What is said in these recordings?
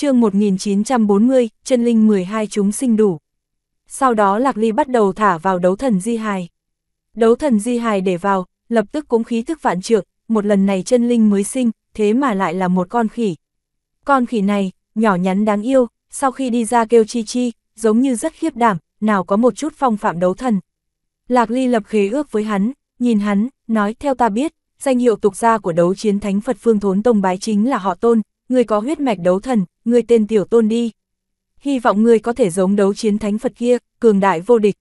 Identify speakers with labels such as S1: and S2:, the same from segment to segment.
S1: chương 1940, chân linh 12 chúng sinh đủ. Sau đó Lạc Ly bắt đầu thả vào đấu thần di hài. Đấu thần di hài để vào, lập tức cũng khí thức vạn trượng, một lần này chân linh mới sinh, thế mà lại là một con khỉ. Con khỉ này, nhỏ nhắn đáng yêu, sau khi đi ra kêu chi chi, giống như rất khiếp đảm, nào có một chút phong phạm đấu thần. Lạc Ly lập khế ước với hắn, nhìn hắn, nói theo ta biết, danh hiệu tục gia của đấu chiến thánh Phật Phương Thốn Tông Bái chính là họ tôn, người có huyết mạch đấu thần, người tên tiểu tôn đi. Hy vọng người có thể giống đấu chiến thánh Phật kia, cường đại vô địch.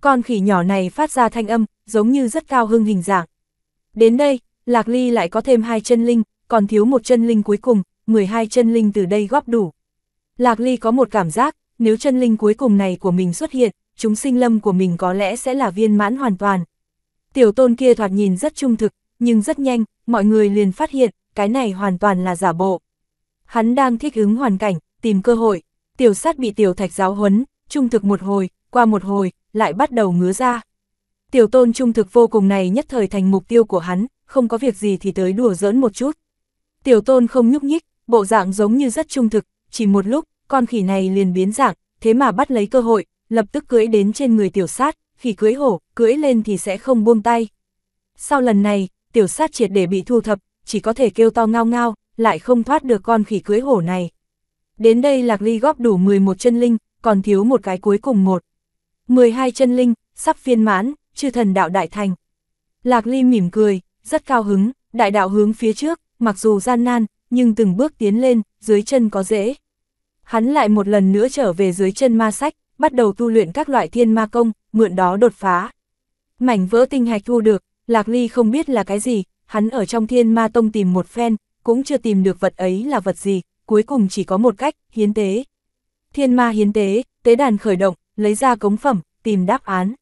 S1: Con khỉ nhỏ này phát ra thanh âm, giống như rất cao hưng hình dạng. Đến đây, Lạc Ly lại có thêm hai chân linh, còn thiếu một chân linh cuối cùng, 12 chân linh từ đây góp đủ. Lạc Ly có một cảm giác, nếu chân linh cuối cùng này của mình xuất hiện, chúng sinh lâm của mình có lẽ sẽ là viên mãn hoàn toàn. Tiểu tôn kia thoạt nhìn rất trung thực, nhưng rất nhanh, mọi người liền phát hiện, cái này hoàn toàn là giả bộ. Hắn đang thích ứng hoàn cảnh, tìm cơ hội, tiểu sát bị tiểu thạch giáo huấn, trung thực một hồi, qua một hồi, lại bắt đầu ngứa ra. Tiểu tôn trung thực vô cùng này nhất thời thành mục tiêu của hắn, không có việc gì thì tới đùa giỡn một chút. Tiểu tôn không nhúc nhích, bộ dạng giống như rất trung thực, chỉ một lúc, con khỉ này liền biến dạng, thế mà bắt lấy cơ hội, lập tức cưỡi đến trên người tiểu sát, khỉ cưỡi hổ, cưỡi lên thì sẽ không buông tay. Sau lần này, tiểu sát triệt để bị thu thập, chỉ có thể kêu to ngao ngao, lại không thoát được con khỉ cưới hổ này. Đến đây Lạc Ly góp đủ 11 chân linh, còn thiếu một cái cuối cùng một. 12 chân linh, sắp phiên mãn, chư thần đạo đại thành. Lạc Ly mỉm cười, rất cao hứng, đại đạo hướng phía trước, mặc dù gian nan, nhưng từng bước tiến lên, dưới chân có dễ. Hắn lại một lần nữa trở về dưới chân ma sách, bắt đầu tu luyện các loại thiên ma công, mượn đó đột phá. Mảnh vỡ tinh hạch thu được, Lạc Ly không biết là cái gì, hắn ở trong thiên ma tông tìm một phen, cũng chưa tìm được vật ấy là vật gì, cuối cùng chỉ có một cách, hiến tế. Thiên ma hiến tế, tế đàn khởi động, lấy ra cống phẩm, tìm đáp án.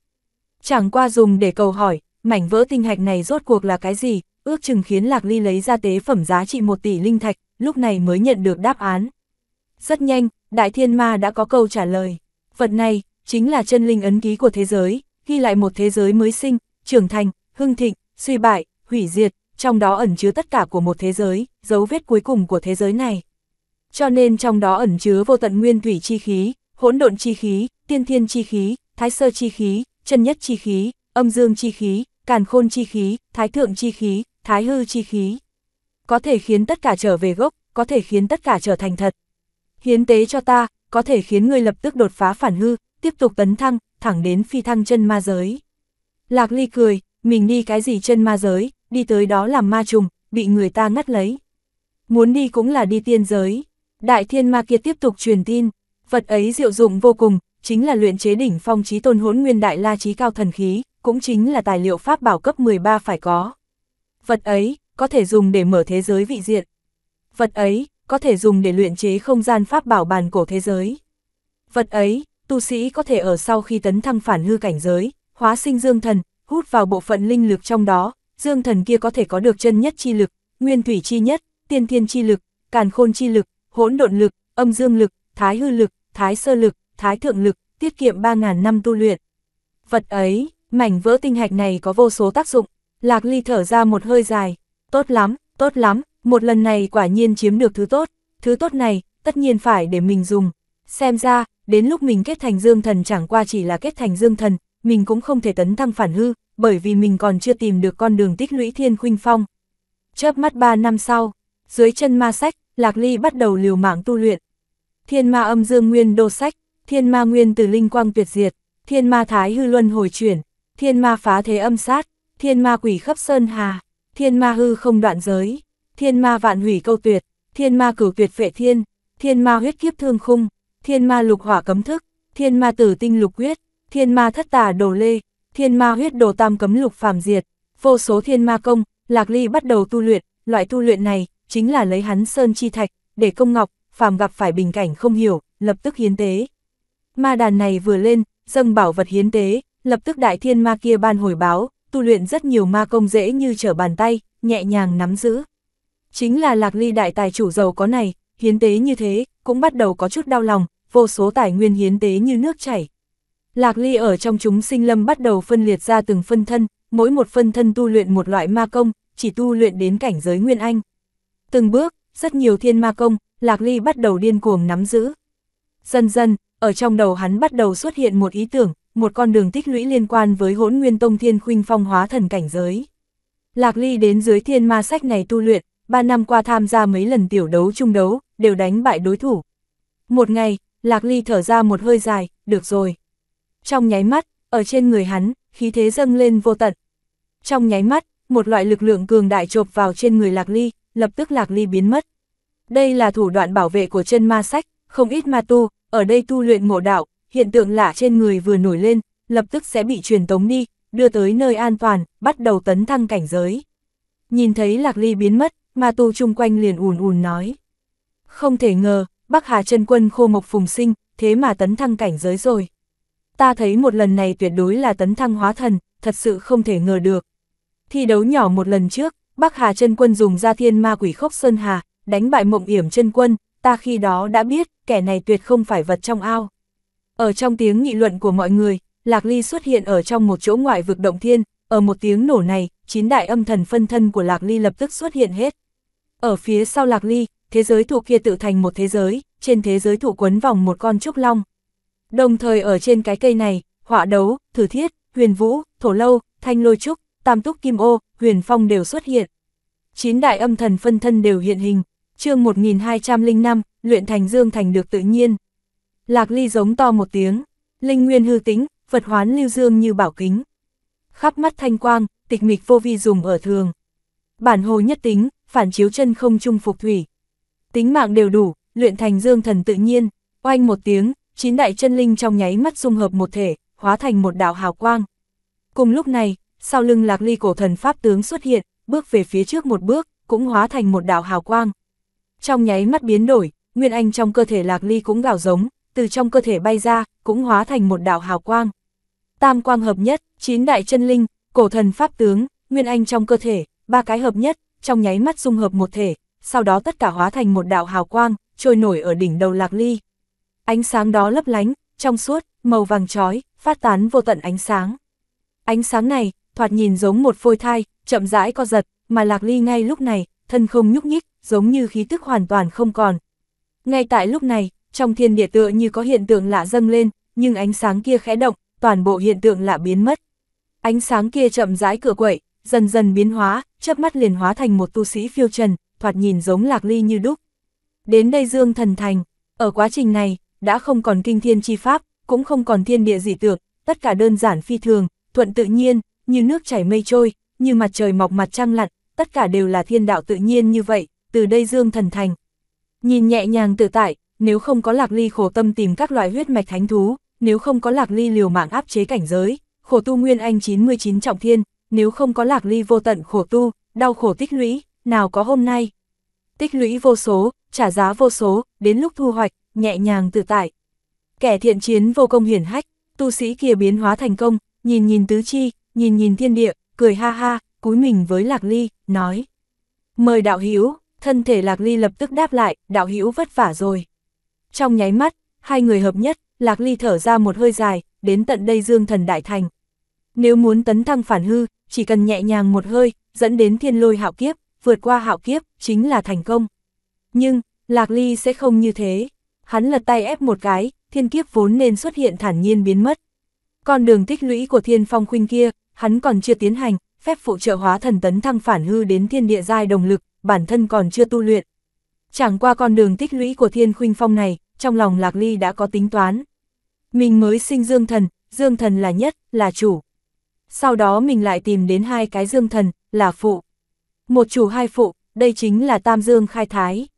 S1: Chẳng qua dùng để cầu hỏi, mảnh vỡ tinh hạch này rốt cuộc là cái gì, ước chừng khiến Lạc Ly lấy ra tế phẩm giá trị 1 tỷ linh thạch, lúc này mới nhận được đáp án. Rất nhanh, Đại Thiên Ma đã có câu trả lời. Vật này, chính là chân linh ấn ký của thế giới, ghi lại một thế giới mới sinh, trưởng thành, hưng thịnh, suy bại, hủy diệt, trong đó ẩn chứa tất cả của một thế giới, dấu vết cuối cùng của thế giới này. Cho nên trong đó ẩn chứa vô tận nguyên thủy chi khí, hỗn độn chi khí, tiên thiên chi khí, thái sơ chi khí, chân nhất chi khí, âm dương chi khí, càn khôn chi khí, thái thượng chi khí, thái hư chi khí. Có thể khiến tất cả trở về gốc, có thể khiến tất cả trở thành thật. Hiến tế cho ta, có thể khiến ngươi lập tức đột phá phản hư, tiếp tục tấn thăng, thẳng đến phi thăng chân ma giới. Lạc ly cười, mình đi cái gì chân ma giới, đi tới đó làm ma trùng, bị người ta ngắt lấy. Muốn đi cũng là đi tiên giới. Đại thiên ma kia tiếp tục truyền tin, vật ấy diệu dụng vô cùng, chính là luyện chế đỉnh phong trí tôn hốn nguyên đại la trí cao thần khí, cũng chính là tài liệu pháp bảo cấp 13 phải có. Vật ấy, có thể dùng để mở thế giới vị diện. Vật ấy, có thể dùng để luyện chế không gian pháp bảo bàn cổ thế giới. Vật ấy, tu sĩ có thể ở sau khi tấn thăng phản hư cảnh giới, hóa sinh dương thần, hút vào bộ phận linh lực trong đó, dương thần kia có thể có được chân nhất chi lực, nguyên thủy chi nhất, tiên thiên chi lực, càn khôn chi lực, hỗn độn lực, âm dương lực, thái hư lực, thái sơ lực, thái thượng lực, tiết kiệm 3.000 năm tu luyện. Vật ấy, mảnh vỡ tinh hạch này có vô số tác dụng, Lạc Ly thở ra một hơi dài, tốt lắm, tốt lắm, một lần này quả nhiên chiếm được thứ tốt, thứ tốt này, tất nhiên phải để mình dùng. Xem ra, đến lúc mình kết thành dương thần chẳng qua chỉ là kết thành dương thần, mình cũng không thể tấn thăng phản hư, bởi vì mình còn chưa tìm được con đường tích lũy thiên khuynh phong. Chớp mắt 3 năm sau, dưới chân ma sách, Lạc Ly bắt đầu liều mạng tu luyện. Thiên ma âm dương nguyên đô sách, thiên ma nguyên từ linh quang tuyệt diệt, thiên ma thái hư luân hồi chuyển, thiên ma phá thế âm sát, thiên ma quỷ khắp sơn hà, thiên ma hư không đoạn giới, thiên ma vạn hủy câu tuyệt, thiên ma cửu tuyệt vệ thiên, thiên ma huyết kiếp thương khung, thiên ma lục hỏa cấm thức, thiên ma tử tinh lục huyết, thiên ma thất tà đồ lê, thiên ma huyết đồ tam cấm lục phàm diệt, vô số thiên ma công, Lạc Ly bắt đầu tu luyện, loại tu luyện này, chính là lấy hắn sơn chi thạch, để công ngọc, phàm gặp phải bình cảnh không hiểu, lập tức hiến tế. Ma đàn này vừa lên, dâng bảo vật hiến tế, lập tức đại thiên ma kia ban hồi báo, tu luyện rất nhiều ma công dễ như trở bàn tay, nhẹ nhàng nắm giữ. Chính là lạc ly đại tài chủ giàu có này, hiến tế như thế, cũng bắt đầu có chút đau lòng, vô số tài nguyên hiến tế như nước chảy. Lạc ly ở trong chúng sinh lâm bắt đầu phân liệt ra từng phân thân, mỗi một phân thân tu luyện một loại ma công, chỉ tu luyện đến cảnh giới nguyên anh. Từng bước, rất nhiều thiên ma công, Lạc Ly bắt đầu điên cuồng nắm giữ. Dần dần, ở trong đầu hắn bắt đầu xuất hiện một ý tưởng, một con đường tích lũy liên quan với hỗn nguyên tông thiên khuynh phong hóa thần cảnh giới. Lạc Ly đến dưới thiên ma sách này tu luyện, ba năm qua tham gia mấy lần tiểu đấu trung đấu, đều đánh bại đối thủ. Một ngày, Lạc Ly thở ra một hơi dài, được rồi. Trong nháy mắt, ở trên người hắn, khí thế dâng lên vô tận. Trong nháy mắt, một loại lực lượng cường đại chộp vào trên người Lạc Ly, lập tức Lạc Ly biến mất. Đây là thủ đoạn bảo vệ của chân ma sách, không ít ma tu, ở đây tu luyện ngộ đạo, hiện tượng lạ trên người vừa nổi lên, lập tức sẽ bị truyền tống đi, đưa tới nơi an toàn, bắt đầu tấn thăng cảnh giới. Nhìn thấy Lạc Ly biến mất, ma tu chung quanh liền ùn ùn nói. Không thể ngờ, Bắc Hà chân quân khô mộc phùng sinh, thế mà tấn thăng cảnh giới rồi. Ta thấy một lần này tuyệt đối là tấn thăng hóa thần, thật sự không thể ngờ được. Thi đấu nhỏ một lần trước, Bắc Hà chân quân dùng ra thiên ma quỷ khốc Sơn Hà, đánh bại mộng yểm chân quân, ta khi đó đã biết, kẻ này tuyệt không phải vật trong ao. Ở trong tiếng nghị luận của mọi người, Lạc Ly xuất hiện ở trong một chỗ ngoại vực động thiên, ở một tiếng nổ này, chín đại âm thần phân thân của Lạc Ly lập tức xuất hiện hết. Ở phía sau Lạc Ly, thế giới thụ kia tự thành một thế giới, trên thế giới thụ quấn vòng một con trúc long. Đồng thời ở trên cái cây này, họa đấu, thử thiết, huyền vũ, thổ lâu, thanh lôi trúc, tam túc kim ô, huyền phong đều xuất hiện. Chín đại âm thần phân thân đều hiện hình, chương 1205, luyện thành dương thành được tự nhiên. Lạc ly giống to một tiếng, linh nguyên hư tính, vật hoán lưu dương như bảo kính. Khắp mắt thanh quang, tịch mịch vô vi dùng ở thường. Bản hồ nhất tính, phản chiếu chân không trung phục thủy. Tính mạng đều đủ, luyện thành dương thần tự nhiên, oanh một tiếng, chín đại chân linh trong nháy mắt dung hợp một thể, hóa thành một đạo hào quang. Cùng lúc này, sau lưng lạc ly cổ thần pháp tướng xuất hiện, bước về phía trước một bước, cũng hóa thành một đạo hào quang. Trong nháy mắt biến đổi, Nguyên Anh trong cơ thể lạc ly cũng gào giống, từ trong cơ thể bay ra, cũng hóa thành một đạo hào quang. Tam quang hợp nhất, chín đại chân linh, cổ thần pháp tướng, Nguyên Anh trong cơ thể, ba cái hợp nhất, trong nháy mắt dung hợp một thể, sau đó tất cả hóa thành một đạo hào quang, trôi nổi ở đỉnh đầu lạc ly. Ánh sáng đó lấp lánh, trong suốt, màu vàng chói phát tán vô tận ánh sáng. Ánh sáng này, thoạt nhìn giống một phôi thai, chậm rãi co giật, mà lạc ly ngay lúc này, thân không nhúc nhích, giống như khí tức hoàn toàn không còn. Ngay tại lúc này, trong thiên địa tựa như có hiện tượng lạ dâng lên, nhưng ánh sáng kia khẽ động, toàn bộ hiện tượng lạ biến mất. Ánh sáng kia chậm rãi cửa quậy, dần dần biến hóa, chớp mắt liền hóa thành một tu sĩ phiêu trần, thoạt nhìn giống lạc ly như đúc. Đến đây dương thần thành, ở quá trình này, đã không còn kinh thiên chi pháp, cũng không còn thiên địa dị tượng, tất cả đơn giản phi thường, thuận tự nhiên, như nước chảy mây trôi, như mặt trời mọc mặt trăng lặn, tất cả đều là thiên đạo tự nhiên như vậy, từ đây dương thần thành. Nhìn nhẹ nhàng tự tại, nếu không có lạc ly khổ tâm tìm các loại huyết mạch thánh thú, nếu không có lạc ly liều mạng áp chế cảnh giới, khổ tu nguyên anh 99 trọng thiên, nếu không có lạc ly vô tận khổ tu, đau khổ tích lũy, nào có hôm nay. Tích lũy vô số, trả giá vô số, đến lúc thu hoạch, nhẹ nhàng tự tại. Kẻ thiện chiến vô công hiển hách, tu sĩ kia biến hóa thành công, nhìn nhìn tứ chi, nhìn nhìn thiên địa, cười ha ha, cúi mình với Lạc Ly, nói. Mời đạo hữu thân thể Lạc Ly lập tức đáp lại, đạo hữu vất vả rồi. Trong nháy mắt, hai người hợp nhất, Lạc Ly thở ra một hơi dài, đến tận đây dương thần đại thành. Nếu muốn tấn thăng phản hư, chỉ cần nhẹ nhàng một hơi, dẫn đến thiên lôi hạo kiếp, vượt qua hạo kiếp, chính là thành công. Nhưng, Lạc Ly sẽ không như thế. Hắn lật tay ép một cái, thiên kiếp vốn nên xuất hiện thản nhiên biến mất. Con đường tích lũy của thiên phong khuynh kia, hắn còn chưa tiến hành, phép phụ trợ hóa thần tấn thăng phản hư đến thiên địa giai đồng lực, bản thân còn chưa tu luyện. Chẳng qua con đường tích lũy của thiên khuynh phong này, trong lòng Lạc Ly đã có tính toán. Mình mới sinh dương thần, dương thần là nhất, là chủ. Sau đó mình lại tìm đến hai cái dương thần, là phụ. Một chủ hai phụ, đây chính là tam dương khai thái.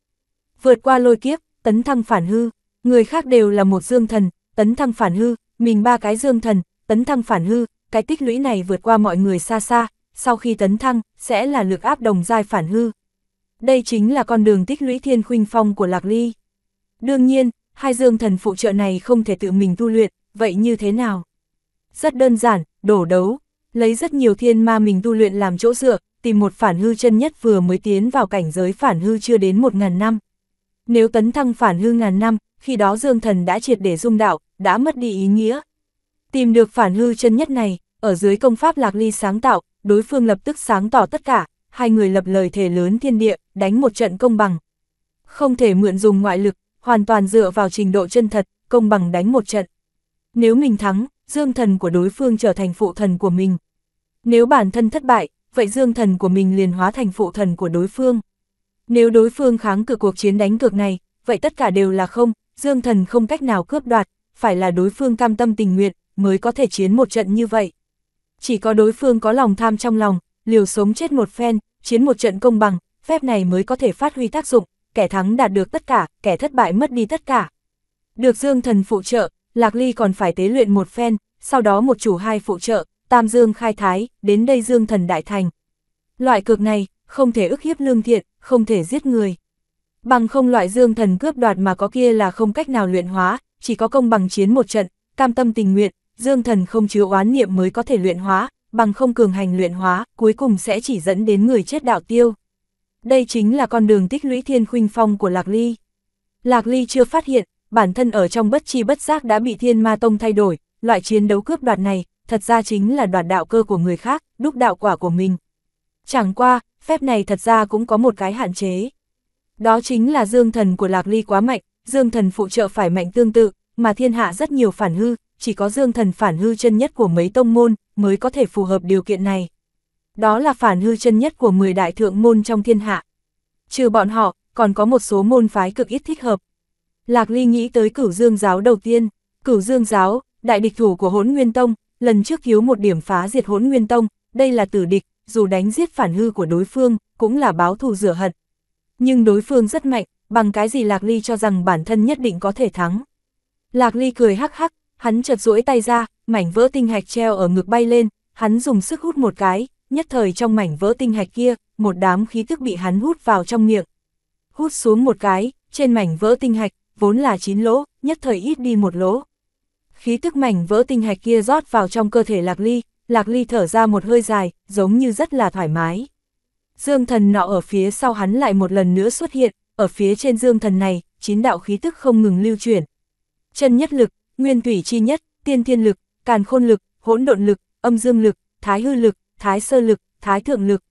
S1: Vượt qua lôi kiếp, tấn thăng phản hư, người khác đều là một dương thần, tấn thăng phản hư, mình ba cái dương thần, tấn thăng phản hư, cái tích lũy này vượt qua mọi người xa xa, sau khi tấn thăng, sẽ là lực áp đồng giai phản hư. Đây chính là con đường tích lũy thiên khuynh phong của Lạc Ly. Đương nhiên, hai dương thần phụ trợ này không thể tự mình tu luyện, vậy như thế nào? Rất đơn giản, đổ đấu, lấy rất nhiều thiên ma mình tu luyện làm chỗ dựa, tìm một phản hư chân nhất vừa mới tiến vào cảnh giới phản hư chưa đến một ngàn năm. Nếu tấn thăng phản hư ngàn năm, khi đó dương thần đã triệt để dung đạo, đã mất đi ý nghĩa. Tìm được phản hư chân nhất này, ở dưới công pháp lạc ly sáng tạo, đối phương lập tức sáng tỏ tất cả, hai người lập lời thề lớn thiên địa, đánh một trận công bằng. Không thể mượn dùng ngoại lực, hoàn toàn dựa vào trình độ chân thật, công bằng đánh một trận. Nếu mình thắng, dương thần của đối phương trở thành phụ thần của mình. Nếu bản thân thất bại, vậy dương thần của mình liền hóa thành phụ thần của đối phương. Nếu đối phương kháng cự cuộc chiến đánh cược này, vậy tất cả đều là không, dương thần không cách nào cướp đoạt, phải là đối phương cam tâm tình nguyện, mới có thể chiến một trận như vậy. Chỉ có đối phương có lòng tham trong lòng, liều sống chết một phen, chiến một trận công bằng, phép này mới có thể phát huy tác dụng, kẻ thắng đạt được tất cả, kẻ thất bại mất đi tất cả. Được dương thần phụ trợ, Lạc Ly còn phải tế luyện một phen, sau đó một chủ hai phụ trợ, Tam Dương khai thái, đến đây Dương thần đại thành. Loại cược này, không thể ức hiếp lương thiện, không thể giết người. Bằng không loại Dương thần cướp đoạt mà có kia là không cách nào luyện hóa, chỉ có công bằng chiến một trận, cam tâm tình nguyện, Dương thần không chứa oán niệm mới có thể luyện hóa, bằng không cường hành luyện hóa, cuối cùng sẽ chỉ dẫn đến người chết đạo tiêu. Đây chính là con đường tích lũy thiên khuynh phong của Lạc Ly. Lạc Ly chưa phát hiện, bản thân ở trong bất chi bất giác đã bị thiên ma tông thay đổi, loại chiến đấu cướp đoạt này, thật ra chính là đoạt đạo cơ của người khác, đúc đạo quả của mình. Chẳng qua, phép này thật ra cũng có một cái hạn chế. Đó chính là dương thần của Lạc Ly quá mạnh, dương thần phụ trợ phải mạnh tương tự, mà thiên hạ rất nhiều phản hư, chỉ có dương thần phản hư chân nhất của mấy tông môn mới có thể phù hợp điều kiện này. Đó là phản hư chân nhất của 10 đại thượng môn trong thiên hạ. Trừ bọn họ, còn có một số môn phái cực ít thích hợp. Lạc Ly nghĩ tới cửu dương giáo đầu tiên, cửu dương giáo, đại địch thủ của hỗn nguyên tông, lần trước thiếu một điểm phá diệt hỗn nguyên tông, đây là tử địch, dù đánh giết phản hư của đối phương, cũng là báo thù rửa hận. Nhưng đối phương rất mạnh, bằng cái gì Lạc Ly cho rằng bản thân nhất định có thể thắng. Lạc Ly cười hắc hắc, hắn chợt duỗi tay ra, mảnh vỡ tinh hạch treo ở ngực bay lên, hắn dùng sức hút một cái, nhất thời trong mảnh vỡ tinh hạch kia, một đám khí tức bị hắn hút vào trong miệng. Hút xuống một cái, trên mảnh vỡ tinh hạch, vốn là chín lỗ, nhất thời ít đi một lỗ. Khí tức mảnh vỡ tinh hạch kia rót vào trong cơ thể Lạc Ly, Lạc Ly thở ra một hơi dài, giống như rất là thoải mái. Dương thần nọ ở phía sau hắn lại một lần nữa xuất hiện, ở phía trên dương thần này, chín đạo khí tức không ngừng lưu chuyển. Chân nhất lực, nguyên thủy chi nhất, tiên thiên lực, càn khôn lực, hỗn độn lực, âm dương lực, thái hư lực, thái sơ lực, thái thượng lực.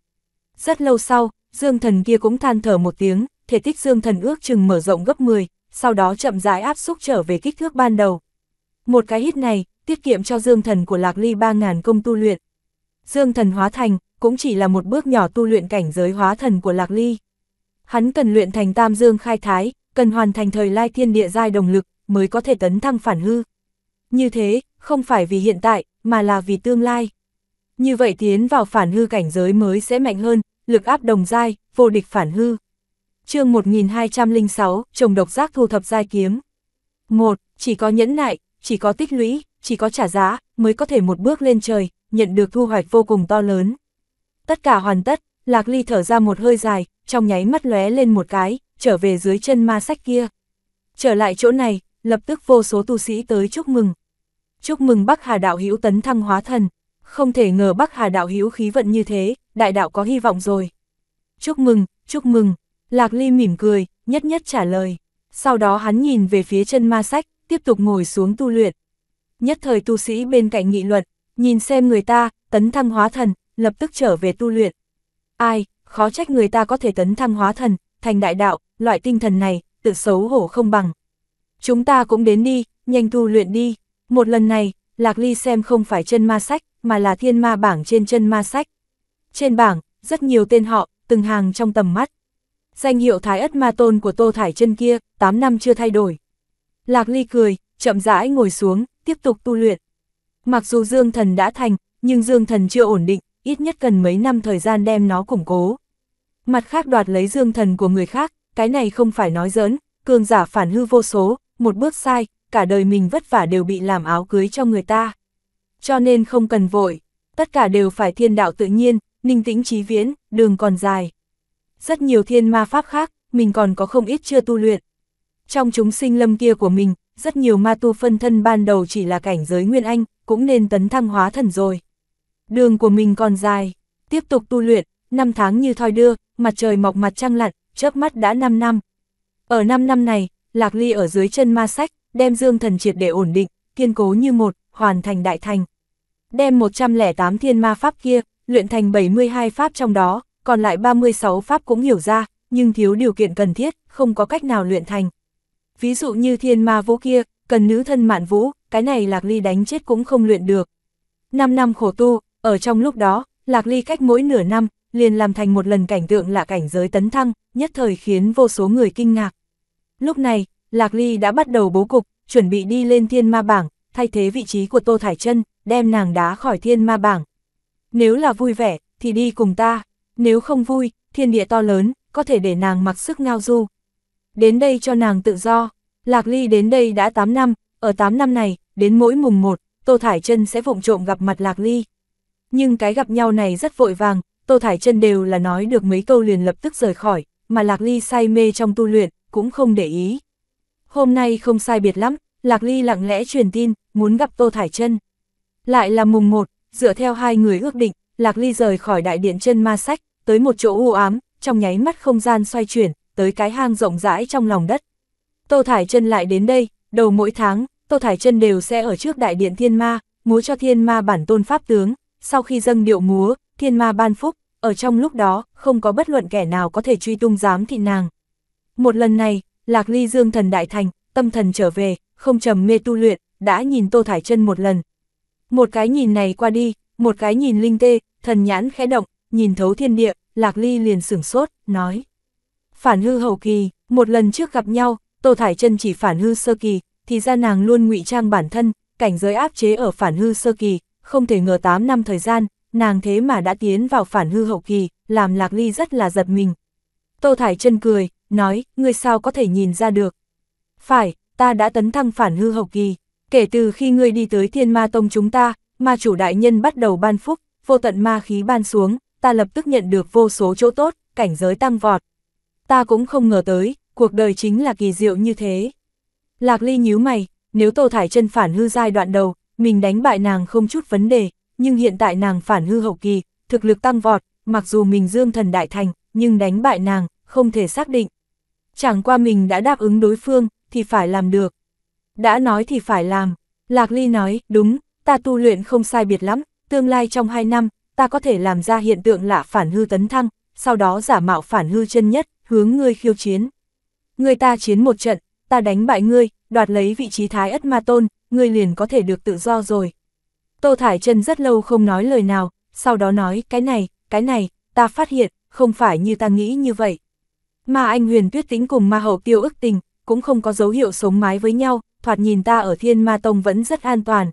S1: Rất lâu sau, dương thần kia cũng than thở một tiếng, thể tích dương thần ước chừng mở rộng gấp 10, sau đó chậm rãi áp xúc trở về kích thước ban đầu. Một cái hít này, tiết kiệm cho dương thần của Lạc Ly 3.000 công tu luyện. Dương thần hóa thành, cũng chỉ là một bước nhỏ tu luyện cảnh giới hóa thần của Lạc Ly. Hắn cần luyện thành tam dương khai thái, cần hoàn thành thời lai thiên địa giai đồng lực, mới có thể tấn thăng phản hư. Như thế, không phải vì hiện tại, mà là vì tương lai. Như vậy tiến vào phản hư cảnh giới mới sẽ mạnh hơn, lực áp đồng giai, vô địch phản hư. chương 1206, trồng độc giác thu thập giai kiếm. 1. Chỉ có nhẫn nại, chỉ có tích lũy, chỉ có trả giá, mới có thể một bước lên trời, nhận được thu hoạch vô cùng to lớn. Tất cả hoàn tất, Lạc Ly thở ra một hơi dài, trong nháy mắt lóe lên một cái, trở về dưới chân ma sách kia. Trở lại chỗ này, lập tức vô số tu sĩ tới chúc mừng. Chúc mừng Bắc Hà đạo hữu tấn thăng hóa thần. Không thể ngờ Bắc Hà đạo hữu khí vận như thế, đại đạo có hy vọng rồi. Chúc mừng, chúc mừng. Lạc Ly mỉm cười, nhất nhất trả lời. Sau đó hắn nhìn về phía chân ma sách, tiếp tục ngồi xuống tu luyện. Nhất thời tu sĩ bên cạnh nghị luận, nhìn xem người ta, tấn thăng hóa thần, lập tức trở về tu luyện. Ai, khó trách người ta có thể tấn thăng hóa thần, thành đại đạo, loại tinh thần này, tự xấu hổ không bằng. Chúng ta cũng đến đi, nhanh tu luyện đi. Một lần này, Lạc Ly xem không phải chân ma sách, mà là thiên ma bảng trên chân ma sách. Trên bảng, rất nhiều tên họ, từng hàng trong tầm mắt. Danh hiệu Thái Ất Ma Tôn của Tô Thải chân kia, 8 năm chưa thay đổi. Lạc Ly cười, chậm rãi ngồi xuống, tiếp tục tu luyện. Mặc dù Dương Thần đã thành, nhưng Dương Thần chưa ổn định, ít nhất cần mấy năm thời gian đem nó củng cố. Mặt khác đoạt lấy Dương Thần của người khác, cái này không phải nói giỡn, cường giả phản hư vô số, một bước sai, cả đời mình vất vả đều bị làm áo cưới cho người ta. Cho nên không cần vội, tất cả đều phải thiên đạo tự nhiên, ninh tĩnh trí viễn, đường còn dài. Rất nhiều thiên ma pháp khác, mình còn có không ít chưa tu luyện. Trong chúng sinh lâm kia của mình, rất nhiều ma tu phân thân ban đầu chỉ là cảnh giới Nguyên Anh, cũng nên tấn thăng hóa thần rồi. Đường của mình còn dài, tiếp tục tu luyện, năm tháng như thoi đưa, mặt trời mọc mặt trăng lặn, chớp mắt đã 5 năm. Ở 5 năm này, Lạc Ly ở dưới chân ma sách, đem dương thần triệt để ổn định, kiên cố như một, hoàn thành đại thành. Đem 108 thiên ma pháp kia, luyện thành 72 pháp trong đó, còn lại 36 pháp cũng hiểu ra, nhưng thiếu điều kiện cần thiết, không có cách nào luyện thành. Ví dụ như thiên ma vũ kia, cần nữ thân mạn vũ, cái này Lạc Ly đánh chết cũng không luyện được. 5 năm khổ tu, ở trong lúc đó, Lạc Ly cách mỗi nửa năm, liền làm thành một lần cảnh tượng lạ cảnh giới tấn thăng, nhất thời khiến vô số người kinh ngạc. Lúc này, Lạc Ly đã bắt đầu bố cục, chuẩn bị đi lên thiên ma bảng, thay thế vị trí của Tô Thải Trân, đem nàng đá khỏi thiên ma bảng. Nếu là vui vẻ, thì đi cùng ta, nếu không vui, thiên địa to lớn, có thể để nàng mặc sức ngao du. Đến đây cho nàng tự do, Lạc Ly đến đây đã 8 năm, ở 8 năm này, đến mỗi mùng 1, Tô Thải Trân sẽ vụng trộm gặp mặt Lạc Ly. Nhưng cái gặp nhau này rất vội vàng, Tô Thải Trân đều là nói được mấy câu liền lập tức rời khỏi, mà Lạc Ly say mê trong tu luyện, cũng không để ý. Hôm nay không sai biệt lắm, Lạc Ly lặng lẽ truyền tin, muốn gặp Tô Thải Trân. Lại là mùng 1, dựa theo hai người ước định, Lạc Ly rời khỏi đại điện chân ma sách, tới một chỗ u ám, trong nháy mắt không gian xoay chuyển, tới cái hang rộng rãi trong lòng đất. Tô Thải chân lại đến đây, đầu mỗi tháng, Tô Thải chân đều sẽ ở trước đại điện thiên ma, múa cho thiên ma bản tôn pháp tướng, sau khi dâng điệu múa, thiên ma ban phúc, ở trong lúc đó, không có bất luận kẻ nào có thể truy tung dám thị nàng. Một lần này, Lạc Ly Dương thần đại thành, tâm thần trở về, không trầm mê tu luyện, đã nhìn Tô Thải chân một lần. Một cái nhìn này qua đi, một cái nhìn linh tê, thần nhãn khẽ động, nhìn thấu thiên địa, Lạc Ly liền sửng sốt, nói. Phản hư hậu kỳ, một lần trước gặp nhau, Tô Thải Trân chỉ phản hư sơ kỳ, thì ra nàng luôn ngụy trang bản thân, cảnh giới áp chế ở phản hư sơ kỳ, không thể ngờ 8 năm thời gian, nàng thế mà đã tiến vào phản hư hậu kỳ, làm Lạc Ly rất là giật mình. Tô Thải Trân cười, nói, ngươi sao có thể nhìn ra được. Phải, ta đã tấn thăng phản hư hậu kỳ, kể từ khi ngươi đi tới thiên ma tông chúng ta, ma chủ đại nhân bắt đầu ban phúc, vô tận ma khí ban xuống, ta lập tức nhận được vô số chỗ tốt, cảnh giới tăng vọt. Ta cũng không ngờ tới, cuộc đời chính là kỳ diệu như thế. Lạc Ly nhíu mày, nếu Tô Thải chân phản hư giai đoạn đầu, mình đánh bại nàng không chút vấn đề, nhưng hiện tại nàng phản hư hậu kỳ, thực lực tăng vọt, mặc dù mình dương thần đại thành, nhưng đánh bại nàng, không thể xác định. Chẳng qua mình đã đáp ứng đối phương, thì phải làm được. Đã nói thì phải làm. Lạc Ly nói, đúng, ta tu luyện không sai biệt lắm, tương lai trong 2 năm, ta có thể làm ra hiện tượng lạ phản hư tấn thăng, sau đó giả mạo phản hư chân nhất, hướng ngươi khiêu chiến. Ngươi ta chiến một trận, ta đánh bại ngươi, đoạt lấy vị trí thái ất ma tôn, ngươi liền có thể được tự do rồi. Tô Thải Trân rất lâu không nói lời nào, sau đó nói, cái này, cái này, ta phát hiện, không phải như ta nghĩ như vậy. Mà anh huyền tuyết tính cùng ma hậu tiêu ức tình, cũng không có dấu hiệu sống mái với nhau, thoạt nhìn ta ở thiên ma tông vẫn rất an toàn.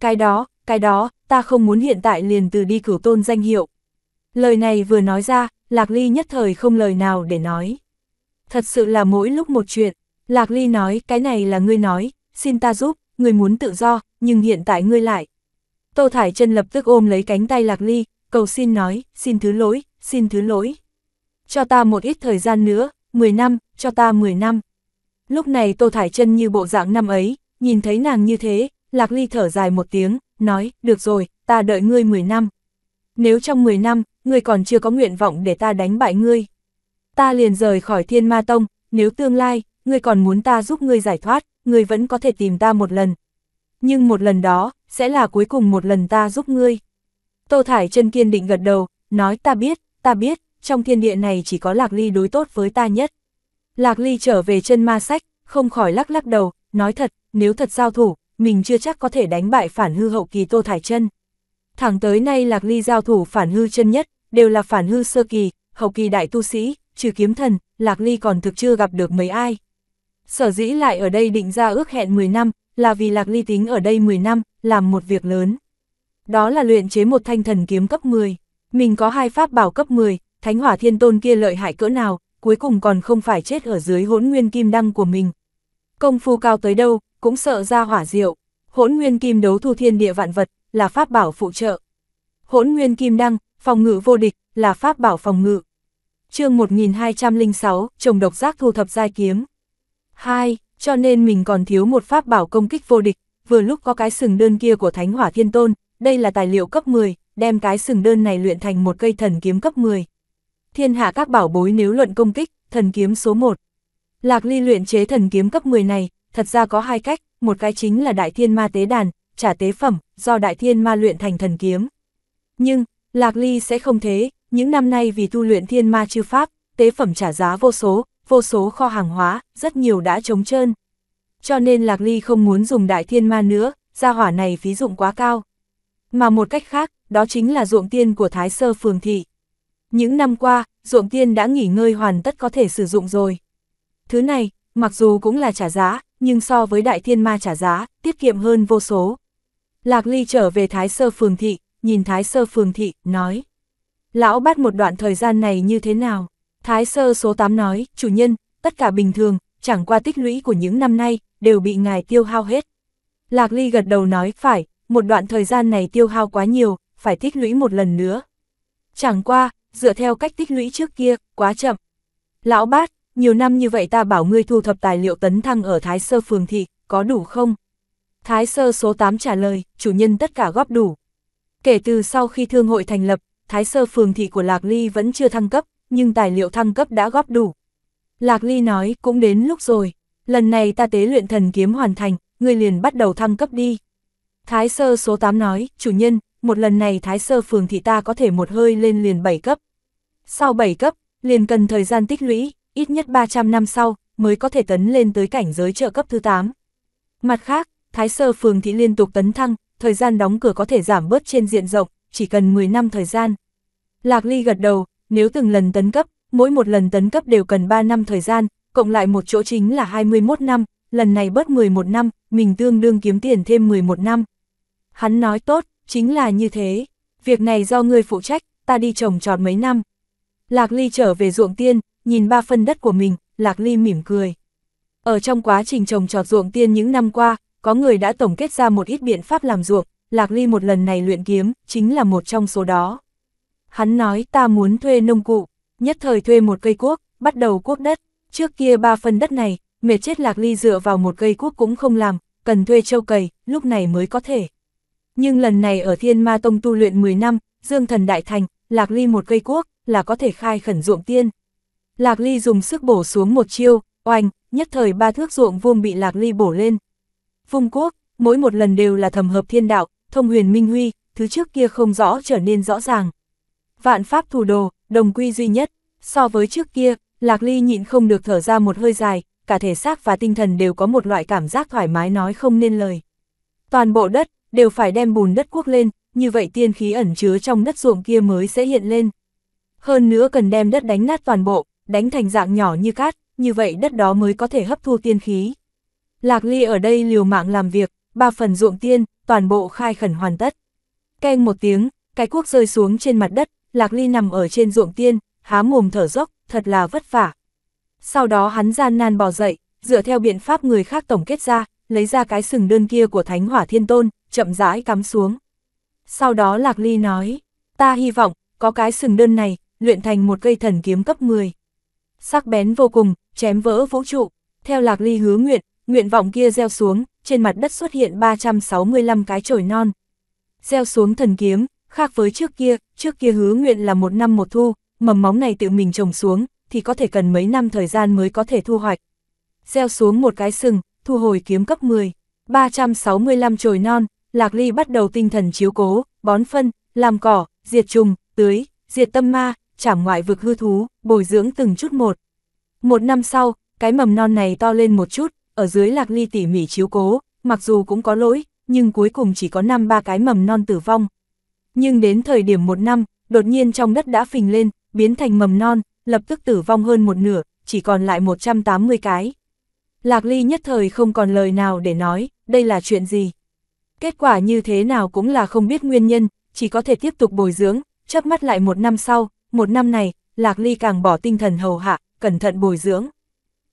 S1: Cái đó, cái đó, ta không muốn hiện tại liền từ đi cửu tôn danh hiệu. Lời này vừa nói ra, Lạc Ly nhất thời không lời nào để nói. Thật sự là mỗi lúc một chuyện, Lạc Ly nói, cái này là ngươi nói, xin ta giúp, ngươi muốn tự do, nhưng hiện tại ngươi lại. Tô Thải chân lập tức ôm lấy cánh tay Lạc Ly, cầu xin nói, xin thứ lỗi, xin thứ lỗi. Cho ta một ít thời gian nữa, 10 năm, cho ta 10 năm. Lúc này Tô Thải chân như bộ dạng năm ấy, nhìn thấy nàng như thế, Lạc Ly thở dài một tiếng, nói, được rồi, ta đợi ngươi 10 năm. Nếu trong 10 năm, ngươi còn chưa có nguyện vọng để ta đánh bại ngươi. Ta liền rời khỏi thiên ma tông, nếu tương lai, ngươi còn muốn ta giúp ngươi giải thoát, ngươi vẫn có thể tìm ta một lần. Nhưng một lần đó, sẽ là cuối cùng một lần ta giúp ngươi. Tô Thải chân kiên định gật đầu, nói ta biết, ta biết, trong thiên địa này chỉ có Lạc Ly đối tốt với ta nhất. Lạc Ly trở về chân ma sách, không khỏi lắc lắc đầu, nói thật, nếu thật giao thủ, mình chưa chắc có thể đánh bại phản hư hậu kỳ Tô Thải chân. Thẳng tới nay Lạc Ly giao thủ phản hư chân nhất, đều là phản hư sơ kỳ, hậu kỳ đại tu sĩ, trừ kiếm thần, Lạc Ly còn thực chưa gặp được mấy ai. Sở dĩ lại ở đây định ra ước hẹn 10 năm, là vì Lạc Ly tính ở đây 10 năm, làm một việc lớn. Đó là luyện chế một thanh thần kiếm cấp 10. Mình có hai pháp bảo cấp 10, thánh hỏa thiên tôn kia lợi hại cỡ nào, cuối cùng còn không phải chết ở dưới hỗn nguyên kim đăng của mình. Công phu cao tới đâu, cũng sợ ra hỏa diệu. Hỗn nguyên kim đấu thu thiên địa vạn vật, là pháp bảo phụ trợ. Hỗn nguyên kim đăng, phòng ngự vô địch, là pháp bảo phòng ngự. chương 1206, trồng độc giác thu thập giai kiếm. 2. Cho nên mình còn thiếu một pháp bảo công kích vô địch, vừa lúc có cái sừng đơn kia của Thánh Hỏa Thiên Tôn, đây là tài liệu cấp 10, đem cái sừng đơn này luyện thành một cây thần kiếm cấp 10. Thiên hạ các bảo bối nếu luận công kích, thần kiếm số 1. Lạc Ly luyện chế thần kiếm cấp 10 này, thật ra có hai cách, một cái chính là Đại Thiên Ma Tế Đàn, trả tế phẩm, do Đại Thiên Ma luyện thành thần kiếm. Nhưng, Lạc Ly sẽ không thế, những năm nay vì tu luyện Thiên Ma chư Pháp, tế phẩm trả giá vô số, vô số kho hàng hóa, rất nhiều đã trống trơn. Cho nên Lạc Ly không muốn dùng đại thiên ma nữa, gia hỏa này phí dụng quá cao. Mà một cách khác, đó chính là ruộng tiên của Thái Sơ Phường Thị. Những năm qua, ruộng tiên đã nghỉ ngơi hoàn tất có thể sử dụng rồi. Thứ này, mặc dù cũng là trả giá, nhưng so với đại thiên ma trả giá, tiết kiệm hơn vô số. Lạc Ly trở về Thái Sơ Phường Thị, nhìn Thái Sơ Phường Thị, nói. Lão bắt một đoạn thời gian này như thế nào? Thái Sơ số 8 nói, chủ nhân, tất cả bình thường, chẳng qua tích lũy của những năm nay, đều bị ngài tiêu hao hết. Lạc Ly gật đầu nói, phải, một đoạn thời gian này tiêu hao quá nhiều, phải tích lũy một lần nữa. Chẳng qua, dựa theo cách tích lũy trước kia, quá chậm. Lão bát, nhiều năm như vậy ta bảo ngươi thu thập tài liệu tấn thăng ở Thái Sơ Phường Thị, có đủ không? Thái Sơ số 8 trả lời, chủ nhân tất cả góp đủ. Kể từ sau khi thương hội thành lập, Thái Sơ Phường Thị của Lạc Ly vẫn chưa thăng cấp, nhưng tài liệu thăng cấp đã góp đủ. Lạc Ly nói, cũng đến lúc rồi, lần này ta tế luyện thần kiếm hoàn thành, người liền bắt đầu thăng cấp đi. Thái Sơ số 8 nói, chủ nhân, một lần này Thái Sơ Phường Thị ta có thể một hơi lên liền 7 cấp. Sau 7 cấp, liền cần thời gian tích lũy, ít nhất 300 năm sau, mới có thể tấn lên tới cảnh giới trợ cấp thứ 8. Mặt khác, Thái Sơ Phường Thị liên tục tấn thăng, thời gian đóng cửa có thể giảm bớt trên diện rộng, chỉ cần 10 năm thời gian. Lạc Ly gật đầu, nếu từng lần tấn cấp, mỗi một lần tấn cấp đều cần 3 năm thời gian, cộng lại một chỗ chính là 21 năm, lần này bớt 11 năm, mình tương đương kiếm tiền thêm 11 năm. Hắn nói tốt, chính là như thế. Việc này do người phụ trách, ta đi trồng trọt mấy năm. Lạc Ly trở về ruộng tiên, nhìn ba phân đất của mình, Lạc Ly mỉm cười. Ở trong quá trình trồng trọt ruộng tiên những năm qua, có người đã tổng kết ra một ít biện pháp làm ruộng, Lạc Ly một lần này luyện kiếm, chính là một trong số đó. Hắn nói ta muốn thuê nông cụ, nhất thời thuê một cây cuốc, bắt đầu cuốc đất, trước kia ba phân đất này, mệt chết Lạc Ly dựa vào một cây cuốc cũng không làm, cần thuê châu cày, lúc này mới có thể. Nhưng lần này ở Thiên Ma Tông tu luyện 10 năm, Dương Thần Đại Thành, Lạc Ly một cây cuốc, là có thể khai khẩn ruộng tiên. Lạc Ly dùng sức bổ xuống một chiêu, oanh, nhất thời ba thước ruộng vuông bị Lạc Ly bổ lên. Vung quốc, mỗi một lần đều là thầm hợp thiên đạo, thông huyền minh huy, thứ trước kia không rõ trở nên rõ ràng. Vạn pháp thủ đồ, đồng quy duy nhất, so với trước kia, Lạc Ly nhịn không được thở ra một hơi dài, cả thể xác và tinh thần đều có một loại cảm giác thoải mái nói không nên lời. Toàn bộ đất, đều phải đem bùn đất quốc lên, như vậy tiên khí ẩn chứa trong đất ruộng kia mới sẽ hiện lên. Hơn nữa cần đem đất đánh nát toàn bộ, đánh thành dạng nhỏ như cát, như vậy đất đó mới có thể hấp thu tiên khí. Lạc Ly ở đây liều mạng làm việc, ba phần ruộng tiên, toàn bộ khai khẩn hoàn tất. Keng một tiếng, cái cuốc rơi xuống trên mặt đất, Lạc Ly nằm ở trên ruộng tiên, há mồm thở dốc, thật là vất vả. Sau đó hắn gian nan bò dậy, dựa theo biện pháp người khác tổng kết ra, lấy ra cái sừng đơn kia của Thánh Hỏa Thiên Tôn, chậm rãi cắm xuống. Sau đó Lạc Ly nói, ta hy vọng, có cái sừng đơn này, luyện thành một cây thần kiếm cấp 10. Sắc bén vô cùng, chém vỡ vũ trụ, theo Lạc Ly hứa nguyện, nguyện vọng kia gieo xuống, trên mặt đất xuất hiện 365 cái chổi non. Gieo xuống thần kiếm, khác với trước kia, trước kia hứa nguyện là một năm một thu, mầm móng này tự mình trồng xuống, thì có thể cần mấy năm thời gian mới có thể thu hoạch. Gieo xuống một cái sừng, thu hồi kiếm cấp 10, 365 chồi non, Lạc Ly bắt đầu tinh thần chiếu cố, bón phân, làm cỏ, diệt trùng, tưới, diệt tâm ma, trảm ngoại vực hư thú, bồi dưỡng từng chút một. Một năm sau, cái mầm non này to lên một chút, ở dưới Lạc Ly tỉ mỉ chiếu cố, mặc dù cũng có lỗi, nhưng cuối cùng chỉ có năm ba cái mầm non tử vong. Nhưng đến thời điểm một năm, đột nhiên trong đất đã phình lên, biến thành mầm non, lập tức tử vong hơn một nửa, chỉ còn lại 180 cái. Lạc Ly nhất thời không còn lời nào để nói, đây là chuyện gì. Kết quả như thế nào cũng là không biết nguyên nhân, chỉ có thể tiếp tục bồi dưỡng, chớp mắt lại một năm sau, một năm này, Lạc Ly càng bỏ tinh thần hầu hạ, cẩn thận bồi dưỡng.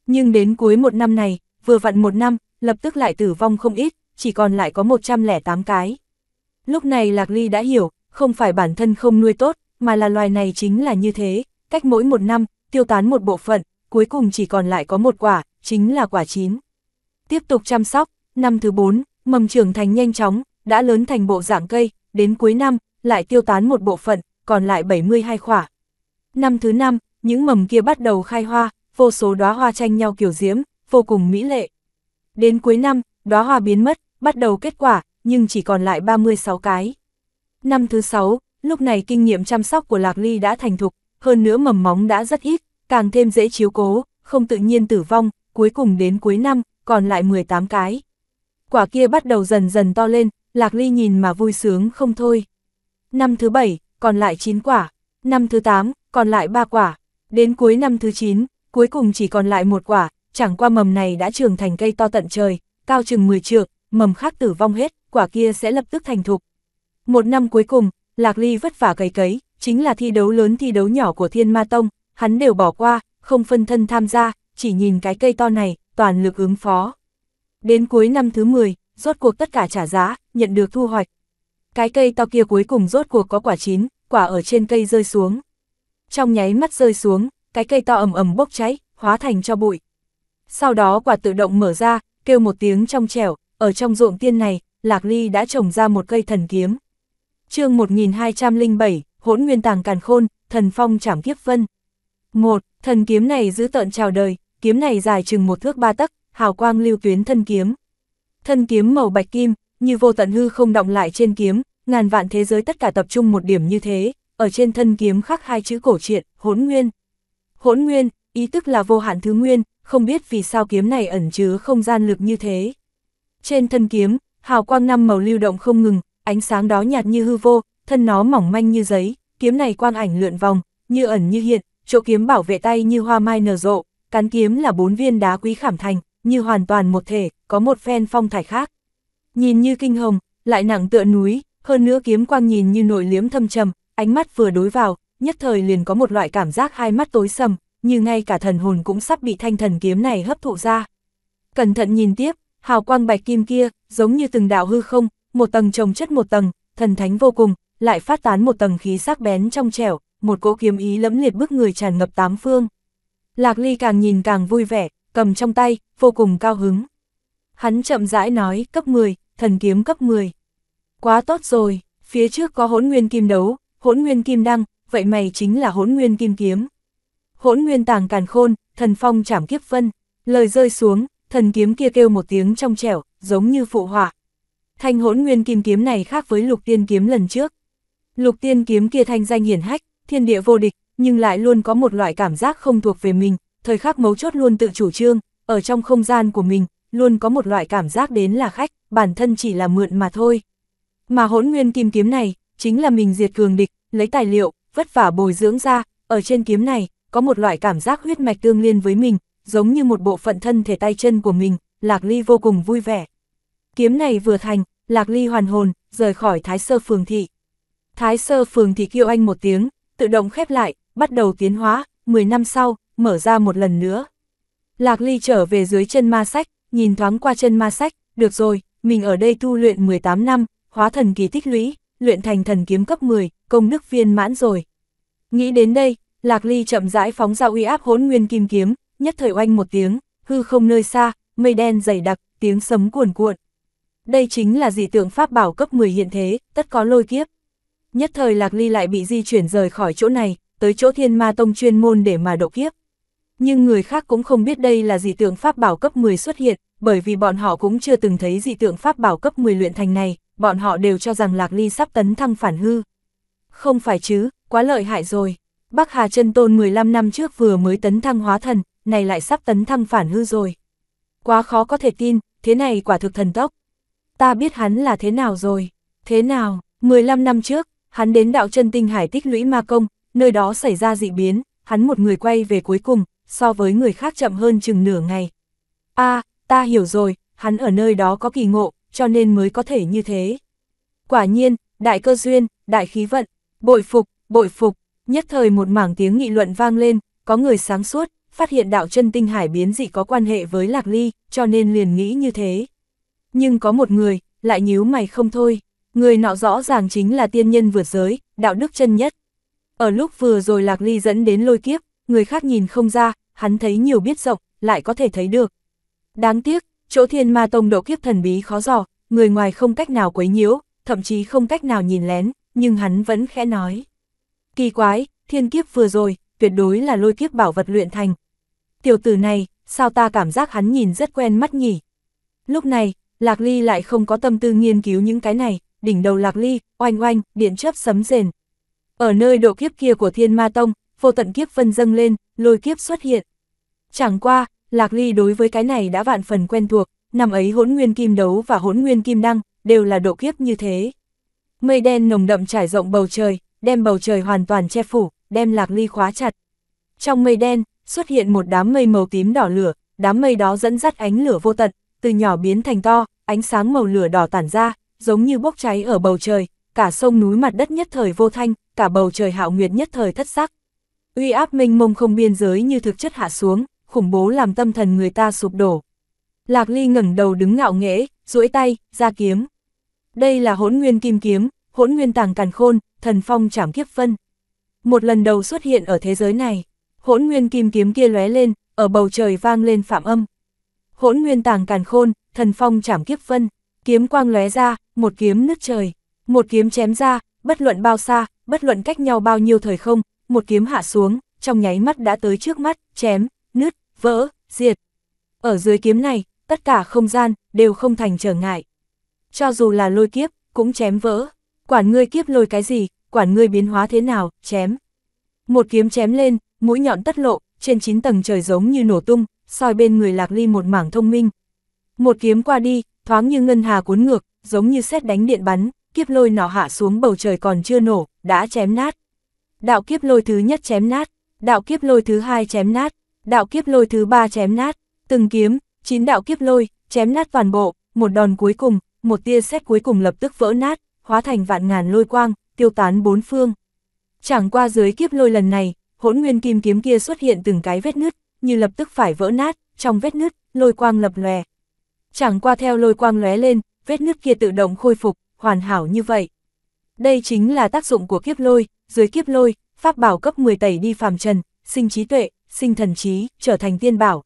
S1: Nhưng đến cuối một năm này, vừa vặn một năm, lập tức lại tử vong không ít, chỉ còn lại có 108 cái. Lúc này Lạc Ly đã hiểu, không phải bản thân không nuôi tốt, mà là loài này chính là như thế, cách mỗi một năm, tiêu tán một bộ phận, cuối cùng chỉ còn lại có một quả, chính là quả chín. Tiếp tục chăm sóc, năm thứ 4, mầm trưởng thành nhanh chóng, đã lớn thành bộ dạng cây, đến cuối năm, lại tiêu tán một bộ phận, còn lại 72 quả. Năm thứ 5, những mầm kia bắt đầu khai hoa, vô số đóa hoa tranh nhau kiểu diễm, vô cùng mỹ lệ. Đến cuối năm, đóa hoa biến mất, bắt đầu kết quả, nhưng chỉ còn lại 36 cái. Năm thứ 6, lúc này kinh nghiệm chăm sóc của Lạc Ly đã thành thục, hơn nữa mầm móng đã rất ít, càng thêm dễ chiếu cố, không tự nhiên tử vong, cuối cùng đến cuối năm, còn lại 18 cái. Quả kia bắt đầu dần dần to lên, Lạc Ly nhìn mà vui sướng không thôi. Năm thứ 7, còn lại 9 quả. Năm thứ 8, còn lại 3 quả. Đến cuối năm thứ 9, cuối cùng chỉ còn lại một quả, chẳng qua mầm này đã trưởng thành cây to tận trời, cao chừng 10 trượng, mầm khác tử vong hết, quả kia sẽ lập tức thành thục. Một năm cuối cùng, Lạc Ly vất vả cấy cấy, chính là thi đấu lớn thi đấu nhỏ của Thiên Ma Tông, hắn đều bỏ qua, không phân thân tham gia, chỉ nhìn cái cây to này, toàn lực ứng phó. Đến cuối năm thứ 10, rốt cuộc tất cả trả giá, nhận được thu hoạch. Cái cây to kia cuối cùng rốt cuộc có quả chín, quả ở trên cây rơi xuống. Trong nháy mắt rơi xuống, cái cây to ầm ầm bốc cháy, hóa thành cho bụi. Sau đó quả tự động mở ra, kêu một tiếng trong trẻo, ở trong ruộng tiên này, Lạc Ly đã trồng ra một cây thần kiếm. chương 1207, hỗn nguyên tàng càn khôn, thần phong trảm kiếp vân. Một, thần kiếm này giữ tợn chào đời, kiếm này dài chừng một thước ba tấc, hào quang lưu tuyến thân kiếm. Thân kiếm màu bạch kim, như vô tận hư không động lại trên kiếm, ngàn vạn thế giới tất cả tập trung một điểm như thế, ở trên thân kiếm khắc hai chữ cổ truyện, hỗn nguyên. Hỗn nguyên, ý tức là vô hạn thứ nguyên, không biết vì sao kiếm này ẩn chứa không gian lực như thế. Trên thân kiếm, hào quang năm màu lưu động không ngừng, ánh sáng đó nhạt như hư vô, thân nó mỏng manh như giấy, kiếm này quang ảnh lượn vòng, như ẩn như hiện, chỗ kiếm bảo vệ tay như hoa mai nở rộ, cán kiếm là bốn viên đá quý khảm thành, như hoàn toàn một thể, có một phen phong thải khác. Nhìn như kinh hồng, lại nặng tựa núi, hơn nữa kiếm quang nhìn như nội liếm thâm trầm, ánh mắt vừa đối vào, nhất thời liền có một loại cảm giác hai mắt tối sầm, như ngay cả thần hồn cũng sắp bị thanh thần kiếm này hấp thụ ra. Cẩn thận nhìn tiếp, hào quang bạch kim kia, giống như từng đạo hư không, một tầng trồng chất một tầng, thần thánh vô cùng, lại phát tán một tầng khí sắc bén trong trẻo, một cỗ kiếm ý lẫm liệt bức người tràn ngập tám phương. Lạc Ly càng nhìn càng vui vẻ, cầm trong tay, vô cùng cao hứng. Hắn chậm rãi nói, cấp 10, thần kiếm cấp 10. Quá tốt rồi, phía trước có hỗn nguyên kim đấu, hỗn nguyên kim đăng, vậy mày chính là hỗn nguyên kim kiếm. Hỗn nguyên tàng càn khôn, thần phong chảm kiếp vân, lời rơi xuống, thần kiếm kia kêu một tiếng trong trẻo, giống như phụ họa. Thanh hỗn nguyên kim kiếm này khác với lục tiên kiếm lần trước. Lục tiên kiếm kia thanh danh hiển hách, thiên địa vô địch, nhưng lại luôn có một loại cảm giác không thuộc về mình, thời khắc mấu chốt luôn tự chủ trương, ở trong không gian của mình, luôn có một loại cảm giác đến là khách, bản thân chỉ là mượn mà thôi. Mà hỗn nguyên kim kiếm này, chính là mình diệt cường địch, lấy tài liệu, vất vả bồi dưỡng ra, ở trên kiếm này, có một loại cảm giác huyết mạch tương liên với mình, giống như một bộ phận thân thể tay chân của mình, Lạc Ly vô cùng vui vẻ. Kiếm này vừa thành, Lạc Ly hoàn hồn, rời khỏi Thái Sơ Phường Thị. Thái Sơ Phường Thị kêu anh một tiếng, tự động khép lại, bắt đầu tiến hóa, 10 năm sau, mở ra một lần nữa. Lạc Ly trở về dưới chân ma sách, nhìn thoáng qua chân ma sách, được rồi, mình ở đây tu luyện 18 năm, hóa thần kỳ tích lũy, luyện thành thần kiếm cấp 10, công đức viên mãn rồi. Nghĩ đến đây, Lạc Ly chậm rãi phóng ra uy áp hỗn nguyên kim kiếm, nhất thời oanh một tiếng, hư không nơi xa, mây đen dày đặc, tiếng sấm cuồn cuộn. Đây chính là dị tượng pháp bảo cấp 10 hiện thế, tất có lôi kiếp. Nhất thời Lạc Ly lại bị di chuyển rời khỏi chỗ này, tới chỗ thiên ma tông chuyên môn để mà độ kiếp. Nhưng người khác cũng không biết đây là dị tượng pháp bảo cấp 10 xuất hiện, bởi vì bọn họ cũng chưa từng thấy dị tượng pháp bảo cấp 10 luyện thành này, bọn họ đều cho rằng Lạc Ly sắp tấn thăng phản hư. Không phải chứ, quá lợi hại rồi. Bắc Hà chân Tôn 15 năm trước vừa mới tấn thăng hóa thần, này lại sắp tấn thăng phản hư rồi. Quá khó có thể tin, thế này quả thực thần tốc. Ta biết hắn là thế nào rồi. Thế nào, 15 năm trước, hắn đến đạo chân tinh hải tích lũy ma công, nơi đó xảy ra dị biến, hắn một người quay về cuối cùng, so với người khác chậm hơn chừng nửa ngày. a ta hiểu rồi, hắn ở nơi đó có kỳ ngộ, cho nên mới có thể như thế. Quả nhiên, đại cơ duyên, đại khí vận, bội phục, bội phục, nhất thời một mảng tiếng nghị luận vang lên, có người sáng suốt, phát hiện đạo chân tinh hải biến dị có quan hệ với Lạc Ly, cho nên liền nghĩ như thế. Nhưng có một người, lại nhíu mày không thôi, người nọ rõ ràng chính là tiên nhân vượt giới, đạo đức chân nhất. Ở lúc vừa rồi Lạc Ly dẫn đến lôi kiếp, người khác nhìn không ra, hắn thấy nhiều biết rộng, lại có thể thấy được. Đáng tiếc, chỗ thiên ma tông độ kiếp thần bí khó dò, người ngoài không cách nào quấy nhiễu, thậm chí không cách nào nhìn lén, nhưng hắn vẫn khẽ nói. Kỳ quái, thiên kiếp vừa rồi, tuyệt đối là lôi kiếp bảo vật luyện thành. Tiểu tử này, sao ta cảm giác hắn nhìn rất quen mắt nhỉ? Lúc này, Lạc Ly lại không có tâm tư nghiên cứu những cái này, đỉnh đầu Lạc Ly, oanh oanh, điện chớp sấm rền. Ở nơi độ kiếp kia của Thiên Ma Tông, vô tận kiếp vân dâng lên, lôi kiếp xuất hiện. Chẳng qua, Lạc Ly đối với cái này đã vạn phần quen thuộc, năm ấy hỗn nguyên kim đấu và hỗn nguyên kim đăng, đều là độ kiếp như thế. Mây đen nồng đậm trải rộng bầu trời, đem bầu trời hoàn toàn che phủ, đem Lạc Ly khóa chặt. Trong mây đen, xuất hiện một đám mây màu tím đỏ lửa, đám mây đó dẫn dắt ánh lửa vô tận, từ nhỏ biến thành to, ánh sáng màu lửa đỏ tản ra, giống như bốc cháy ở bầu trời, cả sông núi mặt đất nhất thời vô thanh, cả bầu trời hạo nguyệt nhất thời thất sắc. Uy áp minh mông không biên giới như thực chất hạ xuống, khủng bố làm tâm thần người ta sụp đổ. Lạc Ly ngẩng đầu đứng ngạo nghễ, duỗi tay, ra kiếm. Đây là hỗn nguyên kim kiếm, hỗn nguyên tàng càn khôn, thần phong trảm kiếp phân. Một lần đầu xuất hiện ở thế giới này, hỗn nguyên kim kiếm kia lóe lên, ở bầu trời vang lên phạm âm. Hỗn nguyên tàng càn khôn, thần phong trảm kiếp phân, kiếm quang lóe ra, một kiếm nứt trời, một kiếm chém ra, bất luận bao xa, bất luận cách nhau bao nhiêu thời không, một kiếm hạ xuống, trong nháy mắt đã tới trước mắt, chém, nứt, vỡ, diệt. Ở dưới kiếm này, tất cả không gian, đều không thành trở ngại. Cho dù là lôi kiếp, cũng chém vỡ. Quản ngươi kiếp lôi cái gì, quản ngươi biến hóa thế nào, chém. Một kiếm chém lên, mũi nhọn tất lộ, trên 9 tầng trời giống như nổ tung, soi bên người lạc ly một mảng thông minh. Một kiếm qua đi, thoáng như ngân hà cuốn ngược, giống như xét đánh điện bắn, kiếp lôi nọ hạ xuống bầu trời còn chưa nổ, đã chém nát. Đạo kiếp lôi thứ nhất chém nát, đạo kiếp lôi thứ hai chém nát, đạo kiếp lôi thứ ba chém nát, từng kiếm, chín đạo kiếp lôi, chém nát toàn bộ, một đòn cuối cùng, một tia xét cuối cùng lập tức vỡ nát, hóa thành vạn ngàn lôi quang, tiêu tán bốn phương. Chẳng qua dưới kiếp lôi lần này, hỗn nguyên kim kiếm kia xuất hiện từng cái vết nứt, như lập tức phải vỡ nát, trong vết nứt, lôi quang lập lòe. Chẳng qua theo lôi quang lóe lên, vết nứt kia tự động khôi phục, hoàn hảo như vậy. Đây chính là tác dụng của kiếp lôi, dưới kiếp lôi, pháp bảo cấp 10 tẩy đi phàm trần, sinh trí tuệ, sinh thần trí, trở thành tiên bảo.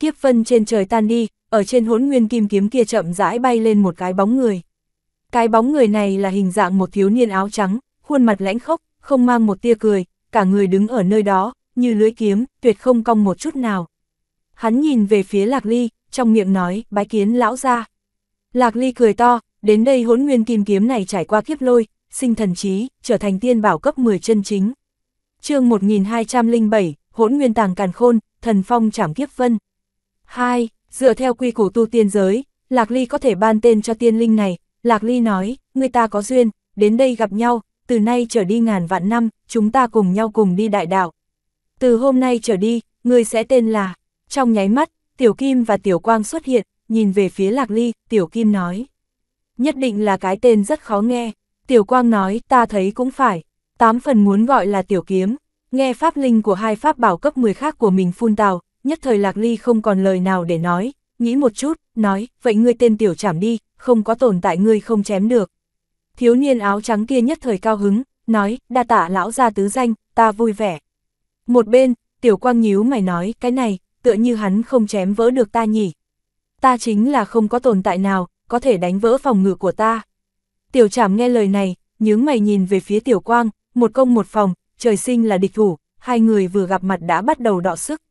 S1: Kiếp vân trên trời tan đi, ở trên hỗn nguyên kim kiếm kia chậm rãi bay lên một cái bóng người. Cái bóng người này là hình dạng một thiếu niên áo trắng, khuôn mặt lãnh khốc, không mang một tia cười, cả người đứng ở nơi đó, như lưới kiếm, tuyệt không cong một chút nào. Hắn nhìn về phía Lạc Ly, trong miệng nói, bái kiến lão ra. Lạc Ly cười to, đến đây hỗn nguyên kim kiếm này trải qua kiếp lôi, sinh thần trí, trở thành tiên bảo cấp 10 chân chính. chương 1207, hỗn nguyên tàng càn khôn, thần phong trảm kiếp vân. 2. Dựa theo quy củ tu tiên giới, Lạc Ly có thể ban tên cho tiên linh này, Lạc Ly nói, người ta có duyên, đến đây gặp nhau, từ nay trở đi ngàn vạn năm, chúng ta cùng nhau cùng đi đại đạo. Từ hôm nay trở đi, người sẽ tên là, trong nháy mắt, Tiểu Kim và Tiểu Quang xuất hiện, nhìn về phía Lạc Ly, Tiểu Kim nói. Nhất định là cái tên rất khó nghe, Tiểu Quang nói, ta thấy cũng phải, tám phần muốn gọi là Tiểu Kiếm, nghe pháp linh của hai pháp bảo cấp 10 khác của mình phun tào, nhất thời Lạc Ly không còn lời nào để nói, nghĩ một chút, nói, vậy ngươi tên Tiểu Trảm đi, không có tồn tại ngươi không chém được. Thiếu niên áo trắng kia nhất thời cao hứng, nói, đa tạ lão ra tứ danh, ta vui vẻ. Một bên, Tiểu Quang nhíu mày nói, cái này, tựa như hắn không chém vỡ được ta nhỉ. Ta chính là không có tồn tại nào, có thể đánh vỡ phòng ngự của ta. Tiểu Trảm nghe lời này, nhướng mày nhìn về phía Tiểu Quang, một công một phòng, trời sinh là địch thủ, hai người vừa gặp mặt đã bắt đầu đọ sức.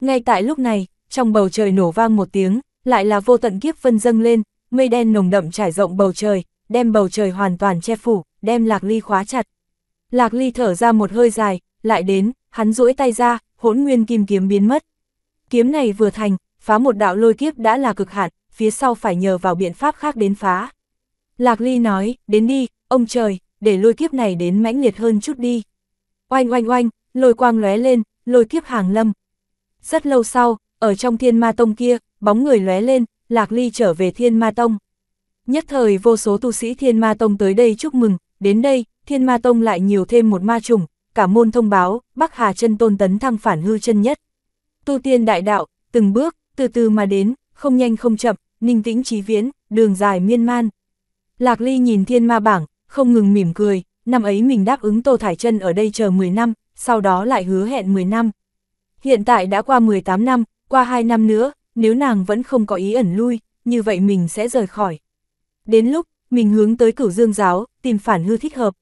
S1: Ngay tại lúc này, trong bầu trời nổ vang một tiếng, lại là vô tận kiếp vân dâng lên, mây đen nồng đậm trải rộng bầu trời, đem bầu trời hoàn toàn che phủ, đem Lạc Ly khóa chặt. Lạc Ly thở ra một hơi dài, lại đến, hắn duỗi tay ra, hỗn nguyên kim kiếm biến mất. Kiếm này vừa thành, phá một đạo lôi kiếp đã là cực hạn, phía sau phải nhờ vào biện pháp khác đến phá. Lạc Ly nói, đến đi, ông trời, để lôi kiếp này đến mãnh liệt hơn chút đi. Oanh oanh oanh, lôi quang lóe lên, lôi kiếp hàng lâm. Rất lâu sau, ở trong thiên ma tông kia, bóng người lóe lên, Lạc Ly trở về thiên ma tông. Nhất thời vô số tu sĩ thiên ma tông tới đây chúc mừng, đến đây, thiên ma tông lại nhiều thêm một ma trùng, cả môn thông báo, Bắc Hà chân tôn tấn thăng phản hư chân nhất. Tu tiên đại đạo, từng bước, từ từ mà đến, không nhanh không chậm, ninh tĩnh trí viễn, đường dài miên man. Lạc Ly nhìn thiên ma bảng, không ngừng mỉm cười, năm ấy mình đáp ứng Tô Thải chân ở đây chờ 10 năm, sau đó lại hứa hẹn 10 năm. Hiện tại đã qua 18 năm, qua 2 năm nữa, nếu nàng vẫn không có ý ẩn lui, như vậy mình sẽ rời khỏi. Đến lúc, mình hướng tới cửu dương giáo, tìm phản hư thích hợp.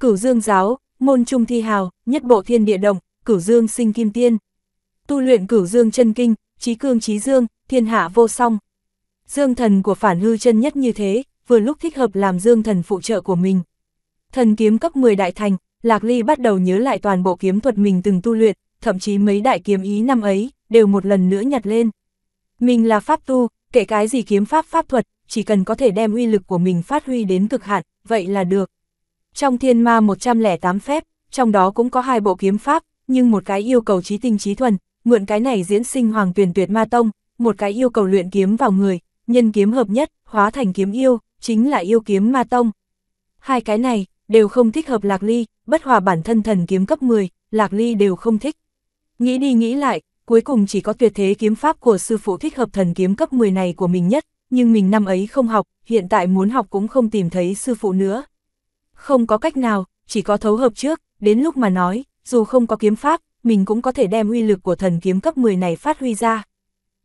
S1: Cửu dương giáo, môn trung thi hào, nhất bộ thiên địa động, cửu dương sinh kim tiên. Tu luyện cửu dương chân kinh, trí cương trí dương, thiên hạ vô song. Dương thần của phản hư chân nhất như thế, vừa lúc thích hợp làm dương thần phụ trợ của mình. Thần kiếm cấp 10 đại thành, Lạc Ly bắt đầu nhớ lại toàn bộ kiếm thuật mình từng tu luyện, thậm chí mấy đại kiếm ý năm ấy, đều một lần nữa nhặt lên. Mình là pháp tu, kể cái gì kiếm pháp pháp thuật, chỉ cần có thể đem uy lực của mình phát huy đến cực hạn, vậy là được. Trong thiên ma 108 phép, trong đó cũng có hai bộ kiếm pháp, nhưng một cái yêu cầu trí tinh trí thuần, mượn cái này diễn sinh hoàng tuyển tuyệt ma tông, một cái yêu cầu luyện kiếm vào người, nhân kiếm hợp nhất, hóa thành kiếm yêu, chính là yêu kiếm ma tông. Hai cái này, đều không thích hợp Lạc Ly, bất hòa bản thân thần kiếm cấp 10, Lạc Ly đều không thích. Nghĩ đi nghĩ lại, cuối cùng chỉ có tuyệt thế kiếm pháp của sư phụ thích hợp thần kiếm cấp 10 này của mình nhất, nhưng mình năm ấy không học, hiện tại muốn học cũng không tìm thấy sư phụ nữa. Không có cách nào, chỉ có thấu hợp trước, đến lúc mà nói, dù không có kiếm pháp, mình cũng có thể đem uy lực của thần kiếm cấp 10 này phát huy ra.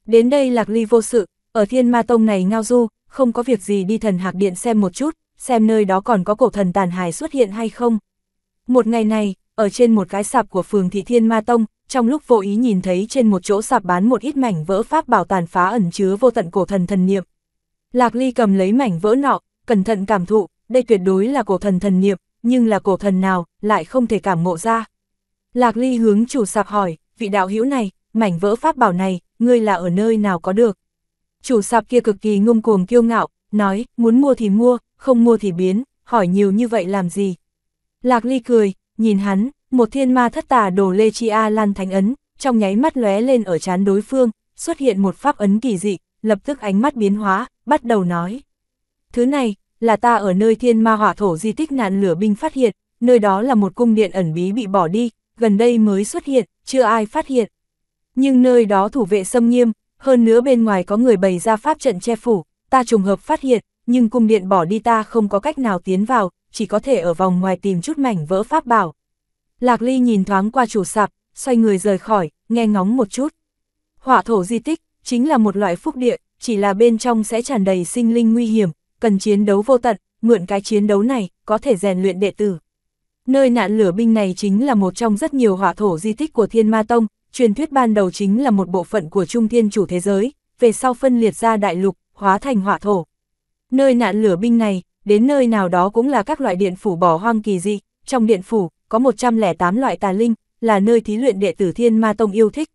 S1: Đến đây Lạc Ly vô sự, ở thiên ma tông này ngao du, không có việc gì đi thần hạc điện xem một chút, xem nơi đó còn có cổ thần tàn hài xuất hiện hay không. Một ngày này, ở trên một cái sạp của phường thị thiên ma tông, trong lúc vô ý nhìn thấy trên một chỗ sạp bán một ít mảnh vỡ pháp bảo tàn phá ẩn chứa vô tận cổ thần thần niệm. Lạc Ly cầm lấy mảnh vỡ nọ, cẩn thận cảm thụ, đây tuyệt đối là cổ thần thần niệm, nhưng là cổ thần nào, lại không thể cảm ngộ ra. Lạc Ly hướng chủ sạp hỏi, vị đạo hữu này, mảnh vỡ pháp bảo này, ngươi là ở nơi nào có được? Chủ sạp kia cực kỳ ngông cuồng kiêu ngạo, nói, muốn mua thì mua, không mua thì biến, hỏi nhiều như vậy làm gì? Lạc Ly cười, nhìn hắn, một thiên ma thất tà đồ lê chi a lan thánh ấn, trong nháy mắt lóe lên ở chán đối phương, xuất hiện một pháp ấn kỳ dị, lập tức ánh mắt biến hóa, bắt đầu nói. Thứ này, là ta ở nơi thiên ma hỏa thổ di tích nạn lửa binh phát hiện, nơi đó là một cung điện ẩn bí bị bỏ đi, gần đây mới xuất hiện, chưa ai phát hiện. Nhưng nơi đó thủ vệ xâm nghiêm, hơn nữa bên ngoài có người bày ra pháp trận che phủ, ta trùng hợp phát hiện, nhưng cung điện bỏ đi ta không có cách nào tiến vào, chỉ có thể ở vòng ngoài tìm chút mảnh vỡ pháp bảo. Lạc Ly nhìn thoáng qua chủ sạp, xoay người rời khỏi, nghe ngóng một chút. Hỏa thổ di tích, chính là một loại phúc địa, chỉ là bên trong sẽ tràn đầy sinh linh nguy hiểm, cần chiến đấu vô tận, mượn cái chiến đấu này, có thể rèn luyện đệ tử. Nơi nạn lửa binh này chính là một trong rất nhiều hỏa thổ di tích của Thiên Ma Tông, truyền thuyết ban đầu chính là một bộ phận của Trung Thiên chủ thế giới, về sau phân liệt ra đại lục, hóa thành hỏa thổ. Nơi nạn lửa binh này, đến nơi nào đó cũng là các loại điện phủ bỏ hoang kỳ dị, trong điện phủ, có 108 loại tà linh, là nơi thí luyện đệ tử Thiên Ma Tông yêu thích.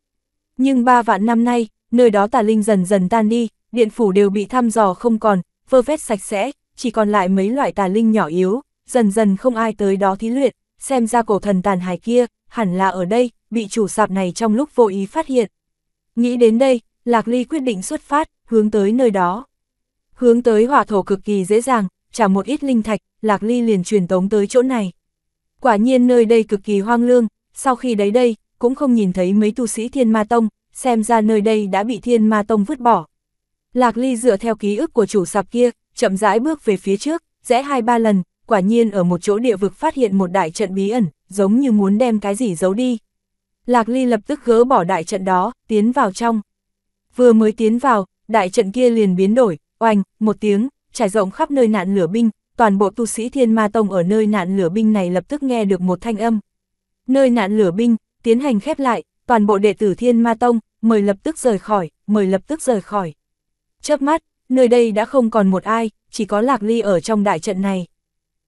S1: Nhưng ba vạn năm nay, nơi đó tà linh dần dần tan đi, điện phủ đều bị thăm dò không còn, vơ vét sạch sẽ, chỉ còn lại mấy loại tà linh nhỏ yếu, dần dần không ai tới đó thí luyện, xem ra cổ thần tàn hài kia, hẳn là ở đây, bị chủ sạp này trong lúc vô ý phát hiện. Nghĩ đến đây, Lạc Ly quyết định xuất phát, hướng tới nơi đó. Hướng tới hỏa thổ cực kỳ dễ dàng, trả một ít linh thạch, Lạc Ly liền truyền tống tới chỗ này. Quả nhiên nơi đây cực kỳ hoang lương, sau khi đấy đây, cũng không nhìn thấy mấy tu sĩ thiên ma tông, xem ra nơi đây đã bị thiên ma tông vứt bỏ. Lạc Ly dựa theo ký ức của chủ sạp kia, chậm rãi bước về phía trước, rẽ hai ba lần, quả nhiên ở một chỗ địa vực phát hiện một đại trận bí ẩn, giống như muốn đem cái gì giấu đi. Lạc Ly lập tức gỡ bỏ đại trận đó, tiến vào trong. Vừa mới tiến vào, đại trận kia liền biến đổi, oanh, một tiếng, trải rộng khắp nơi nạn lửa binh, toàn bộ tu sĩ thiên ma tông ở nơi nạn lửa binh này lập tức nghe được một thanh âm. Nơi nạn lửa binh, tiến hành khép lại, toàn bộ đệ tử thiên ma tông, mời lập tức rời khỏi, mời lập tức rời khỏi. Chớp mắt, nơi đây đã không còn một ai, chỉ có Lạc Ly ở trong đại trận này.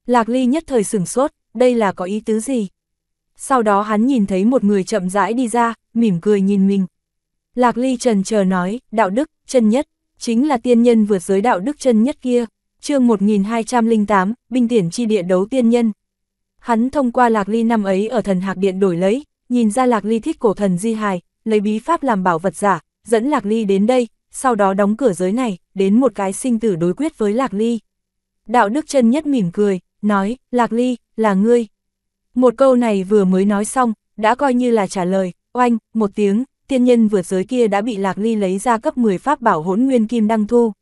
S1: Lạc Ly nhất thời sửng sốt, đây là có ý tứ gì? Sau đó hắn nhìn thấy một người chậm rãi đi ra, mỉm cười nhìn mình. Lạc Ly trần chờ nói, đạo đức, chân nhất, chính là tiên nhân vượt giới đạo đức chân nhất kia chương 1208, binh tiển chi địa đấu tiên nhân. Hắn thông qua Lạc Ly năm ấy ở thần hạc điện đổi lấy, nhìn ra Lạc Ly thích cổ thần di hài, lấy bí pháp làm bảo vật giả, dẫn Lạc Ly đến đây, sau đó đóng cửa giới này, đến một cái sinh tử đối quyết với Lạc Ly. Đạo đức chân nhất mỉm cười, nói, Lạc Ly, là ngươi. Một câu này vừa mới nói xong, đã coi như là trả lời, oanh, một tiếng, tiên nhân vượt giới kia đã bị Lạc Ly lấy ra cấp 10 pháp bảo hỗn nguyên kim đăng thu.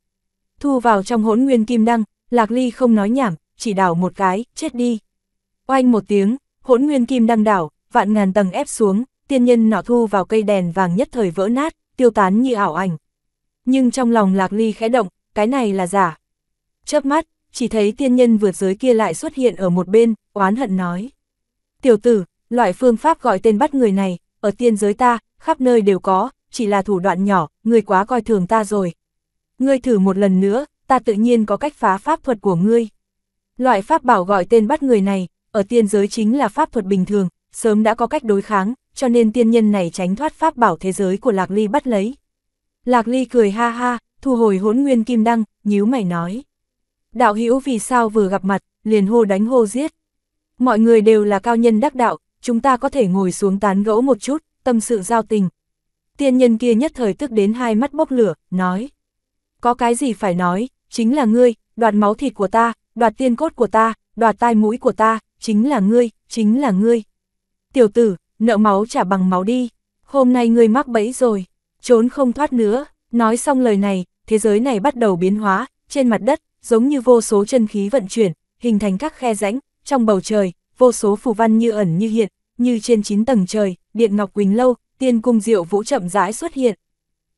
S1: Thu vào trong hỗn nguyên kim đăng, Lạc Ly không nói nhảm, chỉ đảo một cái, chết đi. Oanh một tiếng, hỗn nguyên kim đăng đảo, vạn ngàn tầng ép xuống, tiên nhân nọ thu vào cây đèn vàng nhất thời vỡ nát, tiêu tán như ảo ảnh. Nhưng trong lòng Lạc Ly khẽ động, cái này là giả. Chớp mắt, chỉ thấy tiên nhân vượt giới kia lại xuất hiện ở một bên, oán hận nói. Tiểu tử, loại phương pháp gọi tên bắt người này, ở tiên giới ta, khắp nơi đều có, chỉ là thủ đoạn nhỏ, người quá coi thường ta rồi. Ngươi thử một lần nữa, ta tự nhiên có cách phá pháp thuật của ngươi. Loại pháp bảo gọi tên bắt người này, ở tiên giới chính là pháp thuật bình thường, sớm đã có cách đối kháng, cho nên tiên nhân này tránh thoát pháp bảo thế giới của Lạc Ly bắt lấy. Lạc Ly cười ha ha, thu hồi hỗn nguyên kim đăng, nhíu mày nói. Đạo hữu vì sao vừa gặp mặt, liền hô đánh hô giết. Mọi người đều là cao nhân đắc đạo, chúng ta có thể ngồi xuống tán gẫu một chút, tâm sự giao tình. Tiên nhân kia nhất thời tức đến hai mắt bốc lửa, nói. Có cái gì phải nói, chính là ngươi, đoạt máu thịt của ta, đoạt tiên cốt của ta, đoạt tai mũi của ta, chính là ngươi, chính là ngươi. Tiểu tử, nợ máu trả bằng máu đi, hôm nay ngươi mắc bẫy rồi, trốn không thoát nữa. Nói xong lời này, thế giới này bắt đầu biến hóa, trên mặt đất, giống như vô số chân khí vận chuyển, hình thành các khe rãnh, trong bầu trời, vô số phù văn như ẩn như hiện, như trên chín tầng trời, điện ngọc quỳnh lâu, tiên cung diệu vũ chậm rãi xuất hiện.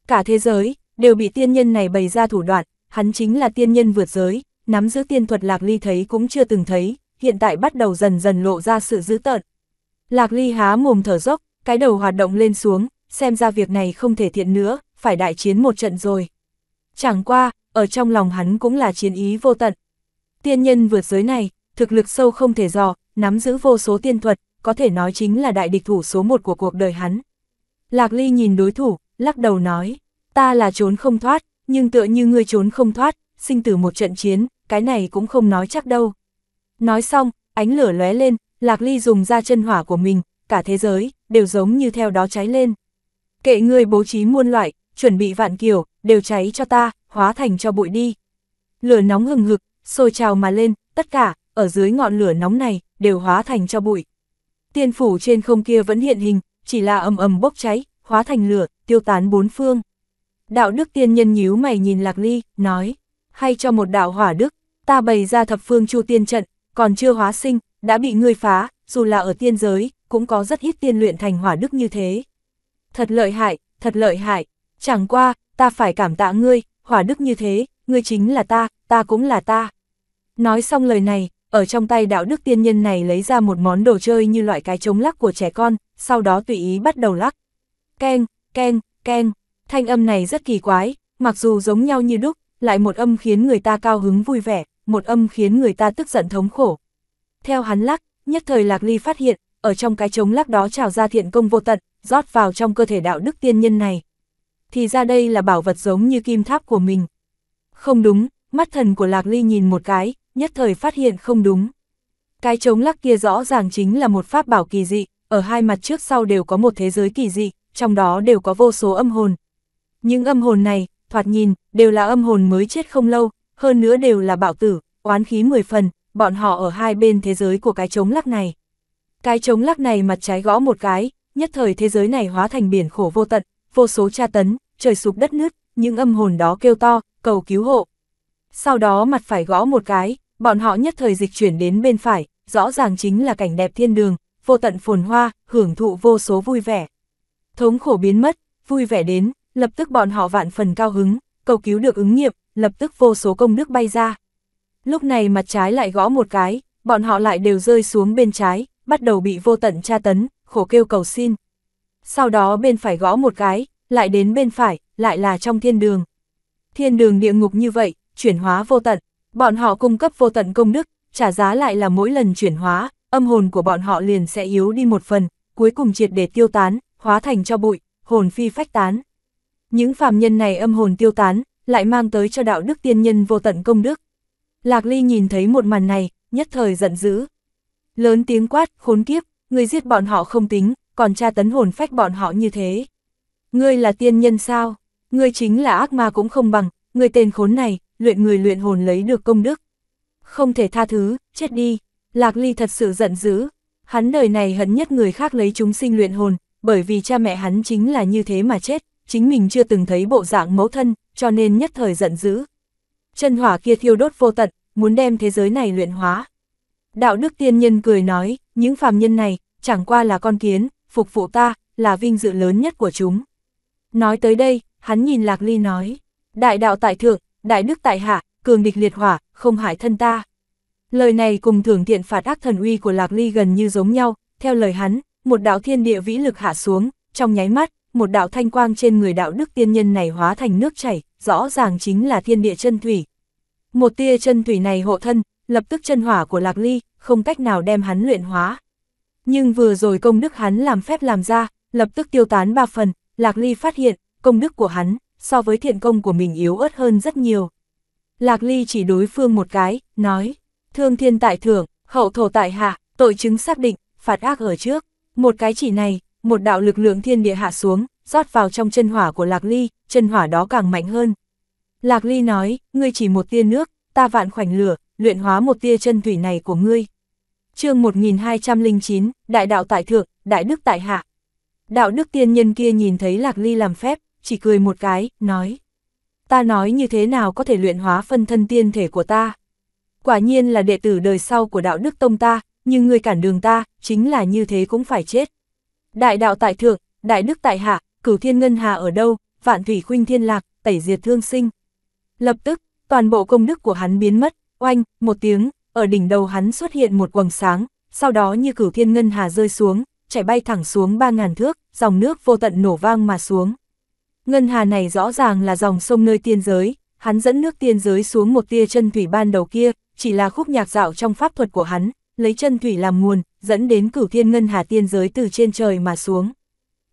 S1: Cả thế giới, đều bị tiên nhân này bày ra thủ đoạn, hắn chính là tiên nhân vượt giới, nắm giữ tiên thuật Lạc Ly thấy cũng chưa từng thấy, hiện tại bắt đầu dần dần lộ ra sự dữ tợn. Lạc Ly há mồm thở dốc, cái đầu hoạt động lên xuống, xem ra việc này không thể thiện nữa, phải đại chiến một trận rồi. Chẳng qua, ở trong lòng hắn cũng là chiến ý vô tận. Tiên nhân vượt giới này, thực lực sâu không thể dò, nắm giữ vô số tiên thuật, có thể nói chính là đại địch thủ số một của cuộc đời hắn. Lạc Ly nhìn đối thủ, lắc đầu nói, ta là trốn không thoát, nhưng tựa như ngươi trốn không thoát, sinh tử một trận chiến, cái này cũng không nói chắc đâu. Nói xong, ánh lửa lóe lên, Lạc Ly dùng ra chân hỏa của mình, cả thế giới, đều giống như theo đó cháy lên. Kệ ngươi bố trí muôn loại, chuẩn bị vạn kiểu, đều cháy cho ta, hóa thành cho bụi đi. Lửa nóng hừng hực, sôi trào mà lên, tất cả, ở dưới ngọn lửa nóng này, đều hóa thành cho bụi. Tiên phủ trên không kia vẫn hiện hình, chỉ là ầm ầm bốc cháy, hóa thành lửa, tiêu tán bốn phương. Đạo đức tiên nhân nhíu mày nhìn Lạc Ly, nói, hay cho một đạo hỏa đức, ta bày ra thập phương chu tiên trận, còn chưa hóa sinh, đã bị ngươi phá, dù là ở tiên giới, cũng có rất ít tiên luyện thành hỏa đức như thế. Thật lợi hại, thật lợi hại, chẳng qua, ta phải cảm tạ ngươi, hỏa đức như thế, ngươi chính là ta, ta cũng là ta. Nói xong lời này, ở trong tay đạo đức tiên nhân này lấy ra một món đồ chơi như loại cái trống lắc của trẻ con, sau đó tùy ý bắt đầu lắc. Keng, keng, keng, thanh âm này rất kỳ quái, mặc dù giống nhau như đúc, lại một âm khiến người ta cao hứng vui vẻ, một âm khiến người ta tức giận thống khổ. Theo hắn lắc, nhất thời Lạc Ly phát hiện, ở trong cái trống lắc đó trào ra thiện công vô tận, rót vào trong cơ thể đạo đức tiên nhân này. Thì ra đây là bảo vật giống như kim tháp của mình. Không đúng, mắt thần của Lạc Ly nhìn một cái, nhất thời phát hiện không đúng. Cái trống lắc kia rõ ràng chính là một pháp bảo kỳ dị, ở hai mặt trước sau đều có một thế giới kỳ dị, trong đó đều có vô số âm hồn. Những âm hồn này, thoạt nhìn, đều là âm hồn mới chết không lâu, hơn nữa đều là bạo tử, oán khí 10 phần, bọn họ ở hai bên thế giới của cái trống lắc này. Cái trống lắc này mặt trái gõ một cái, nhất thời thế giới này hóa thành biển khổ vô tận, vô số tra tấn, trời sụp đất nứt, những âm hồn đó kêu to, cầu cứu hộ. Sau đó mặt phải gõ một cái, bọn họ nhất thời dịch chuyển đến bên phải, rõ ràng chính là cảnh đẹp thiên đường, vô tận phồn hoa, hưởng thụ vô số vui vẻ. Thống khổ biến mất, vui vẻ đến, lập tức bọn họ vạn phần cao hứng, cầu cứu được ứng nghiệm, lập tức vô số công đức bay ra. Lúc này mặt trái lại gõ một cái, bọn họ lại đều rơi xuống bên trái, bắt đầu bị vô tận tra tấn, khổ kêu cầu xin. Sau đó bên phải gõ một cái, lại đến bên phải, lại là trong thiên đường. Thiên đường địa ngục như vậy, chuyển hóa vô tận, bọn họ cung cấp vô tận công đức, trả giá lại là mỗi lần chuyển hóa, âm hồn của bọn họ liền sẽ yếu đi một phần, cuối cùng triệt để tiêu tán, hóa thành cho bụi, hồn phi phách tán. Những phàm nhân này âm hồn tiêu tán, lại mang tới cho đạo đức tiên nhân vô tận công đức. Lạc Ly nhìn thấy một màn này, nhất thời giận dữ. Lớn tiếng quát, khốn kiếp, người giết bọn họ không tính, còn tra tấn hồn phách bọn họ như thế. Ngươi là tiên nhân sao? Ngươi chính là ác ma cũng không bằng, ngươi tên khốn này, luyện người luyện hồn lấy được công đức. Không thể tha thứ, chết đi. Lạc Ly thật sự giận dữ. Hắn đời này hận nhất người khác lấy chúng sinh luyện hồn, bởi vì cha mẹ hắn chính là như thế mà chết, chính mình chưa từng thấy bộ dạng mẫu thân, cho nên nhất thời giận dữ. Chân hỏa kia thiêu đốt vô tận, muốn đem thế giới này luyện hóa. Đạo đức tiên nhân cười nói, những phàm nhân này, chẳng qua là con kiến, phục vụ ta, là vinh dự lớn nhất của chúng. Nói tới đây, hắn nhìn Lạc Ly nói, đại đạo tại thượng, đại đức tại hạ, cường địch liệt hỏa, không hại thân ta. Lời này cùng thưởng thiện phạt ác thần uy của Lạc Ly gần như giống nhau, theo lời hắn, một đạo thiên địa vĩ lực hạ xuống, trong nháy mắt, một đạo thanh quang trên người đạo đức tiên nhân này hóa thành nước chảy, rõ ràng chính là thiên địa chân thủy. Một tia chân thủy này hộ thân, lập tức chân hỏa của Lạc Ly, không cách nào đem hắn luyện hóa. Nhưng vừa rồi công đức hắn làm phép làm ra, lập tức tiêu tán ba phần, Lạc Ly phát hiện, công đức của hắn, so với thiện công của mình yếu ớt hơn rất nhiều. Lạc Ly chỉ đối phương một cái, nói, thương thiên tại thưởng, hậu thổ tại hạ, tội chứng xác định, phạt ác ở trước. Một cái chỉ này, một đạo lực lượng thiên địa hạ xuống, rót vào trong chân hỏa của Lạc Ly, chân hỏa đó càng mạnh hơn. Lạc Ly nói, ngươi chỉ một tia nước, ta vạn khoảnh lửa, luyện hóa một tia chân thủy này của ngươi. chương 1209, Đại đạo tại thượng, Đại đức tại hạ. Đạo đức tiên nhân kia nhìn thấy Lạc Ly làm phép, chỉ cười một cái, nói. Ta nói như thế nào có thể luyện hóa phân thân tiên thể của ta. Quả nhiên là đệ tử đời sau của đạo đức tông ta, nhưng ngươi cản đường ta, chính là như thế cũng phải chết. Đại đạo tại thượng, đại đức tại hạ, cửu thiên ngân hà ở đâu, vạn thủy khuynh thiên lạc, tẩy diệt thương sinh. Lập tức, toàn bộ công đức của hắn biến mất, oanh, một tiếng, ở đỉnh đầu hắn xuất hiện một quầng sáng, sau đó như cửu thiên ngân hà rơi xuống, chảy bay thẳng xuống ba ngàn thước, dòng nước vô tận nổ vang mà xuống. Ngân hà này rõ ràng là dòng sông nơi tiên giới, hắn dẫn nước tiên giới xuống một tia chân thủy ban đầu kia, chỉ là khúc nhạc dạo trong pháp thuật của hắn, lấy chân thủy làm nguồn, dẫn đến cửu thiên ngân hà tiên giới từ trên trời mà xuống.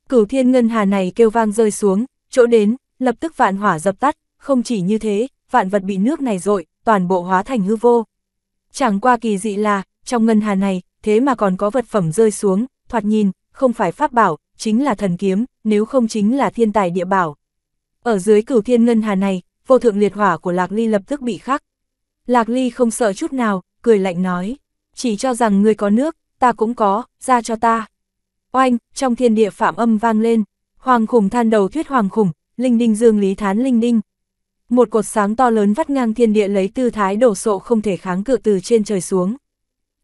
S1: Cửu thiên ngân hà này kêu vang rơi xuống, chỗ đến, lập tức vạn hỏa dập tắt, không chỉ như thế, vạn vật bị nước này rội, toàn bộ hóa thành hư vô. Chẳng qua kỳ dị là, trong ngân hà này, thế mà còn có vật phẩm rơi xuống, thoạt nhìn, không phải pháp bảo, chính là thần kiếm, nếu không chính là thiên tài địa bảo. Ở dưới cửu thiên ngân hà này, vô thượng liệt hỏa của Lạc Ly lập tức bị khắc. Lạc Ly không sợ chút nào, cười lạnh nói, chỉ cho rằng ngươi có nước, ta cũng có, ra cho ta. Oanh, trong thiên địa phạm âm vang lên, hoàng khủng than đầu thuyết hoàng khủng, linh đinh dương lý thán linh đinh. Một cột sáng to lớn vắt ngang thiên địa lấy tư thái đổ sộ không thể kháng cự từ trên trời xuống.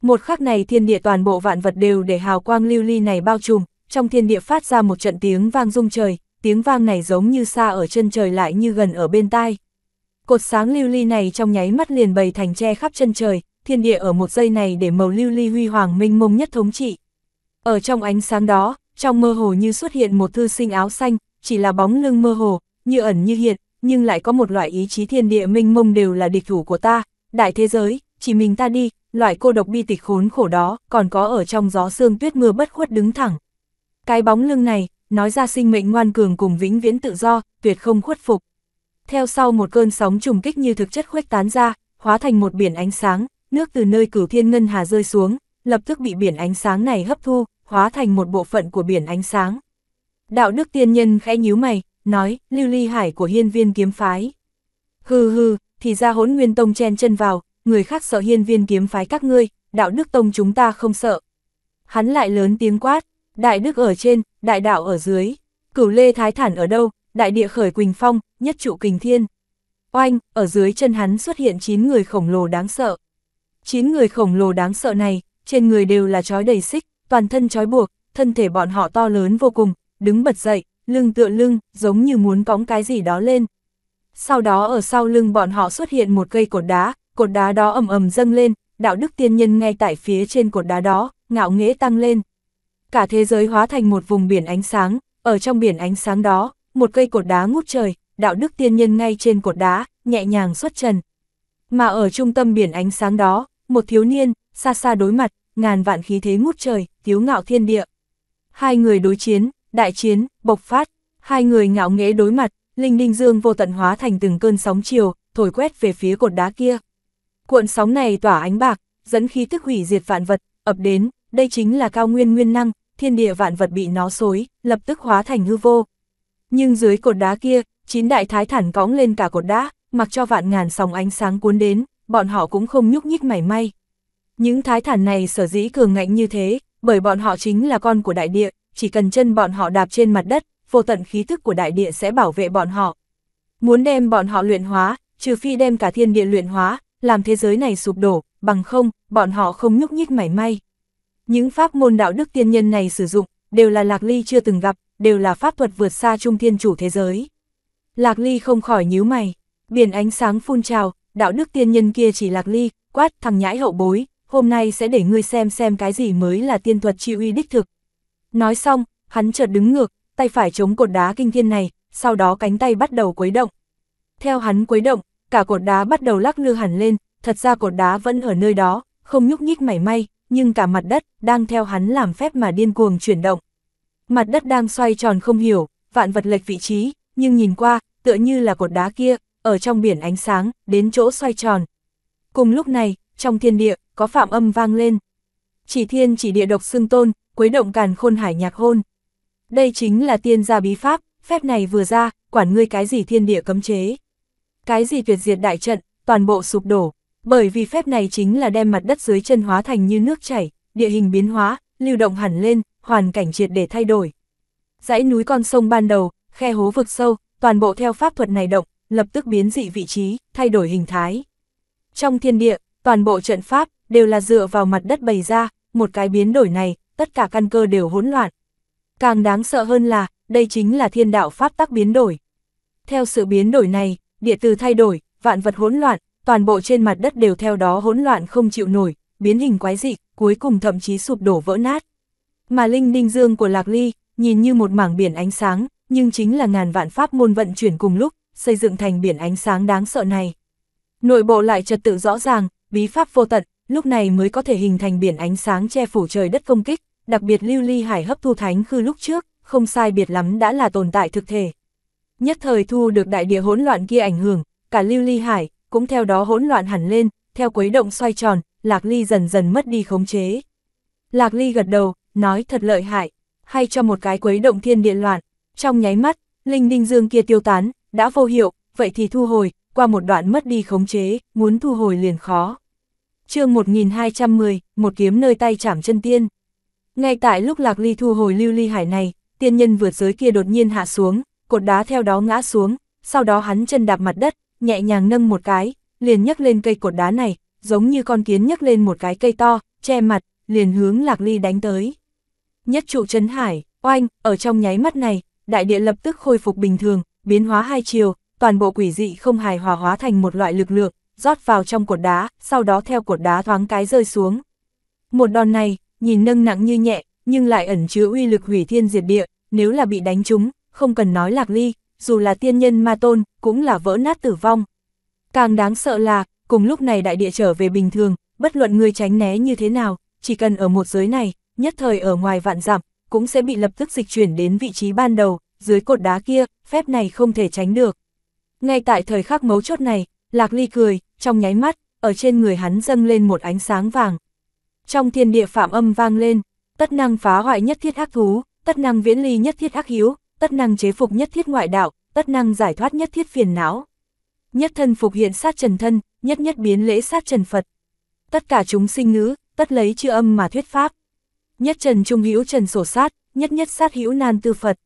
S1: Một khắc này thiên địa toàn bộ vạn vật đều để hào quang lưu ly này bao trùm, trong thiên địa phát ra một trận tiếng vang rung trời, tiếng vang này giống như xa ở chân trời lại như gần ở bên tai. Cột sáng lưu ly này trong nháy mắt liền bày thành tre khắp chân trời, thiên địa ở một giây này để màu lưu ly huy hoàng minh mông nhất thống trị. Ở trong ánh sáng đó, trong mơ hồ như xuất hiện một thư sinh áo xanh, chỉ là bóng lưng mơ hồ, như ẩn như hiện, nhưng lại có một loại ý chí thiên địa minh mông đều là địch thủ của ta, đại thế giới, chỉ mình ta đi, loại cô độc bi tịch khốn khổ đó, còn có ở trong gió sương tuyết mưa bất khuất đứng thẳng. Cái bóng lưng này, nói ra sinh mệnh ngoan cường cùng vĩnh viễn tự do, tuyệt không khuất phục. Theo sau một cơn sóng trùng kích như thực chất khuếch tán ra, hóa thành một biển ánh sáng, nước từ nơi cửu thiên ngân hà rơi xuống, lập tức bị biển ánh sáng này hấp thu, hóa thành một bộ phận của biển ánh sáng. Đạo đức tiên nhân khẽ nhíu mày, nói, lưu ly hải của hiên viên kiếm phái. Hừ hừ, thì ra hỗn nguyên tông chen chân vào, người khác sợ hiên viên kiếm phái các ngươi, đạo đức tông chúng ta không sợ. Hắn lại lớn tiếng quát, đại đức ở trên, đại đạo ở dưới, cửu lê thái thản ở đâu, đại địa khởi quỳnh phong, nhất trụ kình thiên. Oanh, ở dưới chân hắn xuất hiện 9 người khổng lồ đáng sợ. 9 người khổng lồ đáng sợ này, trên người đều là trói đầy xích, toàn thân trói buộc, thân thể bọn họ to lớn vô cùng, đứng bật dậy, lưng tựa lưng, giống như muốn cõng cái gì đó lên. Sau đó ở sau lưng bọn họ xuất hiện một cây cột đá, cột đá đó ầm ầm dâng lên, đạo đức tiên nhân ngay tại phía trên cột đá đó, ngạo nghễ tăng lên. Cả thế giới hóa thành một vùng biển ánh sáng, ở trong biển ánh sáng đó, một cây cột đá ngút trời, đạo đức tiên nhân ngay trên cột đá, nhẹ nhàng xuất trần. Mà ở trung tâm biển ánh sáng đó, một thiếu niên, xa xa đối mặt, ngàn vạn khí thế ngút trời, thiếu ngạo thiên địa. Hai người đối chiến, đại chiến, bộc phát, hai người ngạo nghễ đối mặt, linh linh dương vô tận hóa thành từng cơn sóng chiều, thổi quét về phía cột đá kia. Cuộn sóng này tỏa ánh bạc, dẫn khí tức hủy diệt vạn vật, ập đến, đây chính là cao nguyên nguyên năng, thiên địa vạn vật bị nó xối, lập tức hóa thành hư vô. Nhưng dưới cột đá kia, chín đại thái thản cõng lên cả cột đá, mặc cho vạn ngàn sóng ánh sáng cuốn đến, bọn họ cũng không nhúc nhích mảy may. Những thái thản này sở dĩ cường ngạnh như thế, bởi bọn họ chính là con của đại địa, chỉ cần chân bọn họ đạp trên mặt đất, vô tận khí thức của đại địa sẽ bảo vệ bọn họ. Muốn đem bọn họ luyện hóa, trừ phi đem cả thiên địa luyện hóa, làm thế giới này sụp đổ, bằng không, bọn họ không nhúc nhích mảy may. Những pháp môn đạo đức tiên nhân này sử dụng, đều là Lạc Ly chưa từng gặp, đều là pháp thuật vượt xa trung thiên chủ thế giới. Lạc Ly không khỏi nhíu mày, biển ánh sáng phun trào, đạo đức tiên nhân kia chỉ Lạc Ly, quát thằng nhãi hậu bối, hôm nay sẽ để ngươi xem xem cái gì mới là tiên thuật chi uy đích thực. Nói xong, hắn chợt đứng ngược, tay phải chống cột đá kinh thiên này, sau đó cánh tay bắt đầu quấy động. Theo hắn quấy động, cả cột đá bắt đầu lắc lư hẳn lên, thật ra cột đá vẫn ở nơi đó, không nhúc nhích mảy may, nhưng cả mặt đất đang theo hắn làm phép mà điên cuồng chuyển động. Mặt đất đang xoay tròn không hiểu, vạn vật lệch vị trí, nhưng nhìn qua, tựa như là cột đá kia, ở trong biển ánh sáng, đến chỗ xoay tròn. Cùng lúc này, trong thiên địa, có phạm âm vang lên. Chỉ thiên chỉ địa độc xương tôn, quấy động càn khôn hải nhạc hôn. Đây chính là tiên gia bí pháp, phép này vừa ra, quản ngươi cái gì thiên địa cấm chế. Cái gì tuyệt diệt đại trận, toàn bộ sụp đổ, bởi vì phép này chính là đem mặt đất dưới chân hóa thành như nước chảy, địa hình biến hóa, lưu động hẳn lên, hoàn cảnh triệt để thay đổi. Dãy núi con sông ban đầu, khe hố vực sâu, toàn bộ theo pháp thuật này động, lập tức biến dị vị trí, thay đổi hình thái. Trong thiên địa, toàn bộ trận pháp, đều là dựa vào mặt đất bày ra, một cái biến đổi này, tất cả căn cơ đều hỗn loạn. Càng đáng sợ hơn là, đây chính là thiên đạo pháp tắc biến đổi. Theo sự biến đổi này, địa từ thay đổi, vạn vật hỗn loạn, toàn bộ trên mặt đất đều theo đó hỗn loạn không chịu nổi, biến hình quái dị, cuối cùng thậm chí sụp đổ vỡ nát. Mà linh ninh dương của Lạc Ly, nhìn như một mảng biển ánh sáng, nhưng chính là ngàn vạn pháp môn vận chuyển cùng lúc, xây dựng thành biển ánh sáng đáng sợ này. Nội bộ lại trật tự rõ ràng, bí pháp vô tận, lúc này mới có thể hình thành biển ánh sáng che phủ trời đất công kích, đặc biệt lưu ly hải hấp thu thánh khư lúc trước, không sai biệt lắm đã là tồn tại thực thể. Nhất thời thu được đại địa hỗn loạn kia ảnh hưởng, cả lưu ly hải, cũng theo đó hỗn loạn hẳn lên, theo quấy động xoay tròn, Lạc Ly dần dần mất đi khống chế. Lạc Ly gật đầu, nói thật lợi hại, hay cho một cái quấy động thiên địa loạn, trong nháy mắt, linh đinh dương kia tiêu tán, đã vô hiệu, vậy thì thu hồi, qua một đoạn mất đi khống chế, muốn thu hồi liền khó. chương 1210, một kiếm nơi tay chảm chân tiên. Ngay tại lúc Lạc Ly thu hồi lưu ly hải này, tiên nhân vượt giới kia đột nhiên hạ xuống, cột đá theo đó ngã xuống, sau đó hắn chân đạp mặt đất, nhẹ nhàng nâng một cái, liền nhấc lên cây cột đá này, giống như con kiến nhấc lên một cái cây to, che mặt, liền hướng Lạc Ly đánh tới. Nhất trụ chấn hải, oanh, ở trong nháy mắt này, đại địa lập tức khôi phục bình thường, biến hóa hai chiều, toàn bộ quỷ dị không hài hòa hóa thành một loại lực lượng, rót vào trong cột đá, sau đó theo cột đá thoáng cái rơi xuống. Một đòn này, nhìn nâng nặng như nhẹ, nhưng lại ẩn chứa uy lực hủy thiên diệt địa, nếu là bị đánh trúng, không cần nói lạc ly, dù là tiên nhân ma tôn, cũng là vỡ nát tử vong. Càng đáng sợ là, cùng lúc này đại địa trở về bình thường, bất luận người tránh né như thế nào, chỉ cần ở một giới này, nhất thời ở ngoài vạn dặm cũng sẽ bị lập tức dịch chuyển đến vị trí ban đầu, dưới cột đá kia, phép này không thể tránh được. Ngay tại thời khắc mấu chốt này, Lạc Ly cười, trong nháy mắt, ở trên người hắn dâng lên một ánh sáng vàng. Trong thiên địa phạm âm vang lên, tất năng phá hoại nhất thiết ác thú, tất năng viễn ly nhất thiết ác hiếu, tất năng chế phục nhất thiết ngoại đạo, tất năng giải thoát nhất thiết phiền não. Nhất thân phục hiện sát trần thân, nhất nhất biến lễ sát trần Phật. Tất cả chúng sinh ngữ, tất lấy chữ âm mà thuyết pháp. Nhất trần trung hữu trần sổ sát, nhất nhất sát hữu nan tư Phật.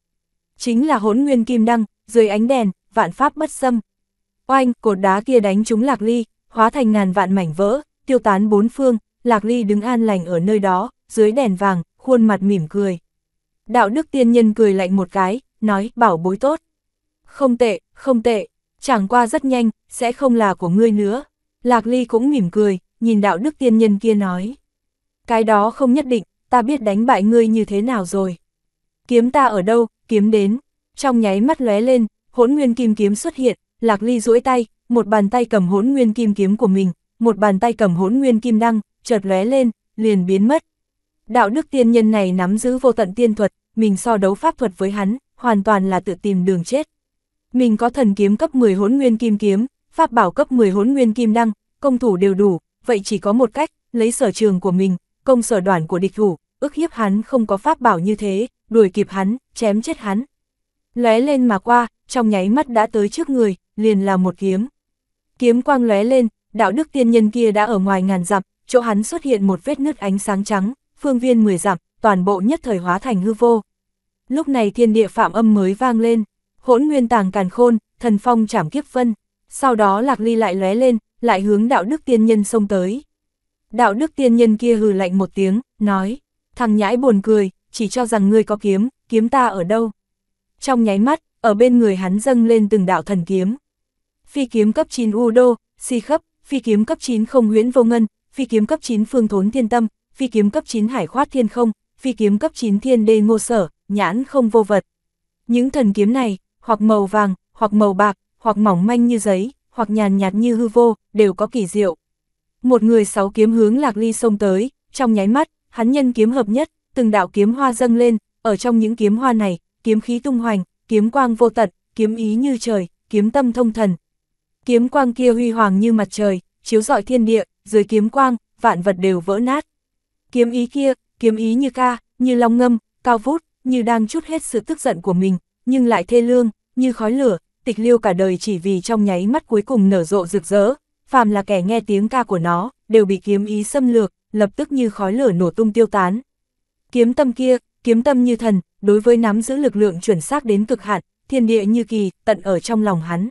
S1: Chính là hỗn nguyên kim đăng, dưới ánh đèn, vạn pháp bất xâm. Oanh, cột đá kia đánh trúng Lạc Ly, hóa thành ngàn vạn mảnh vỡ, tiêu tán bốn phương, Lạc Ly đứng an lành ở nơi đó, dưới đèn vàng, khuôn mặt mỉm cười. Đạo đức tiên nhân cười lạnh một cái, nói, bảo bối tốt. Không tệ, không tệ, chẳng qua rất nhanh, sẽ không là của ngươi nữa. Lạc Ly cũng mỉm cười, nhìn đạo đức tiên nhân kia nói. Cái đó không nhất định, ta biết đánh bại ngươi như thế nào rồi. Kiếm ta ở đâu, kiếm đến. Trong nháy mắt lóe lên, hỗn nguyên kim kiếm xuất hiện, Lạc Ly duỗi tay, một bàn tay cầm hỗn nguyên kim kiếm của mình, một bàn tay cầm hỗn nguyên kim đăng, chợt lóe lên, liền biến mất. Đạo đức tiên nhân này nắm giữ vô tận tiên thuật, mình so đấu pháp thuật với hắn, hoàn toàn là tự tìm đường chết. Mình có thần kiếm cấp 10 hỗn nguyên kim kiếm, pháp bảo cấp 10 hỗn nguyên kim đăng, công thủ đều đủ, vậy chỉ có một cách, lấy sở trường của mình, công sở đoàn của địch thủ, ức hiếp hắn không có pháp bảo như thế, đuổi kịp hắn, chém chết hắn. Lóe lên mà qua, trong nháy mắt đã tới trước người, liền là một kiếm. Kiếm quang lóe lên, đạo đức tiên nhân kia đã ở ngoài ngàn dặm, chỗ hắn xuất hiện một vết nứt ánh sáng trắng, phương viên 10 dặm, toàn bộ nhất thời hóa thành hư vô. Lúc này thiên địa phạm âm mới vang lên, hỗn nguyên tàng càn khôn, thần phong chảm kiếp vân, sau đó lạc ly lại lóe lên, lại hướng đạo đức tiên nhân xông tới. Đạo đức tiên nhân kia hừ lạnh một tiếng, nói, thằng nhãi buồn cười, chỉ cho rằng ngươi có kiếm, kiếm ta ở đâu. Trong nháy mắt, ở bên người hắn dâng lên từng đạo thần kiếm. Phi kiếm cấp 9 U Đô, Si khấp, phi kiếm cấp 9 không huyễn vô ngân, phi kiếm cấp 9 phương thốn thiên tâm, phi kiếm cấp 9 hải khoát thiên không, phi kiếm cấp 9 thiên đê ngô sở, nhãn không vô vật. Những thần kiếm này, hoặc màu vàng, hoặc màu bạc, hoặc mỏng manh như giấy, hoặc nhàn nhạt như hư vô, đều có kỳ diệu. Một người sáu kiếm hướng Lạc Ly xông tới, trong nháy mắt, hắn nhân kiếm hợp nhất, từng đạo kiếm hoa dâng lên, ở trong những kiếm hoa này, kiếm khí tung hoành, kiếm quang vô tận, kiếm ý như trời, kiếm tâm thông thần. Kiếm quang kia huy hoàng như mặt trời, chiếu rọi thiên địa, dưới kiếm quang, vạn vật đều vỡ nát. Kiếm ý kia, kiếm ý như ca, như long ngâm, cao vút, như đang chút hết sự tức giận của mình, nhưng lại thê lương, như khói lửa, tịch liêu cả đời chỉ vì trong nháy mắt cuối cùng nở rộ rực rỡ, phàm là kẻ nghe tiếng ca của nó, đều bị kiếm ý xâm lược, lập tức như khói lửa nổ tung tiêu tán. Kiếm tâm kia, kiếm tâm như thần, đối với nắm giữ lực lượng chuẩn xác đến cực hạn, thiên địa như kỳ, tận ở trong lòng hắn.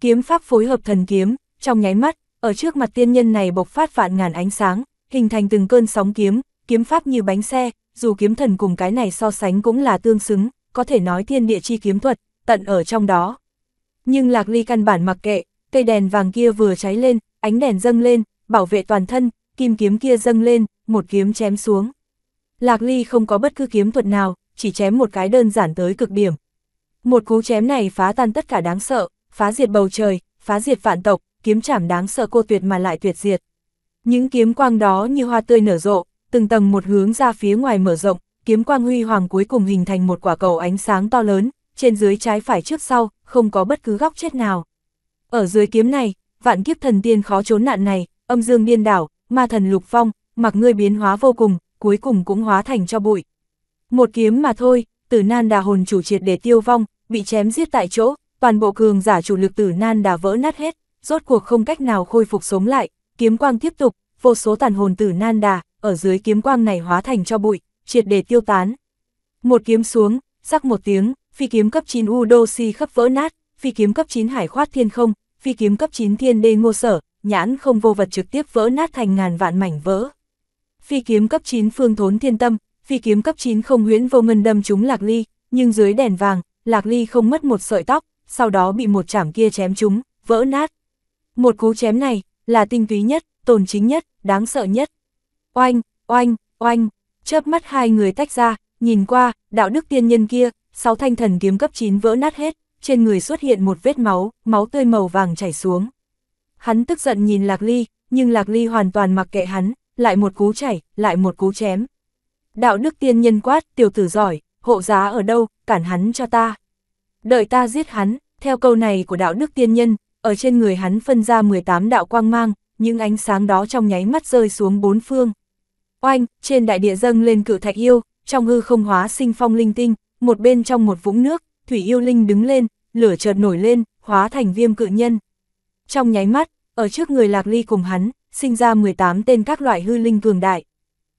S1: Kiếm pháp phối hợp thần kiếm, trong nháy mắt, ở trước mặt tiên nhân này bộc phát vạn ngàn ánh sáng, hình thành từng cơn sóng kiếm, kiếm pháp như bánh xe, dù kiếm thần cùng cái này so sánh cũng là tương xứng, có thể nói thiên địa chi kiếm thuật, tận ở trong đó. Nhưng Lạc Ly căn bản mặc kệ, cây đèn vàng kia vừa cháy lên, ánh đèn dâng lên, bảo vệ toàn thân, kim kiếm kia dâng lên, một kiếm chém xuống. Lạc Ly không có bất cứ kiếm thuật nào, chỉ chém một cái đơn giản tới cực điểm. Một cú chém này phá tan tất cả đáng sợ, phá diệt bầu trời, phá diệt vạn tộc, kiếm chảm đáng sợ cô tuyệt mà lại tuyệt diệt. Những kiếm quang đó như hoa tươi nở rộ, từng tầng một hướng ra phía ngoài mở rộng, kiếm quang huy hoàng cuối cùng hình thành một quả cầu ánh sáng to lớn, trên dưới trái phải trước sau, không có bất cứ góc chết nào. Ở dưới kiếm này, vạn kiếp thần tiên khó trốn nạn này, âm dương điên đảo, ma thần lục phong, mặc ngươi biến hóa vô cùng, cuối cùng cũng hóa thành cho bụi. Một kiếm mà thôi, tử nan đà hồn chủ triệt để tiêu vong, bị chém giết tại chỗ, toàn bộ cường giả chủ lực tử nan đà vỡ nát hết, rốt cuộc không cách nào khôi phục sống lại, kiếm quang tiếp tục, vô số tàn hồn tử nan đà, ở dưới kiếm quang này hóa thành cho bụi, triệt để tiêu tán. Một kiếm xuống, sắc một tiếng, phi kiếm cấp 9 U Đô Si khắp vỡ nát, phi kiếm cấp 9 Hải khoát thiên không, phi kiếm cấp 9 Thiên Đê ngô sở, nhãn không vô vật trực tiếp vỡ nát thành ngàn vạn mảnh vỡ. Phi kiếm cấp 9 Phương Thốn Thiên Tâm, phi kiếm cấp 9 không huyễn vô ngân đâm trúng Lạc Ly, nhưng dưới đèn vàng, Lạc Ly không mất một sợi tóc, sau đó bị một chảm kia chém trúng, vỡ nát. Một cú chém này, là tinh túy nhất, tồn chính nhất, đáng sợ nhất. Oanh, oanh, oanh, chớp mắt hai người tách ra, nhìn qua, đạo đức tiên nhân kia, sáu thanh thần kiếm cấp 9 vỡ nát hết, trên người xuất hiện một vết máu, máu tươi màu vàng chảy xuống. Hắn tức giận nhìn Lạc Ly, nhưng Lạc Ly hoàn toàn mặc kệ hắn, lại một cú chảy, lại một cú chém. Đạo đức tiên nhân quát, tiểu tử giỏi, hộ giá ở đâu, cản hắn cho ta. Đợi ta giết hắn, theo câu này của đạo đức tiên nhân, ở trên người hắn phân ra 18 đạo quang mang, những ánh sáng đó trong nháy mắt rơi xuống bốn phương. Oanh, trên đại địa dâng lên cự thạch yêu, trong hư không hóa sinh phong linh tinh, một bên trong một vũng nước, thủy yêu linh đứng lên, lửa chợt nổi lên, hóa thành viêm cự nhân. Trong nháy mắt, ở trước người lạc ly cùng hắn, sinh ra 18 tên các loại hư linh cường đại.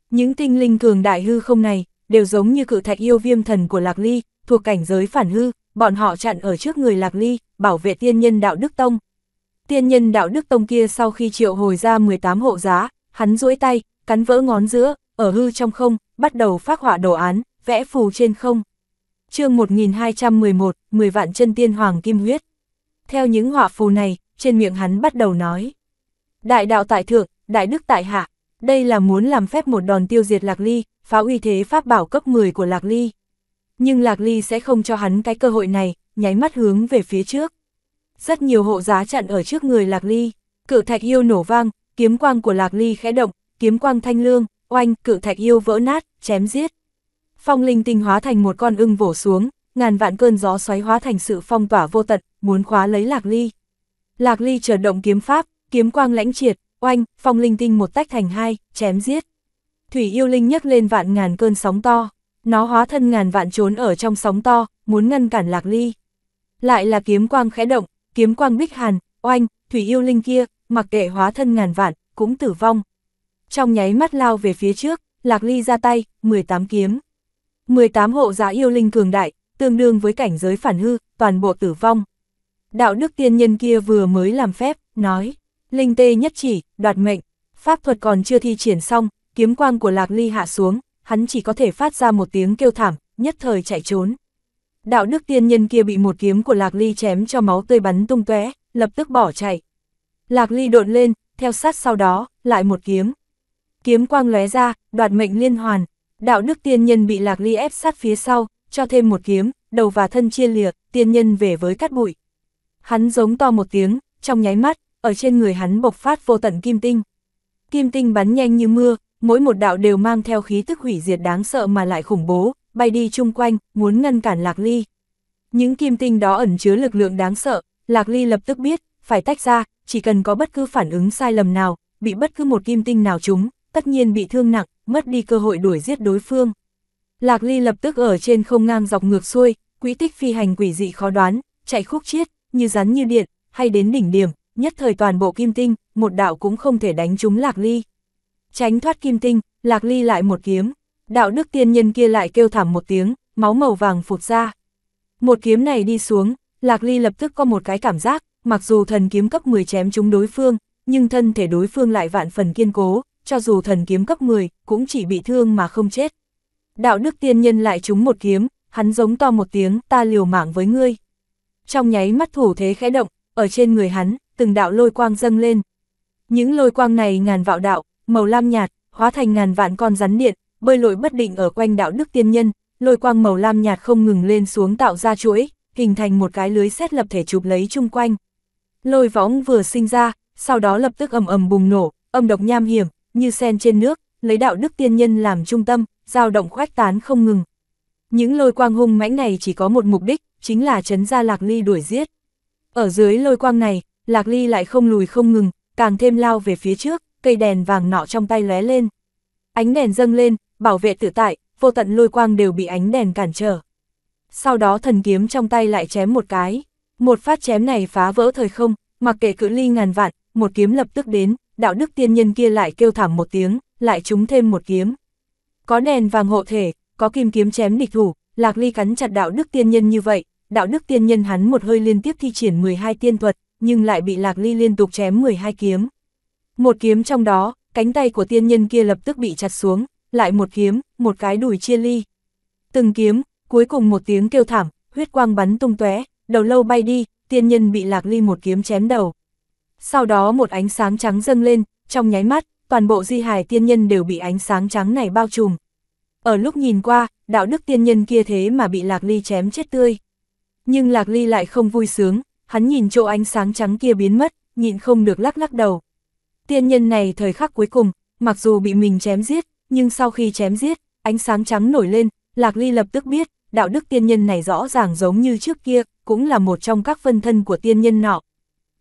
S1: Những tinh linh cường đại hư không này, đều giống như cự thạch yêu viêm thần của lạc ly, thuộc cảnh giới phản hư, bọn họ chặn ở trước người lạc ly, bảo vệ tiên nhân đạo đức tông. Tiên nhân đạo đức tông kia sau khi triệu hồi ra 18 hộ giá, hắn duỗi tay, cắn vỡ ngón giữa, ở hư trong không, bắt đầu phát họa đồ án, vẽ phù trên không. chương 1211, 10 vạn chân tiên hoàng kim huyết. Theo những họa phù này, trên miệng hắn bắt đầu nói. Đại đạo tại thượng, đại đức tại hạ, đây là muốn làm phép một đòn tiêu diệt Lạc Ly, phá uy thế pháp bảo cấp 10 của Lạc Ly. Nhưng Lạc Ly sẽ không cho hắn cái cơ hội này, nháy mắt hướng về phía trước. Rất nhiều hộ giá chặn ở trước người Lạc Ly, cự thạch yêu nổ vang, kiếm quang của Lạc Ly khẽ động, kiếm quang thanh lương, oanh, cự thạch yêu vỡ nát, chém giết. Phong linh tinh hóa thành một con ưng vỗ xuống, ngàn vạn cơn gió xoáy hóa thành sự phong tỏa vô tận, muốn khóa lấy Lạc Ly. Lạc Ly chờ động kiếm pháp, kiếm quang lãnh triệt, oanh, phong linh tinh một tách thành hai, chém giết. Thủy yêu linh nhấc lên vạn ngàn cơn sóng to, nó hóa thân ngàn vạn trốn ở trong sóng to, muốn ngăn cản Lạc Ly. Lại là kiếm quang khẽ động, kiếm quang bích hàn, oanh, thủy yêu linh kia, mặc kệ hóa thân ngàn vạn, cũng tử vong. Trong nháy mắt lao về phía trước, Lạc Ly ra tay, 18 kiếm. 18 hộ giá yêu linh cường đại, tương đương với cảnh giới phản hư, toàn bộ tử vong. Đạo đức tiên nhân kia vừa mới làm phép, nói, linh tê nhất chỉ, đoạt mệnh, pháp thuật còn chưa thi triển xong, kiếm quang của Lạc Ly hạ xuống, hắn chỉ có thể phát ra một tiếng kêu thảm, nhất thời chạy trốn. Đạo đức tiên nhân kia bị một kiếm của Lạc Ly chém cho máu tươi bắn tung tóe, lập tức bỏ chạy. Lạc Ly độn lên, theo sát sau đó, lại một kiếm. Kiếm quang lóe ra, đoạt mệnh liên hoàn. Đạo đức tiên nhân bị Lạc Ly ép sát phía sau, cho thêm một kiếm, đầu và thân chia lìa, tiên nhân về với cát bụi. Hắn giống to một tiếng, trong nháy mắt, ở trên người hắn bộc phát vô tận kim tinh. Kim tinh bắn nhanh như mưa, mỗi một đạo đều mang theo khí tức hủy diệt đáng sợ mà lại khủng bố, bay đi chung quanh, muốn ngăn cản Lạc Ly. Những kim tinh đó ẩn chứa lực lượng đáng sợ, Lạc Ly lập tức biết, phải tách ra, chỉ cần có bất cứ phản ứng sai lầm nào, bị bất cứ một kim tinh nào trúng, tất nhiên bị thương nặng, mất đi cơ hội đuổi giết đối phương. Lạc Ly lập tức ở trên không ngang dọc ngược xuôi, quỹ tích phi hành quỷ dị khó đoán, chạy khúc chiết, như rắn như điện, hay đến đỉnh điểm, nhất thời toàn bộ kim tinh, một đạo cũng không thể đánh trúng Lạc Ly. Tránh thoát kim tinh, Lạc Ly lại một kiếm, đạo đức tiên nhân kia lại kêu thảm một tiếng, máu màu vàng phụt ra. Một kiếm này đi xuống, Lạc Ly lập tức có một cái cảm giác, mặc dù thần kiếm cấp 10 chém trúng đối phương, nhưng thân thể đối phương lại vạn phần kiên cố, cho dù thần kiếm cấp 10, cũng chỉ bị thương mà không chết. Đạo đức tiên nhân lại trúng một kiếm, hắn giống to một tiếng, ta liều mạng với ngươi. Trong nháy mắt thủ thế khẽ động, ở trên người hắn, từng đạo lôi quang dâng lên. Những lôi quang này ngàn vạo đạo, màu lam nhạt, hóa thành ngàn vạn con rắn điện, bơi lội bất định ở quanh đạo đức tiên nhân, lôi quang màu lam nhạt không ngừng lên xuống tạo ra chuỗi, hình thành một cái lưới xét lập thể chụp lấy chung quanh. Lôi võng vừa sinh ra, sau đó lập tức ầm ầm bùng nổ, âm độc nham hiểm, như sen trên nước, lấy đạo đức tiên nhân làm trung tâm, dao động khoách tán không ngừng. Những lôi quang hung mãnh này chỉ có một mục đích, chính là chấn ra Lạc Ly đuổi giết. Ở dưới lôi quang này, Lạc Ly lại không lùi không ngừng, càng thêm lao về phía trước, cây đèn vàng nọ trong tay lóe lên. Ánh đèn dâng lên, bảo vệ tự tại, vô tận lôi quang đều bị ánh đèn cản trở. Sau đó thần kiếm trong tay lại chém một cái. Một phát chém này phá vỡ thời không, mặc kệ cự ly ngàn vạn, một kiếm lập tức đến, đạo đức tiên nhân kia lại kêu thảm một tiếng, lại trúng thêm một kiếm. Có đèn vàng hộ thể, có kim kiếm chém địch thủ, Lạc Ly cắn chặt đạo đức tiên nhân như vậy, đạo đức tiên nhân hắn một hơi liên tiếp thi triển 12 tiên thuật, nhưng lại bị Lạc Ly liên tục chém 12 kiếm. Một kiếm trong đó, cánh tay của tiên nhân kia lập tức bị chặt xuống, lại một kiếm, một cái đùi chia ly. Từng kiếm, cuối cùng một tiếng kêu thảm, huyết quang bắn tung tóe, đầu lâu bay đi, tiên nhân bị Lạc Ly một kiếm chém đầu. Sau đó một ánh sáng trắng dâng lên, trong nháy mắt, toàn bộ di hài tiên nhân đều bị ánh sáng trắng này bao trùm. Ở lúc nhìn qua, đạo đức tiên nhân kia thế mà bị Lạc Ly chém chết tươi. Nhưng Lạc Ly lại không vui sướng, hắn nhìn chỗ ánh sáng trắng kia biến mất, nhịn không được lắc lắc đầu. Tiên nhân này thời khắc cuối cùng, mặc dù bị mình chém giết, nhưng sau khi chém giết, ánh sáng trắng nổi lên, Lạc Ly lập tức biết, đạo đức tiên nhân này rõ ràng giống như trước kia, cũng là một trong các phân thân của tiên nhân nọ.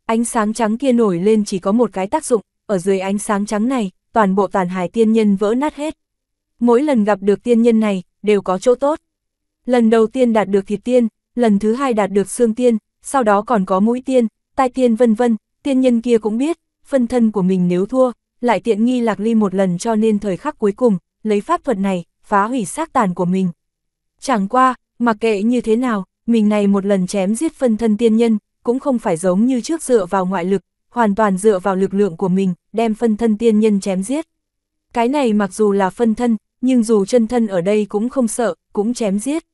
S1: Ánh sáng trắng kia nổi lên chỉ có một cái tác dụng, ở dưới ánh sáng trắng này, toàn bộ tàn hài tiên nhân vỡ nát hết. Mỗi lần gặp được tiên nhân này, đều có chỗ tốt. Lần đầu tiên đạt được thịt tiên, lần thứ hai đạt được xương tiên, sau đó còn có mũi tiên, tai tiên vân vân, tiên nhân kia cũng biết, phân thân của mình nếu thua, lại tiện nghi lạc ly một lần cho nên thời khắc cuối cùng, lấy pháp thuật này, phá hủy xác tàn của mình. Chẳng qua, mặc kệ như thế nào, mình này một lần chém giết phân thân tiên nhân, cũng không phải giống như trước dựa vào ngoại lực, hoàn toàn dựa vào lực lượng của mình, đem phân thân tiên nhân chém giết. Cái này mặc dù là phân thân, nhưng dù chân thân ở đây cũng không sợ, cũng chém giết.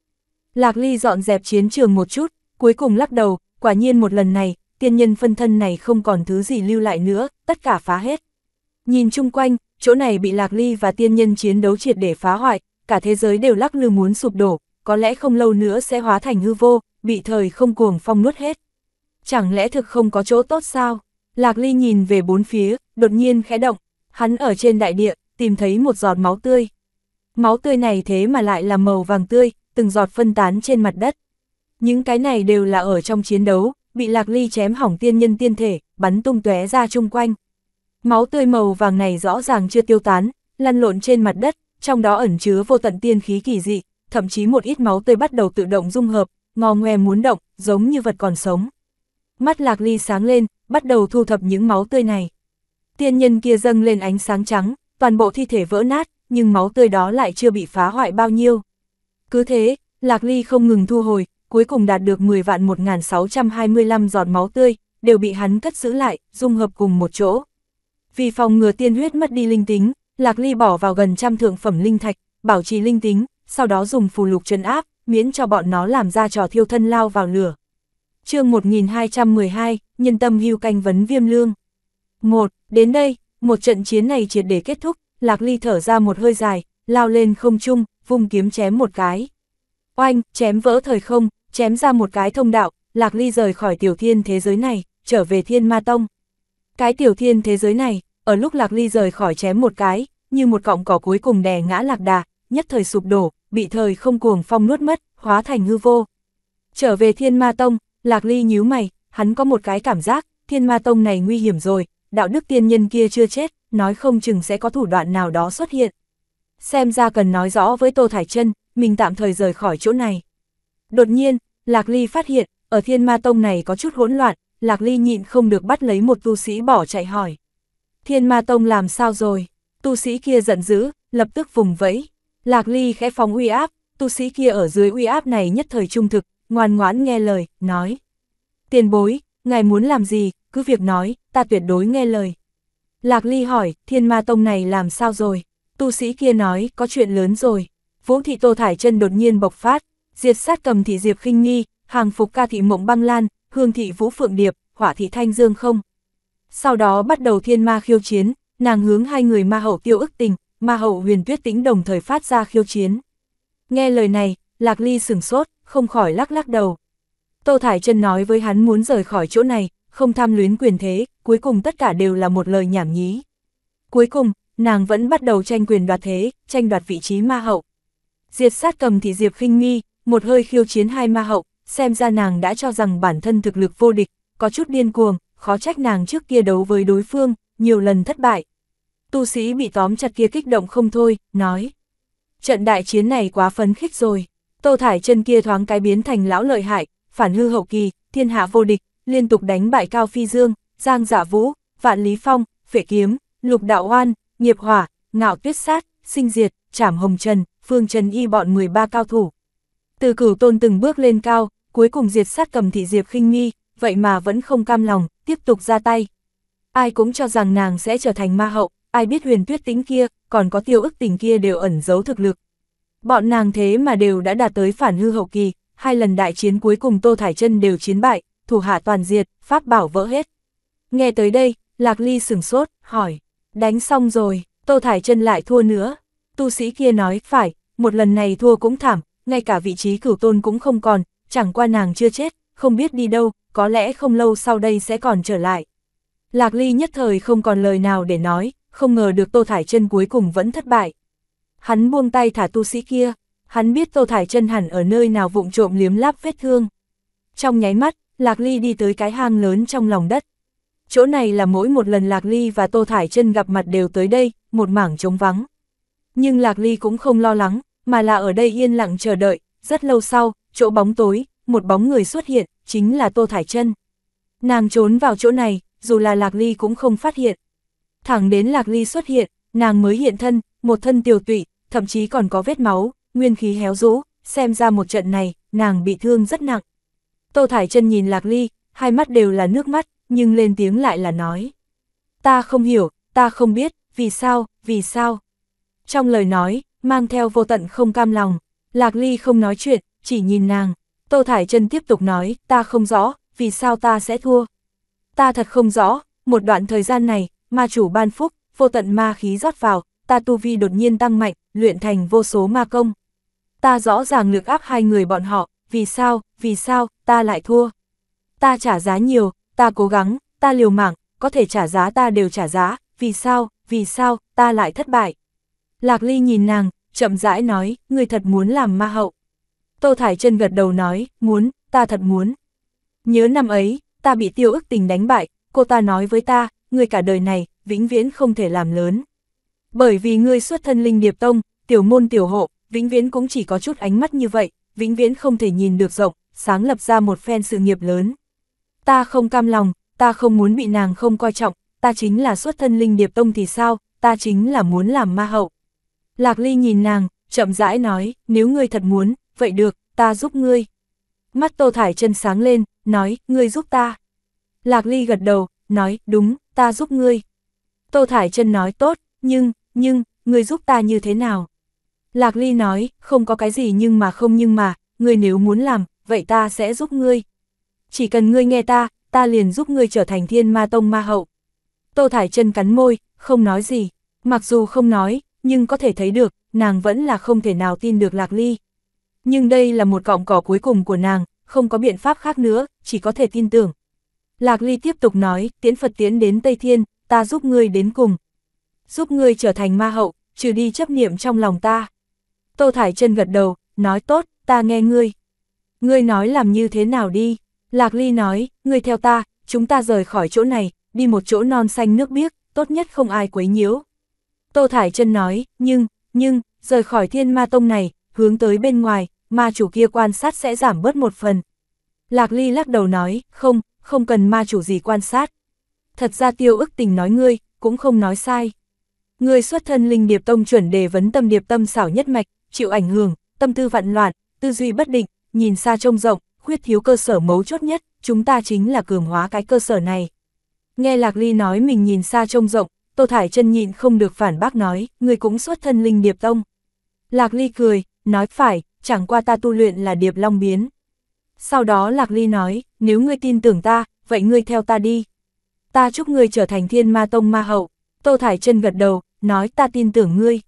S1: Lạc Ly dọn dẹp chiến trường một chút, cuối cùng lắc đầu, quả nhiên một lần này, tiên nhân phân thân này không còn thứ gì lưu lại nữa, tất cả phá hết. Nhìn chung quanh, chỗ này bị Lạc Ly và tiên nhân chiến đấu triệt để phá hoại, cả thế giới đều lắc lư muốn sụp đổ, có lẽ không lâu nữa sẽ hóa thành hư vô, bị thời không cuồng phong nuốt hết. Chẳng lẽ thực không có chỗ tốt sao? Lạc Ly nhìn về bốn phía, đột nhiên khẽ động, hắn ở trên đại địa, tìm thấy một giọt máu tươi. Máu tươi này thế mà lại là màu vàng tươi, từng giọt phân tán trên mặt đất. Những cái này đều là ở trong chiến đấu, bị Lạc Ly chém hỏng tiên nhân tiên thể, bắn tung tóe ra chung quanh. Máu tươi màu vàng này rõ ràng chưa tiêu tán, lăn lộn trên mặt đất, trong đó ẩn chứa vô tận tiên khí kỳ dị, thậm chí một ít máu tươi bắt đầu tự động dung hợp, ngò ngoe muốn động, giống như vật còn sống. Mắt Lạc Ly sáng lên, bắt đầu thu thập những máu tươi này. Tiên nhân kia dâng lên ánh sáng trắng, toàn bộ thi thể vỡ nát, nhưng máu tươi đó lại chưa bị phá hoại bao nhiêu. Cứ thế, Lạc Ly không ngừng thu hồi, cuối cùng đạt được 10 vạn 1625 giọt máu tươi, đều bị hắn cất giữ lại, dung hợp cùng một chỗ. Vì phòng ngừa tiên huyết mất đi linh tính, Lạc Ly bỏ vào gần trăm thượng phẩm linh thạch, bảo trì linh tính, sau đó dùng phù lục trấn áp, miễn cho bọn nó làm ra trò thiêu thân lao vào lửa. chương 1212, nhân tâm hưu canh vấn viêm lương. 1. Đến đây, một trận chiến này triệt để kết thúc, Lạc Ly thở ra một hơi dài, lao lên không trung, vung kiếm chém một cái. Oanh, chém vỡ thời không, chém ra một cái thông đạo, Lạc Ly rời khỏi tiểu thiên thế giới này, trở về thiên ma tông. Cái tiểu thiên thế giới này, ở lúc Lạc Ly rời khỏi chém một cái, như một cọng cỏ cuối cùng đè ngã lạc đà, nhất thời sụp đổ, bị thời không cuồng phong nuốt mất, hóa thành hư vô. Trở về Thiên Ma Tông, Lạc Ly nhíu mày, hắn có một cái cảm giác, Thiên Ma Tông này nguy hiểm rồi, đạo đức tiên nhân kia chưa chết, nói không chừng sẽ có thủ đoạn nào đó xuất hiện. Xem ra cần nói rõ với Tô Thải Trân, mình tạm thời rời khỏi chỗ này. Đột nhiên, Lạc Ly phát hiện, ở Thiên Ma Tông này có chút hỗn loạn, Lạc Ly nhịn không được bắt lấy một tu sĩ bỏ chạy hỏi. Thiên Ma Tông làm sao rồi? Tu sĩ kia giận dữ, lập tức vùng vẫy. Lạc Ly khẽ phóng uy áp, tu sĩ kia ở dưới uy áp này nhất thời trung thực, ngoan ngoãn nghe lời, nói. Tiền bối, ngài muốn làm gì, cứ việc nói, ta tuyệt đối nghe lời. Lạc Ly hỏi, thiên ma tông này làm sao rồi? Tu sĩ kia nói, có chuyện lớn rồi. Vũ thị Tô Thải chân đột nhiên bộc phát, diệt sát cầm thị Diệp khinh nghi, hàng phục ca thị mộng băng lan, hương thị Vũ Phượng Điệp, hỏa thị Thanh Dương không. Sau đó bắt đầu thiên ma khiêu chiến, nàng hướng hai người ma hậu tiêu ức tình, ma hậu huyền tuyết tĩnh đồng thời phát ra khiêu chiến. Nghe lời này, Lạc Ly sửng sốt, không khỏi lắc lắc đầu. Tô Thải chân nói với hắn muốn rời khỏi chỗ này, không tham luyến quyền thế, cuối cùng tất cả đều là một lời nhảm nhí. Cuối cùng, nàng vẫn bắt đầu tranh quyền đoạt thế, tranh đoạt vị trí ma hậu. Diệt sát cầm thì Diệp khinh nghi, một hơi khiêu chiến hai ma hậu, xem ra nàng đã cho rằng bản thân thực lực vô địch, có chút điên cuồng, khó trách nàng trước kia đấu với đối phương, nhiều lần thất bại. Tu sĩ bị tóm chặt kia kích động không thôi, nói. Trận đại chiến này quá phấn khích rồi. Tô Thải chân kia thoáng cái biến thành lão lợi hại, phản hư hậu kỳ, thiên hạ vô địch, liên tục đánh bại Cao Phi Dương, Giang giả Vũ, Vạn Lý Phong, Phệ Kiếm, Lục Đạo Oan, Nghiệp Hỏa, Ngạo Tuyết Sát, Sinh Diệt, Trảm Hồng Trần, Phương Trần Y bọn 13 cao thủ. Từ cửu tôn từng bước lên cao, cuối cùng diệt sát cầm thị Diệp khinh nghi, vậy mà vẫn không cam lòng, tiếp tục ra tay. Ai cũng cho rằng nàng sẽ trở thành ma hậu, ai biết huyền tuyết tính kia, còn có tiêu ức tình kia đều ẩn giấu thực lực. Bọn nàng thế mà đều đã đạt tới phản hư hậu kỳ, hai lần đại chiến cuối cùng Tô Thải chân đều chiến bại, thủ hạ toàn diệt, pháp bảo vỡ hết. Nghe tới đây, Lạc Ly sửng sốt, hỏi, đánh xong rồi, Tô Thải chân lại thua nữa. Tu sĩ kia nói, phải, một lần này thua cũng thảm, ngay cả vị trí cửu tôn cũng không còn, chẳng qua nàng chưa chết, không biết đi đâu, có lẽ không lâu sau đây sẽ còn trở lại. Lạc Ly nhất thời không còn lời nào để nói, không ngờ được Tô Thải chân cuối cùng vẫn thất bại. Hắn buông tay thả tu sĩ kia, hắn biết Tô Thải chân hẳn ở nơi nào vụng trộm liếm láp vết thương. Trong nháy mắt, Lạc Ly đi tới cái hang lớn trong lòng đất. Chỗ này là mỗi một lần Lạc Ly và Tô Thải chân gặp mặt đều tới đây, một mảng trống vắng. Nhưng Lạc Ly cũng không lo lắng, mà là ở đây yên lặng chờ đợi, rất lâu sau, chỗ bóng tối, một bóng người xuất hiện, chính là Tô Thải chân. Nàng trốn vào chỗ này, dù là Lạc Ly cũng không phát hiện. Thẳng đến Lạc Ly xuất hiện, nàng mới hiện thân, một thân tiều tụy, thậm chí còn có vết máu, nguyên khí héo rũ, xem ra một trận này, nàng bị thương rất nặng. Tô Thải chân nhìn Lạc Ly, hai mắt đều là nước mắt, nhưng lên tiếng lại là nói. Ta không hiểu, ta không biết, vì sao, vì sao. Trong lời nói, mang theo vô tận không cam lòng, Lạc Ly không nói chuyện, chỉ nhìn nàng. Tô Thải chân tiếp tục nói, ta không rõ, vì sao ta sẽ thua. Ta thật không rõ, một đoạn thời gian này, ma chủ ban phúc, vô tận ma khí rót vào, ta tu vi đột nhiên tăng mạnh, luyện thành vô số ma công. Ta rõ ràng lược áp hai người bọn họ, vì sao, vì sao, ta lại thua. Ta trả giá nhiều, ta cố gắng, ta liều mạng, có thể trả giá ta đều trả giá, vì sao, vì sao, ta lại thất bại. Lạc Ly nhìn nàng, chậm rãi nói, người thật muốn làm ma hậu. Tô Thải chân gật đầu nói, muốn, ta thật muốn. Nhớ năm ấy, ta bị tiêu ức tình đánh bại, cô ta nói với ta, người cả đời này, vĩnh viễn không thể làm lớn. Bởi vì ngươi xuất thân linh điệp tông, tiểu môn tiểu hộ, vĩnh viễn cũng chỉ có chút ánh mắt như vậy, vĩnh viễn không thể nhìn được rộng, sáng lập ra một phen sự nghiệp lớn. Ta không cam lòng, ta không muốn bị nàng không coi trọng, ta chính là xuất thân linh điệp tông thì sao, ta chính là muốn làm ma hậu. Lạc Ly nhìn nàng, chậm rãi nói, nếu ngươi thật muốn, vậy được, ta giúp ngươi. Mắt Tô Thải chân sáng lên, nói, ngươi giúp ta. Lạc Ly gật đầu, nói, đúng, ta giúp ngươi. Tô Thải chân nói tốt, nhưng, nhưng, ngươi giúp ta như thế nào? Lạc Ly nói, không có cái gì nhưng mà không nhưng mà, ngươi nếu muốn làm, vậy ta sẽ giúp ngươi. Chỉ cần ngươi nghe ta, ta liền giúp ngươi trở thành thiên ma tông ma hậu. Tô Thải chân cắn môi, không nói gì, mặc dù không nói, nhưng có thể thấy được, nàng vẫn là không thể nào tin được Lạc Ly. Nhưng đây là một cọng cỏ cuối cùng của nàng, không có biện pháp khác nữa, chỉ có thể tin tưởng. Lạc Ly tiếp tục nói, tiễn Phật tiến đến Tây Thiên, ta giúp ngươi đến cùng. Giúp ngươi trở thành ma hậu, trừ đi chấp niệm trong lòng ta. Tô Thải chân gật đầu, nói tốt, ta nghe ngươi. Ngươi nói làm như thế nào đi? Lạc Ly nói, ngươi theo ta, chúng ta rời khỏi chỗ này, đi một chỗ non xanh nước biếc, tốt nhất không ai quấy nhiễu. Tô Thải chân nói, nhưng, nhưng, rời khỏi thiên ma tông này, hướng tới bên ngoài, ma chủ kia quan sát sẽ giảm bớt một phần. Lạc Ly lắc đầu nói, không, không cần ma chủ gì quan sát. Thật ra tiêu ức tình nói ngươi, cũng không nói sai. Ngươi xuất thân linh điệp tông chuẩn đề vấn tâm điệp tâm xảo nhất mạch, chịu ảnh hưởng, tâm tư vặn loạn, tư duy bất định, nhìn xa trông rộng, khuyết thiếu cơ sở mấu chốt nhất, chúng ta chính là cường hóa cái cơ sở này. Nghe Lạc Ly nói mình nhìn xa trông rộng, Tô Thải chân nhịn không được phản bác nói, người cũng xuất thân linh điệp tông. Lạc Ly cười, nói phải, chẳng qua ta tu luyện là điệp long biến. Sau đó Lạc Ly nói, nếu ngươi tin tưởng ta, vậy ngươi theo ta đi. Ta chúc ngươi trở thành thiên ma tông ma hậu. Tô Thải chân gật đầu, nói ta tin tưởng ngươi.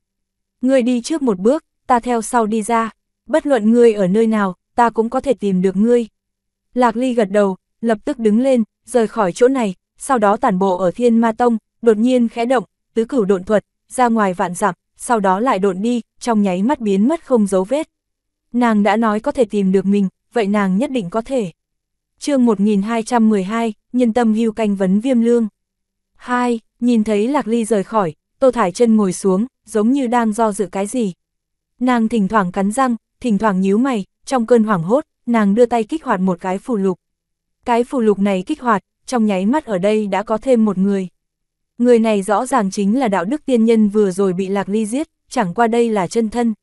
S1: Ngươi đi trước một bước, ta theo sau đi ra. Bất luận ngươi ở nơi nào, ta cũng có thể tìm được ngươi. Lạc Ly gật đầu, lập tức đứng lên, rời khỏi chỗ này, sau đó tản bộ ở thiên ma tông, đột nhiên khẽ động, tứ cửu độn thuật, ra ngoài vạn dặm, sau đó lại độn đi, trong nháy mắt biến mất không dấu vết. Nàng đã nói có thể tìm được mình, vậy nàng nhất định có thể. chương 1212, nhân tâm hưu canh vấn viêm lương. 2. Nhìn thấy Lạc Ly rời khỏi, Tô Thải chân ngồi xuống, giống như đang do dự cái gì. Nàng thỉnh thoảng cắn răng, thỉnh thoảng nhíu mày, trong cơn hoảng hốt, nàng đưa tay kích hoạt một cái phù lục. Cái phù lục này kích hoạt, trong nháy mắt ở đây đã có thêm một người. Người này rõ ràng chính là đạo đức tiên nhân vừa rồi bị Lạc Ly giết, chẳng qua đây là chân thân.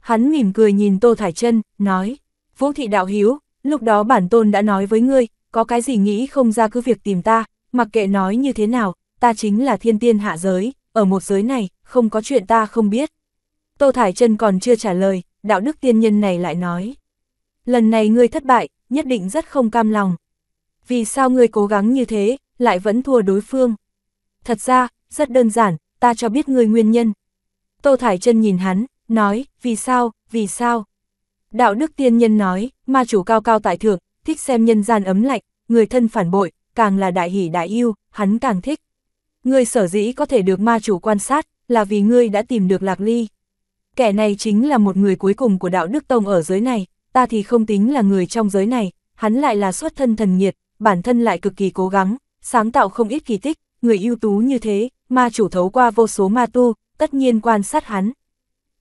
S1: Hắn mỉm cười nhìn Tô Thải chân nói, Vũ thị đạo hiếu, lúc đó bản tôn đã nói với ngươi, có cái gì nghĩ không ra cứ việc tìm ta, mặc kệ nói như thế nào, ta chính là thiên tiên hạ giới, ở một giới này, không có chuyện ta không biết. Tô Thải Trân còn chưa trả lời, đạo đức tiên nhân này lại nói. Lần này ngươi thất bại, nhất định rất không cam lòng. Vì sao ngươi cố gắng như thế, lại vẫn thua đối phương? Thật ra, rất đơn giản, ta cho biết ngươi nguyên nhân. Tô Thải Trân nhìn hắn, nói, vì sao, vì sao? Đạo đức tiên nhân nói, ma chủ cao cao tại thượng, thích xem nhân gian ấm lạnh, người thân phản bội, càng là đại hỷ đại yêu, hắn càng thích. Ngươi sở dĩ có thể được ma chủ quan sát, là vì ngươi đã tìm được lạc ly. Kẻ này chính là một người cuối cùng của đạo đức tông ở giới này, ta thì không tính là người trong giới này, hắn lại là xuất thân thần nhiệt, bản thân lại cực kỳ cố gắng, sáng tạo không ít kỳ tích, người ưu tú như thế, ma chủ thấu qua vô số ma tu, tất nhiên quan sát hắn.